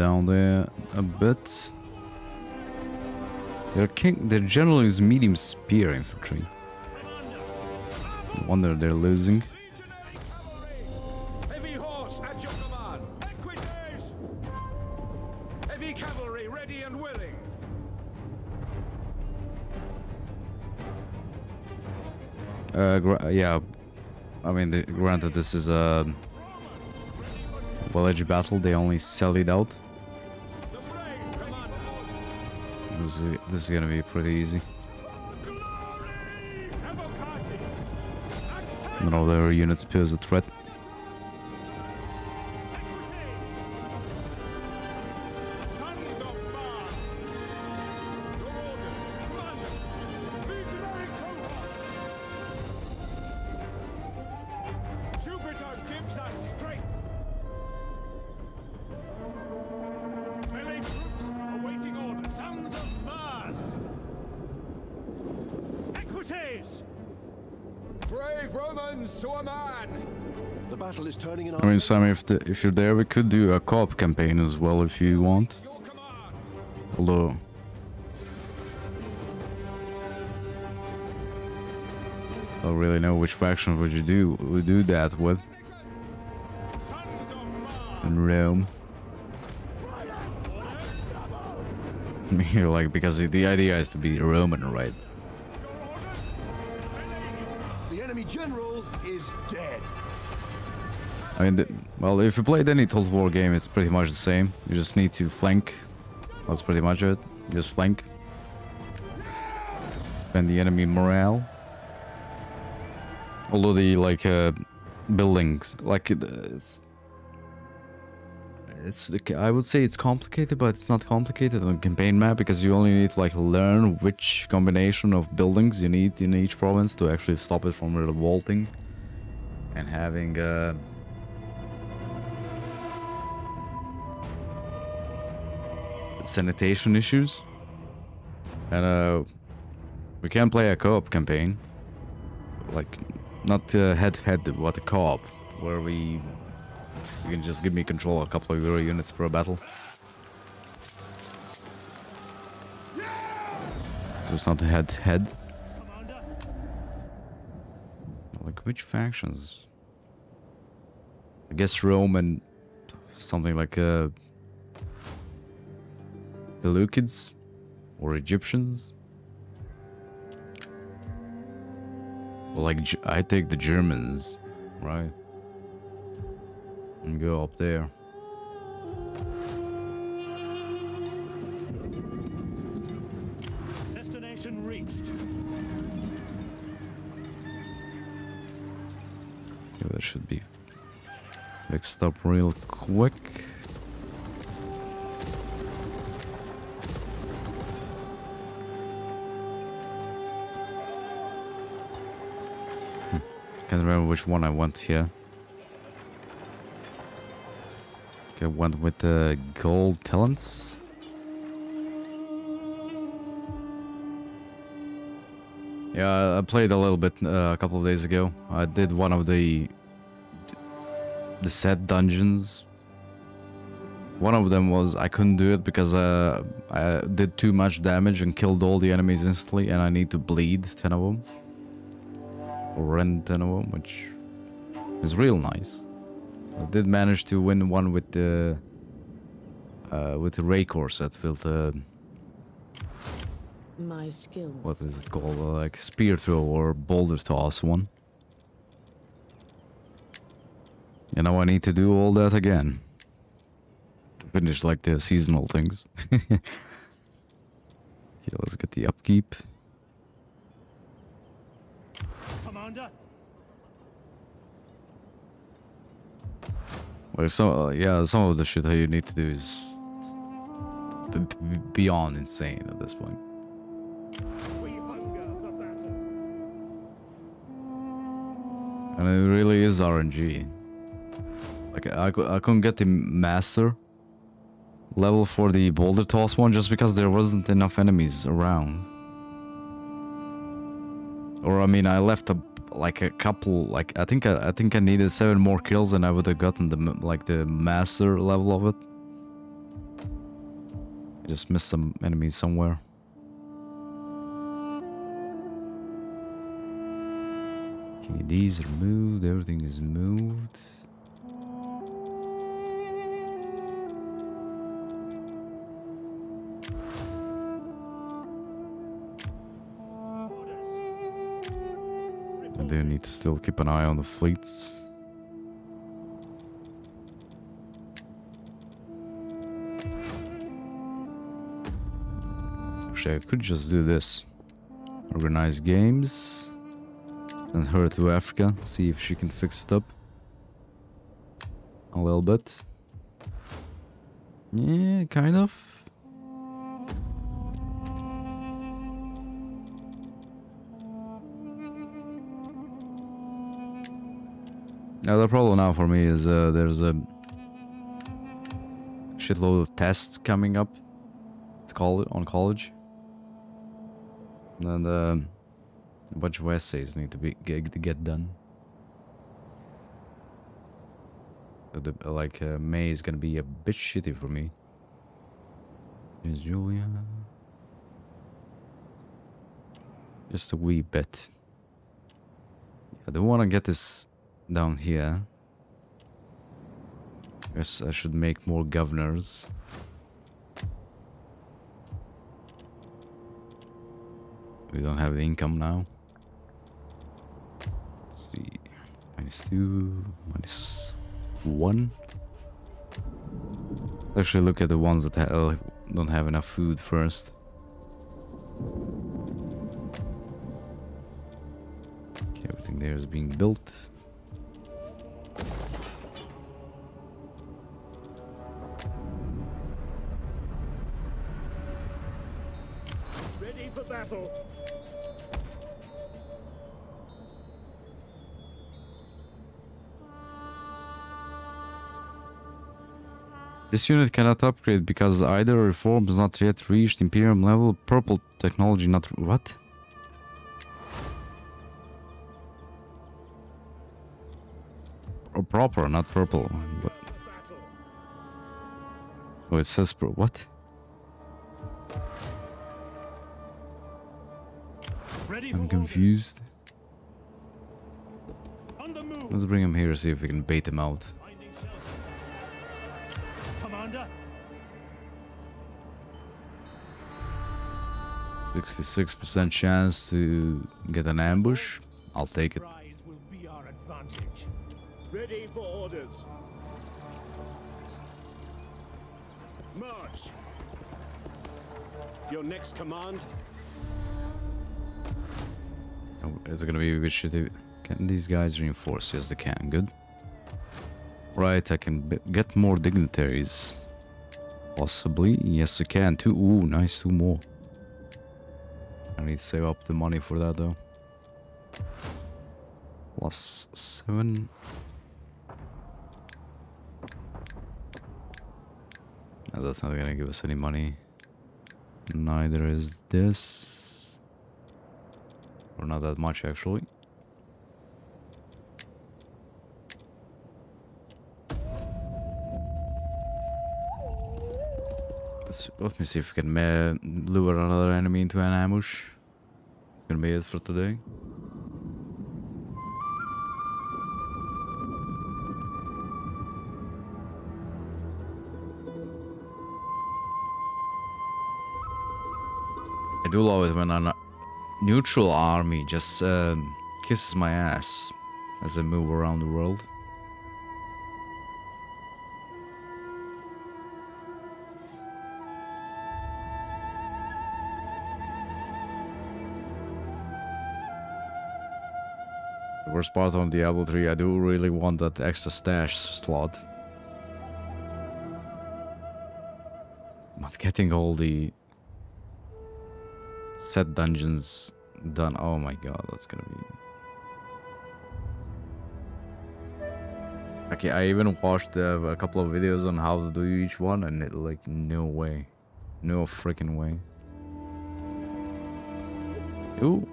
Down there a bit. Their king, their general is medium spear infantry. No wonder they're losing. Heavy horse at your command. Equites. Heavy cavalry ready and willing. Uh, yeah. I mean, the, granted, this is a village battle. They only sell it out. This is, gonna be pretty easy. Glory. Evocati. Accent. None of their units pose a threat. If you're there, we could do a co-op campaign as well if you want. Although, I don't really know which faction would you do would do that with Sons of Mars. in Rome. You're like because the- the idea is to be Roman, right? The enemy general is dead. I mean, the, well, if you played any Total War game, it's pretty much the same. You just need to flank. That's pretty much it. Just flank. Spend the enemy morale. Although the like uh, buildings, like it's, it's I would say it's complicated, but it's not complicated on campaign map because you only need to like learn which combination of buildings you need in each province to actually stop it from revolting and having. Uh, sanitation issues. And uh, we can play a co-op campaign, like not uh, head-to-head, but a co-op, where we you can just give me control a couple of euro units per battle. So it's not head-to-head. Like which factions? I guess Rome and something like uh, Seleucids or Egyptians. Like I take the Germans, right? And go up there. Destination reached. Yeah, that should be fixed up real quick. Can't remember which one I went here. Okay, went with the gold talents. Yeah, I played a little bit uh, a couple of days ago. I did one of the the set dungeons. One of them was I couldn't do it because uh, I did too much damage and killed all the enemies instantly, and I need to bleed ten of them ten which is real nice. I did manage to win one with the uh, with the Ray set with uh, My skills. what is it called, uh, like spear throw or boulder toss one. And now I need to do all that again. To finish like the seasonal things. okay, let's get the upkeep. Commander. Well, some, uh, yeah, some of the shit that you need to do is beyond insane at this point. And it really is RNG. Like I, I couldn't get the master level for the boulder toss one just because there wasn't enough enemies around. Or I mean, I left a like a couple like I think I, I think I needed seven more kills and I would have gotten the like the master level of it. I just missed some enemies somewhere. Okay, these are moved. Everything is moved. Do need to still keep an eye on the fleets. Actually, I could just do this. Organize games. Send her to Africa. See if she can fix it up. A little bit. Yeah, kind of. Now the problem now for me is uh, there's a shitload of tests coming up to call on college, and um a bunch of essays need to be get, get done. The, like uh, May is gonna be a bit shitty for me. Is Julia? Just a wee bit. I don't want to get this down here. Guess I should make more governors. We don't have the income now. Let's see. Minus two, minus one. Let's actually look at the ones that ha- don't have enough food first. Okay, everything there is being built. This unit cannot upgrade because either reform has not yet reached Imperium level, purple technology not... What? Or proper, not purple. But, oh, it says pro... What? I'm confused. On the move. Let's bring him here, see if we can bait him out. Commander. 66% chance to get an ambush. I'll take it. Will be our advantage. Ready for orders. March. Your next command. Oh, It's gonna be a bit shitty. Can these guys reinforce? Yes, they can. Good. Right, I can get more dignitaries. Possibly. Yes, I can. Two. Ooh, nice. Two more. I need to save up the money for that, though. Plus seven. No, that's not gonna give us any money. Neither is this. Or not that much, actually. Let's, let me see if we can lure another enemy into an ambush. It's gonna be it for today. I do love it when a neutral army just um, kisses my ass as I move around the world. The worst part on Diablo 3, I do really want that extra stash slot. But getting all the set dungeons done, oh my god, that's gonna be... Okay, I even watched uh, a couple of videos on how to do each one, and it like no way, no freaking way. Ooh,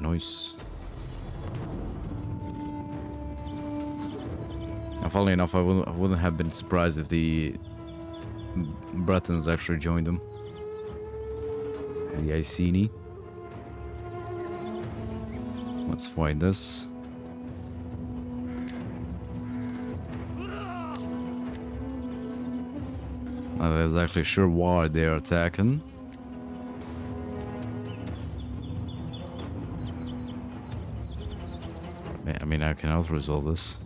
nice. Funnily enough, I wouldn't, I wouldn't have been surprised if the Bretons actually joined them. The Iceni. Let's find this. Not exactly sure why they're attacking. I mean, I can also resolve this.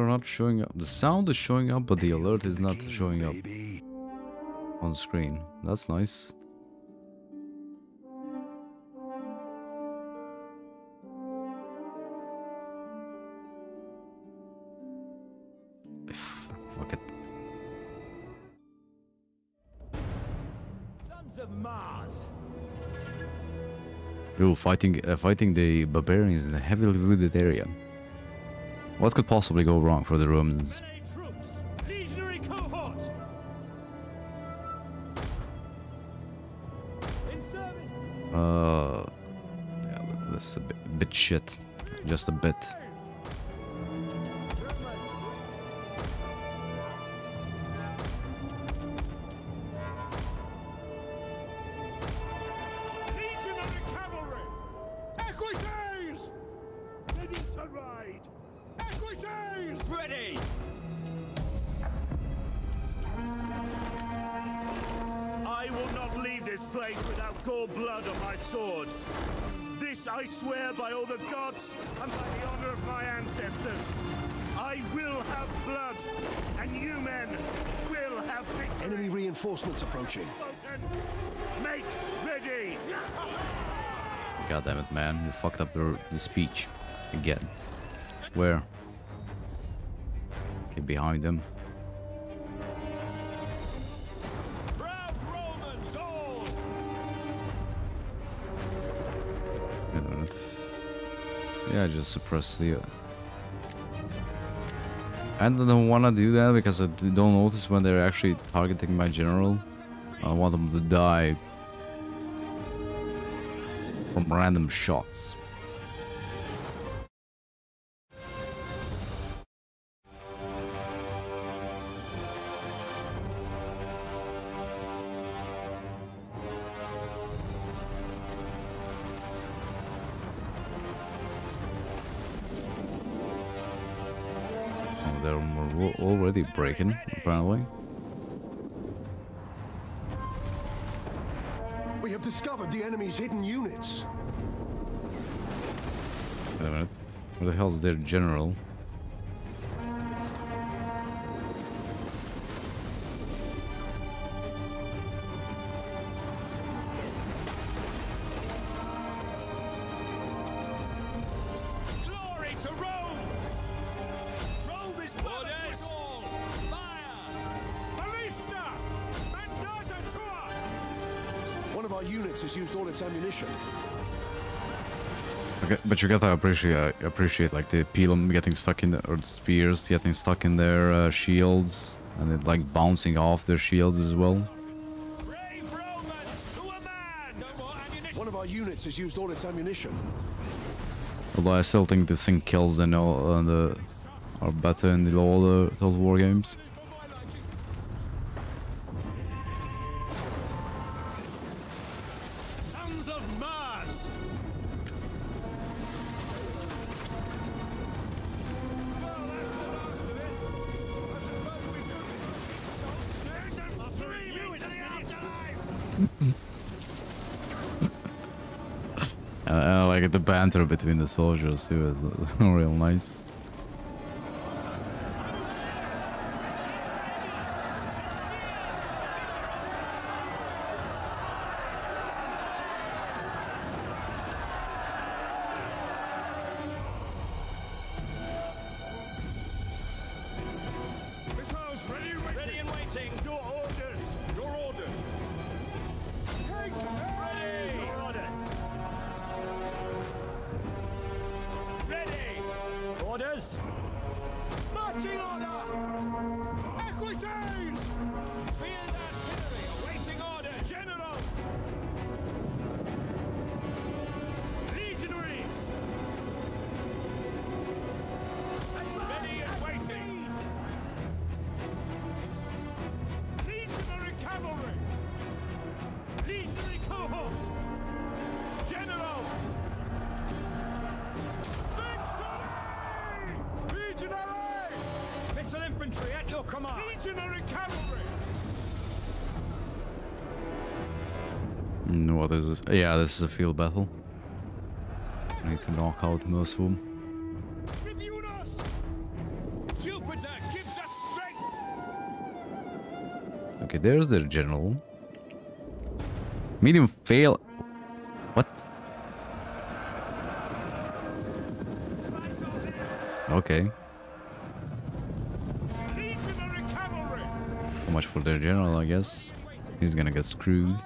Are not showing up. The sound is showing up, but the alert is not showing up on screen. That's nice. Fuck it. Sons of Mars! Ooh, fighting, uh, fighting the barbarians in a heavily wooded area. What could possibly go wrong for the Romans? Uh, yeah, that's a bit, bit shit. Just a bit. Fucked up the, the speech. Again. Where? Okay, behind them. Proud Romans all! Wait a minute. Yeah, just suppress the... uh, I don't want to do that because I don't notice when they're actually targeting my general. I want them to die from random shots. Already breaking, apparently. We have discovered the enemy's hidden units. Wait a minute. Where the hell is their general? Glory to Rome! Rome of has used all its ammunition. Okay, but you gotta appreciate appreciate like the pilum getting stuck in the or the spears getting stuck in their uh, shields and it like bouncing off their shields as well. Brave Romans to a man! No more! One of our units has used all its ammunition. Although I still think this thing kills and all uh, the are better in the all the Total War games. banter between the soldiers too is real nice. this is a field battle. I need to knock out most of them. Okay, there's their general. Medium fail. What? Okay. How much for their general, I guess. He's gonna get screwed.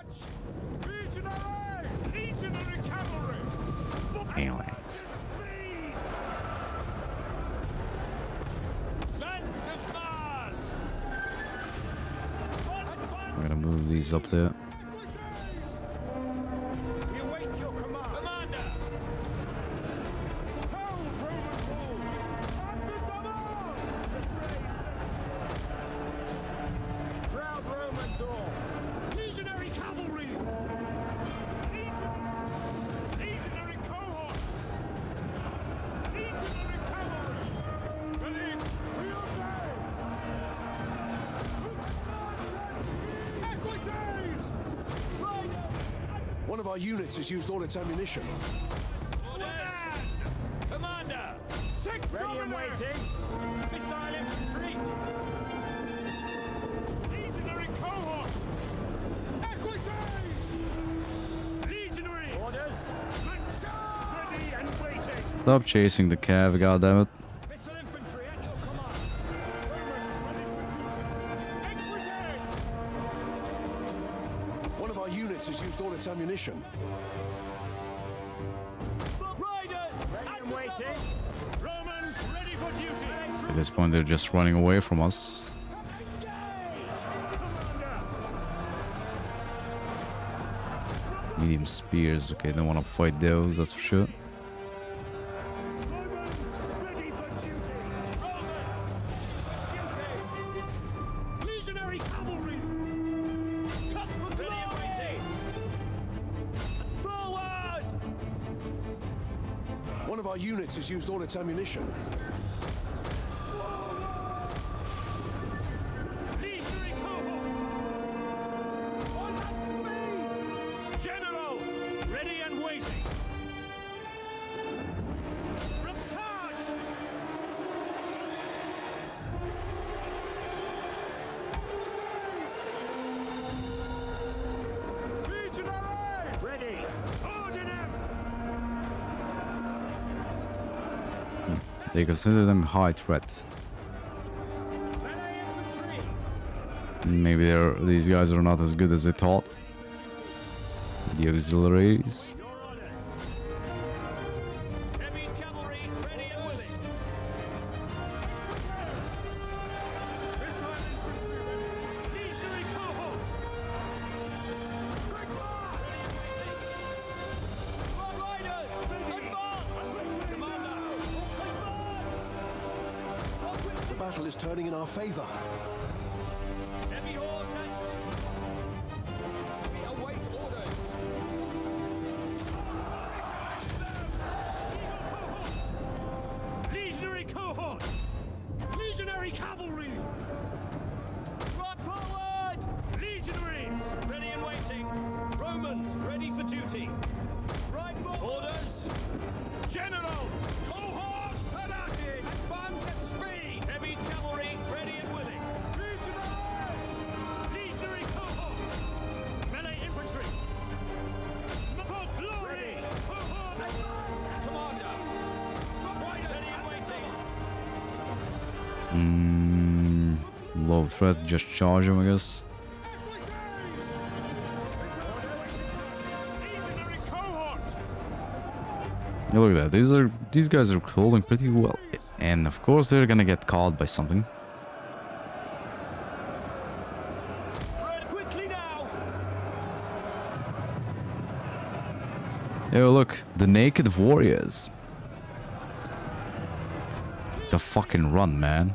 up there. chasing the cav, God damn it. One of our units has used all its ammunition. At this point, they're just running away from us. Medium spears, okay, don't want to fight those, that's for sure. Consider them high threat. Maybe these guys are not as good as I thought. The auxiliaries. Mm, low threat, just charge him, I guess. Look at that. These are these guys are holding pretty well, and of course they're gonna get caught by something. Yo, look, the naked warriors. The fucking run, man.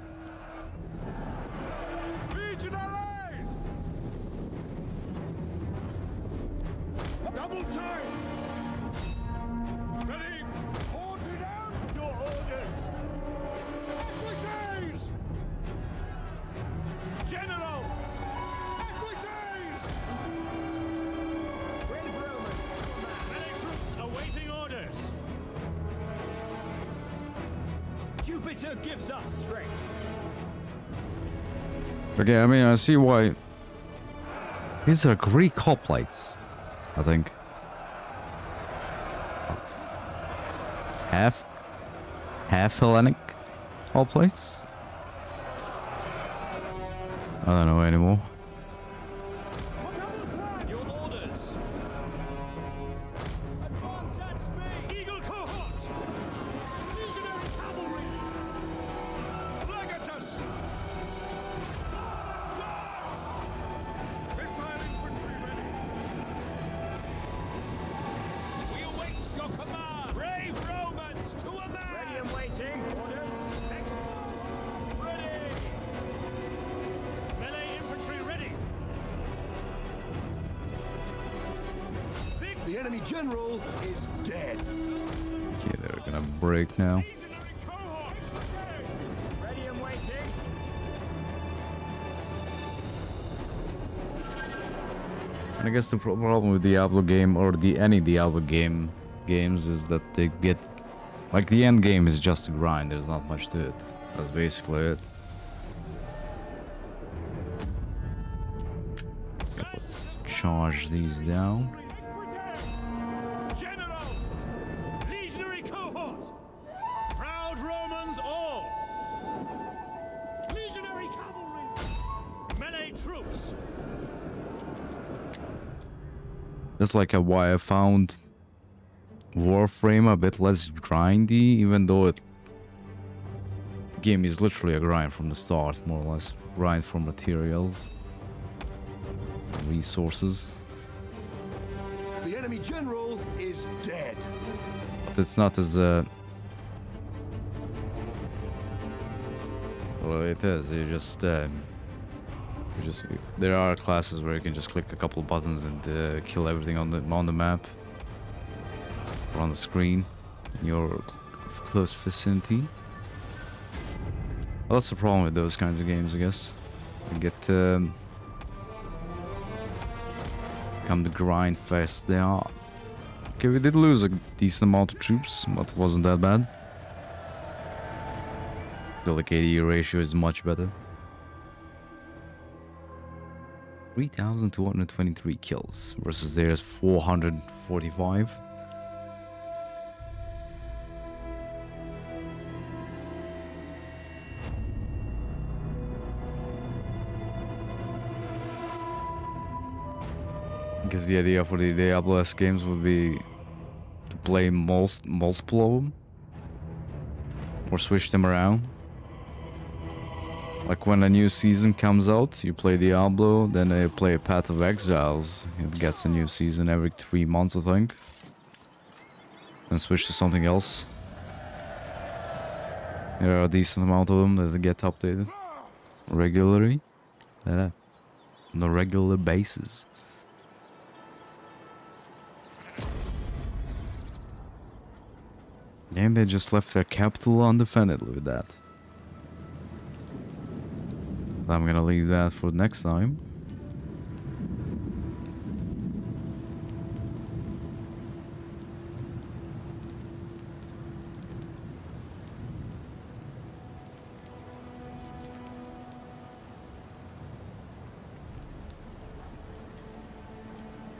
Okay, I mean, I see why. These are Greek hoplites, I think. Half, half Hellenic hoplites. I don't know anymore. The problem with Diablo game or the any Diablo game games is that they get like the end game is just a grind. There's not much to it. That's basically it. Let's charge these down. That's like a why I found Warframe a bit less grindy, even though it the game is literally a grind from the start, more or less. Grind for materials, resources. The enemy general is dead. But it's not as uh well it is you just um just there are classes where you can just click a couple of buttons and uh, kill everything on the on the map or on the screen in your close vicinity well, that's the problem with those kinds of games i guess you get um come the grind fest they are Okay, we did lose a decent amount of troops, but it wasn't that bad. The KD ratio is much better. 3,223 kills versus theirs 445. Because the idea for the Diablo S games would be to play most multiple of them or switch them around. Like when a new season comes out, you play Diablo, then you play Path of Exiles. It gets a new season every three months, I think. Then switch to something else. There are a decent amount of them that get updated regularly. Yeah. On a regular basis. And they just left their capital undefended with that. I'm gonna leave that for next time.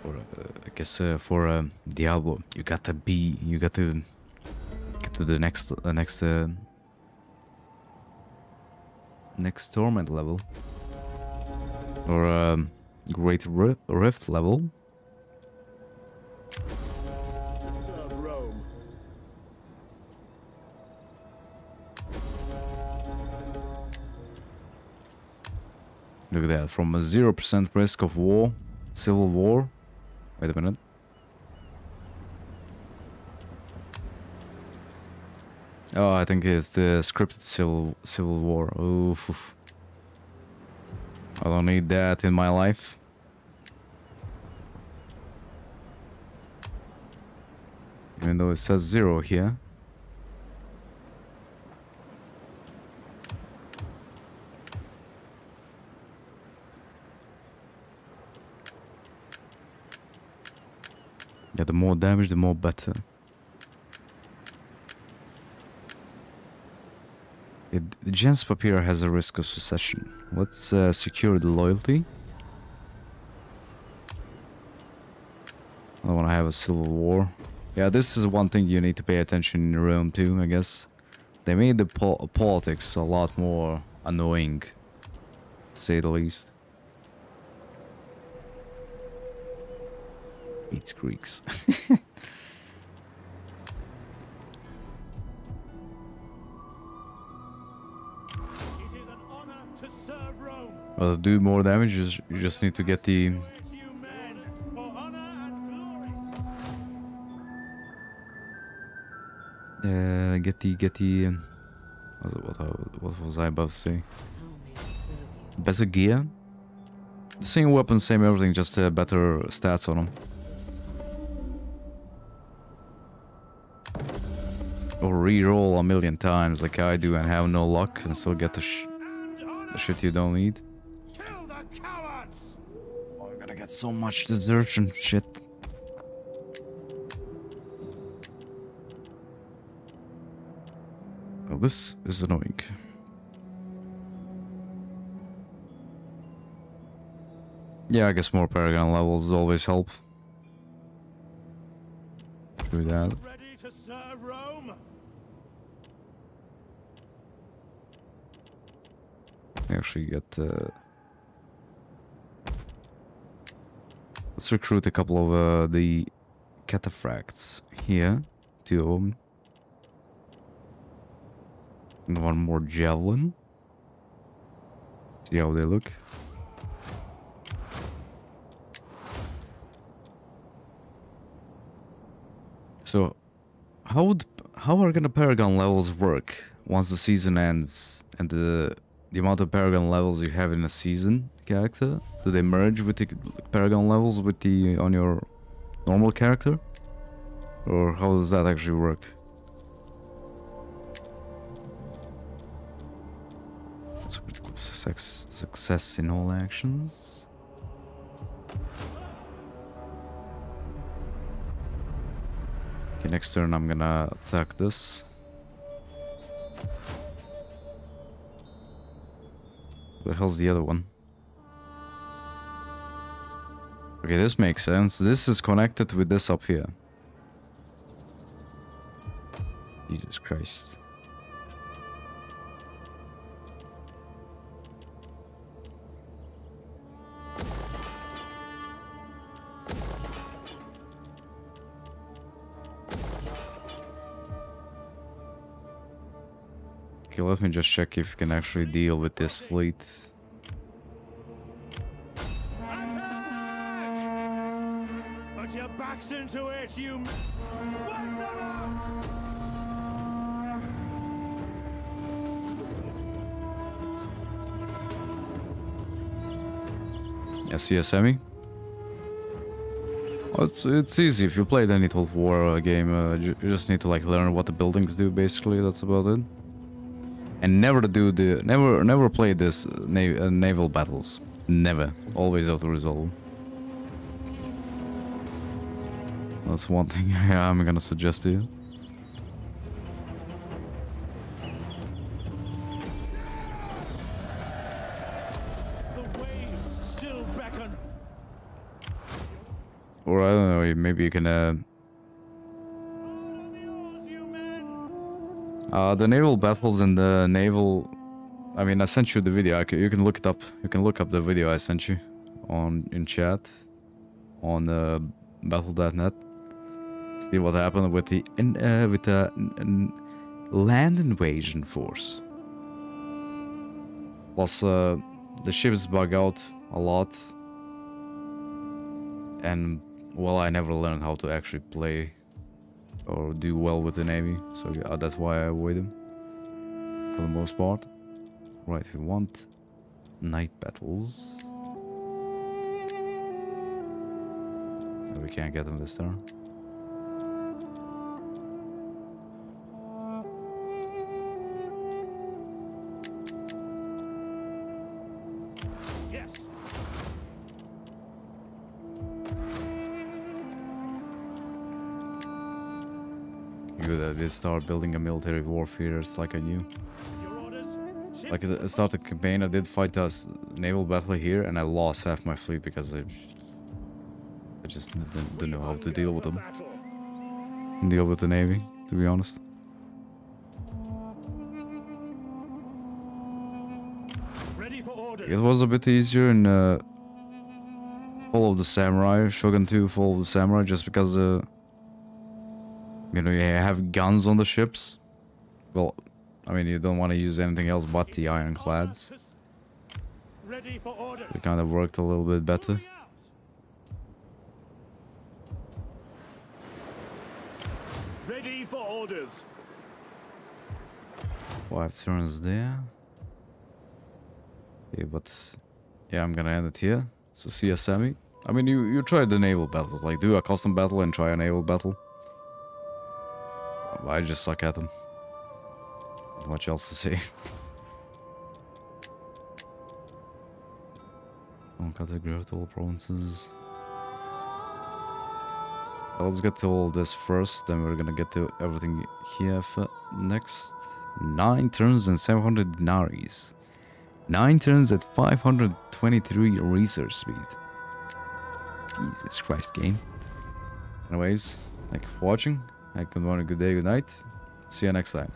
Or, uh, I guess uh, for um, Diablo, you gotta be, you gotta get to the next, the next uh, next torment level, or um, Great Rift level. Look at that, from a zero percent risk of war, civil war. Wait a minute. Oh, I think it's the scripted civil civil war. Oof. oof. I don't need that in my life. Even though it says zero here. Yeah, the more damage, the more better. It, Gens Papiria has a risk of secession. Let's uh, secure the loyalty. I don't want to have a civil war. Yeah, this is one thing you need to pay attention in Rome 2, I guess. They made the pol politics a lot more annoying, to say the least. It's Greeks. to do more damage, you just, need to get the uh, get the get the um, what, was what, I- what was I about to say? Better gear. Same weapons, same everything, just uh, better stats on them. Or re-roll a million times like I do and have no luck and still get the, sh the shit you don't need. Kill the cowards. I'm so much desertion shit. Well, this is annoying. Yeah, I guess more Paragon levels always help. Do that. Ready to serve Rome. Actually get uh... Let's recruit a couple of uh, the cataphracts here. Two of them. And one more javelin. See how they look. So, how would how are gonna Paragon levels work once the season ends and the the amount of Paragon levels you have in a season character? Do they merge with the Paragon levels with the on your normal character, or how does that actually work? Success, success in all actions. Okay, next turn I'm gonna attack this. The hell's the other one? Okay, this makes sense. This is connected with this up here. Jesus Christ. Okay, let me just check if we can actually deal with this fleet. Attack! Put your backs into it, you. them out! Yeah, Well, it's, it's easy. If you played any Total War uh, game, uh, you just need to like learn what the buildings do. Basically, that's about it. And never do the never never play this uh, na- naval battles. Never. Always auto resolve. That's one thing I'm gonna suggest to you. The. Or I don't know, maybe you can uh, Uh, the naval battles and the naval. I mean, I sent you the video. You can look it up. You can look up the video I sent you on in chat on uh, battle.net. See what happened with the uh, with the land invasion force. Plus, uh, the ships bug out a lot, and well, I never learned how to actually play or do well with the navy, so yeah, uh, that's why I avoid them for the most part. Right, we want night battles. We can't get them this turn. Start building a military warfare. It's like I knew. Your orders? Ship Like at the start of the campaign, I did fight a naval battle here, and I lost half my fleet because I, I just didn't, didn't know how to deal with them. Deal with the navy, to be honest. ready for orders. It was a bit easier in uh, Fall of the Samurai, Shogun 2 Fall of the Samurai, just because, uh, you know, you have guns on the ships. Well, I mean, you don't want to use anything else but the ironclads. Ready for orders. It kind of worked a little bit better. Ready for orders. Oh, Five turns there. Okay, but yeah, I'm gonna end it here. So see you, Sammy. I mean, you you tried the naval battles, like do a custom battle and try a naval battle. I just suck at them. Not much else to say. Conquer growth all provinces. Let's get to all this first, then we're gonna get to everything here next. Nine turns and 700 dinaries. Nine turns at 523 research speed. Jesus Christ, game. Anyways, thank you for watching. A good morning, good day, good night. See you next time.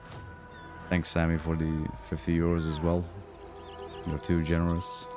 Thanks, Sammy, for the 50 euros as well. You're too generous.